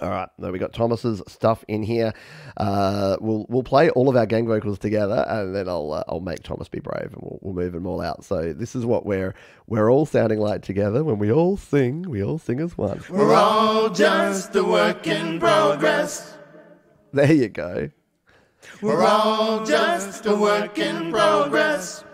All right, now we got Thomas's stuff in here. Uh, we'll we'll play all of our gang vocals together, and then I'll uh, I'll make Thomas be brave, and we'll, we'll move them all out. So this is what we're we're all sounding like together when we all sing. We all sing as one. We're all just a work in progress. There you go. We're all just a work in progress.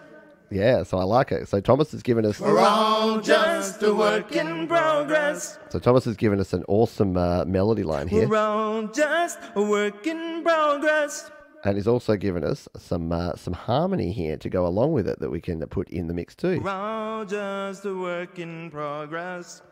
Yeah, so I like it. So Thomas has given us. We're all just a work in progress. So Thomas has given us an awesome uh, melody line here, We're all just a work in progress. and he's also given us some uh, some harmony here to go along with it that we can put in the mix too. We're all just a work in progress.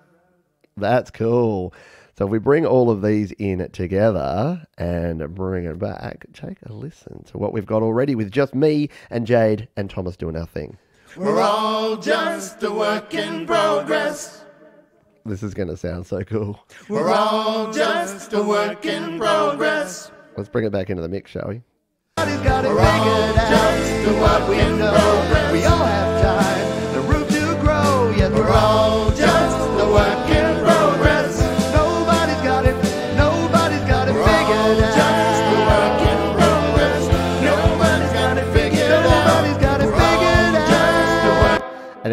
That's cool. So if we bring all of these in together and bring it back, take a listen to what we've got already with just me and Jade and Thomas doing our thing. We're all just a work in progress. This is going to sound so cool. We're all just a work in progress. Let's bring it back into the mix, shall we? Everybody's it We're all just a what work we in know. progress. We all have time,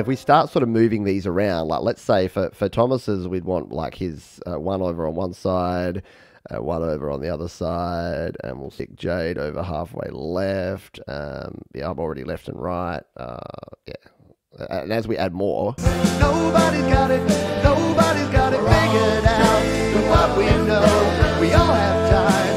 if we start sort of moving these around, like let's say for, for Thomas's, we'd want like his uh, one over on one side, uh, one over on the other side, and we'll stick Jade over halfway left. Um, yeah, I'm already left and right. Uh, yeah. And as we add more, Nobody's got it. Nobody's got it figured out. What we know. We all have time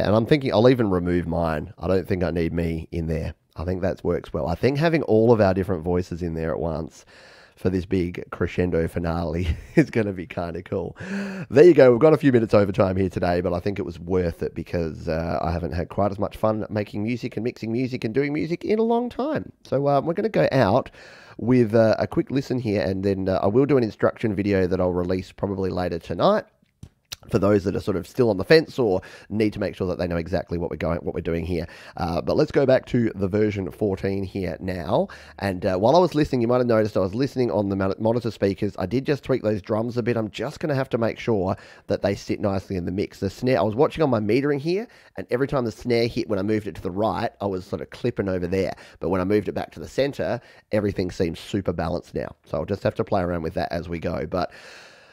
yeah, and I'm thinking I'll even remove mine. I don't think I need me in there. I think that works well. I think having all of our different voices in there at once for this big crescendo finale is going to be kind of cool. There you go. We've got a few minutes overtime here today, but I think it was worth it because uh, I haven't had quite as much fun making music and mixing music and doing music in a long time. So uh, we're going to go out with uh, a quick listen here, and then uh, I will do an instruction video that I'll release probably later tonight for those that are sort of still on the fence or need to make sure that they know exactly what we're going, what we're doing here. Uh, but let's go back to the version 14 here now. And uh, while I was listening, you might have noticed I was listening on the monitor speakers. I did just tweak those drums a bit. I'm just going to have to make sure that they sit nicely in the mix. The snare, I was watching on my metering here, and every time the snare hit when I moved it to the right, I was sort of clipping over there. But when I moved it back to the center, everything seems super balanced now. So I'll just have to play around with that as we go. But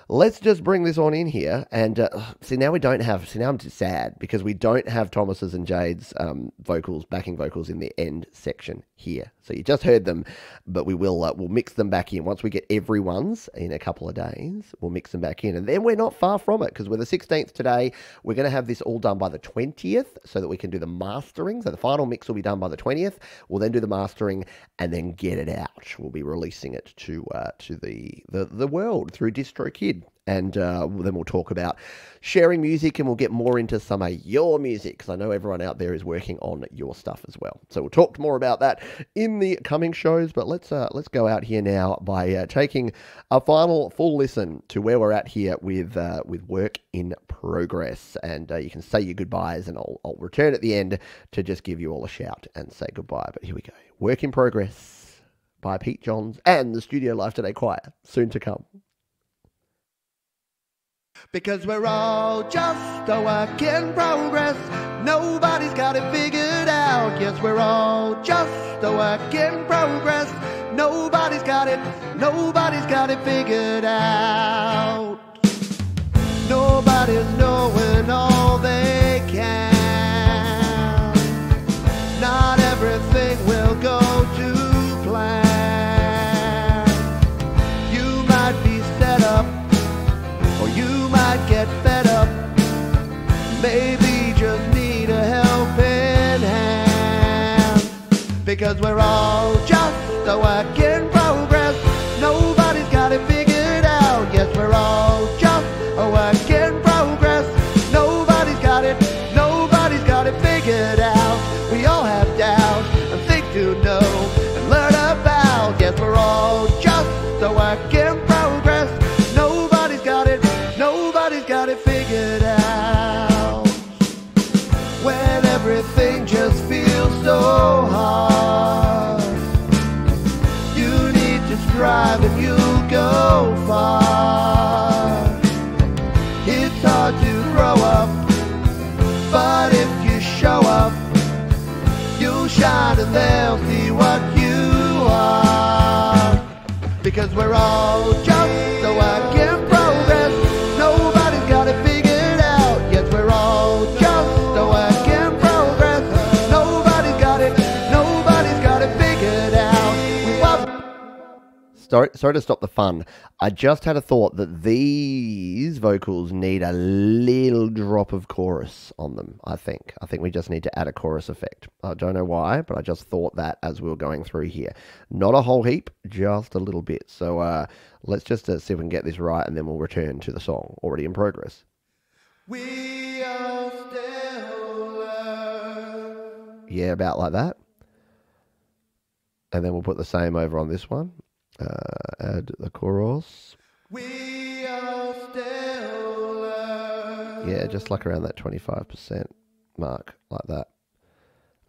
Let's just bring this on in here and uh, see. Now we don't have. See now I'm sad because we don't have Thomas's and Jade's um, vocals, backing vocals in the end section here. So you just heard them, but we will uh, we'll mix them back in once we get everyone's in a couple of days. We'll mix them back in, and then we're not far from it because we're the 16th today. We're going to have this all done by the 20th, so that we can do the mastering. So the final mix will be done by the 20th. We'll then do the mastering and then get it out. We'll be releasing it to uh, to the, the the world through DistroKid and uh, then we'll talk about sharing music and we'll get more into some of your music because I know everyone out there is working on your stuff as well. So we'll talk more about that in the coming shows. But let's uh, let's go out here now by uh, taking a final full listen to where we're at here with uh, with work in progress, and uh, you can say your goodbyes, and I'll, I'll return at the end to just give you all a shout and say goodbye. But here we go, work in progress by Pete Johns and the Studio Live Today Choir, soon to come. Because we're all just a work in progress. Nobody's got it figured out. Yes, we're all just a work in progress. Nobody's got it, nobody's got it figured out. Nobody's knowing all Because we're all just a work need to and you'll go far. It's hard to grow up, but if you show up, you'll shine and they'll see what you are. Because we're all just Sorry, sorry to stop the fun. I just had a thought that these vocals need a little drop of chorus on them. I think. I think we just need to add a chorus effect. I don't know why, but I just thought that as we were going through here. Not a whole heap, just a little bit. So uh, let's just uh, see if we can get this right, and then we'll return to the song already in progress. We are still. Yeah, about like that. And then we'll put the same over on this one. Uh, add the chorus. We are still. Yeah, just like around that 25% mark, like that.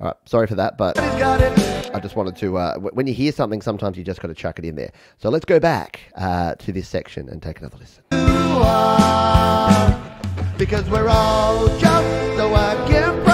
All right, sorry for that, but. I just wanted to. Uh, w- when you hear something, sometimes you just got to chuck it in there. So let's go back uh, to this section and take another listen. Because we're all just a work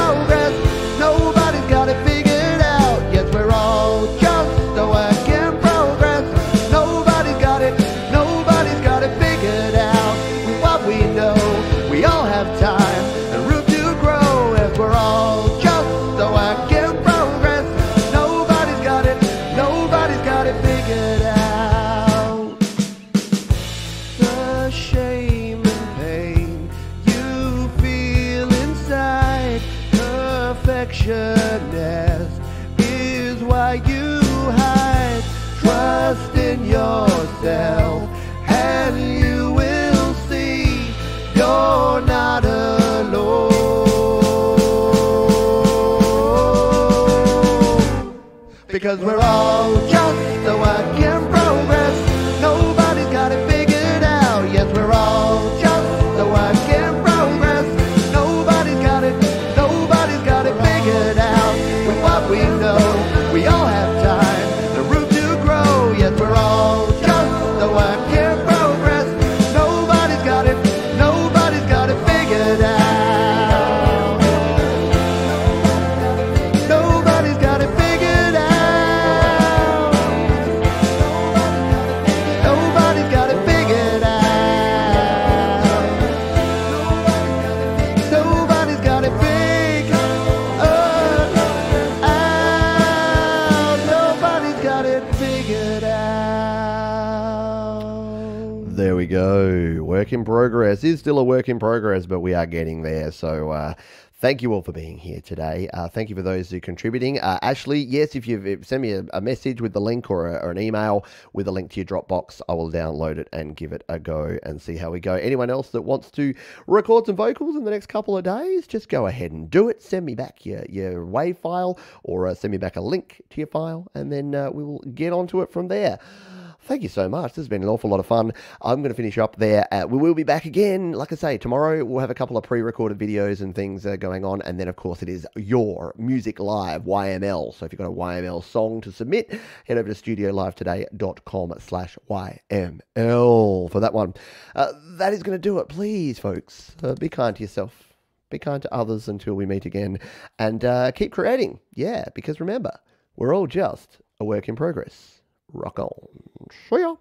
Because we're all Work in progress is still a work in progress, but we are getting there. So, uh, Thank you all for being here today. Uh, thank you for those who are contributing. Uh, Ashley, yes, if you send me a, a, message with the link or, a, or, an email with a link to your Dropbox, I will download it and give it a go and see how we go. Anyone else that wants to record some vocals in the next couple of days, just go ahead and do it. Send me back your, your WAV file or uh, send me back a link to your file, and then uh, we will get onto it from there. Thank you so much. This has been an awful lot of fun. I'm going to finish up there. Uh, we will be back again. Like I say, tomorrow we'll have a couple of pre recorded videos and things uh, going on. And then, of course, it is your Music Live YML. So if you've got a YML song to submit, head over to studiolivetoday.com slash YML for that one. Uh, that is going to do it. Please, folks, uh, be kind to yourself. Be kind to others until we meet again. And uh, keep creating. Yeah, because remember, we're all just a work in progress rock on. See ya.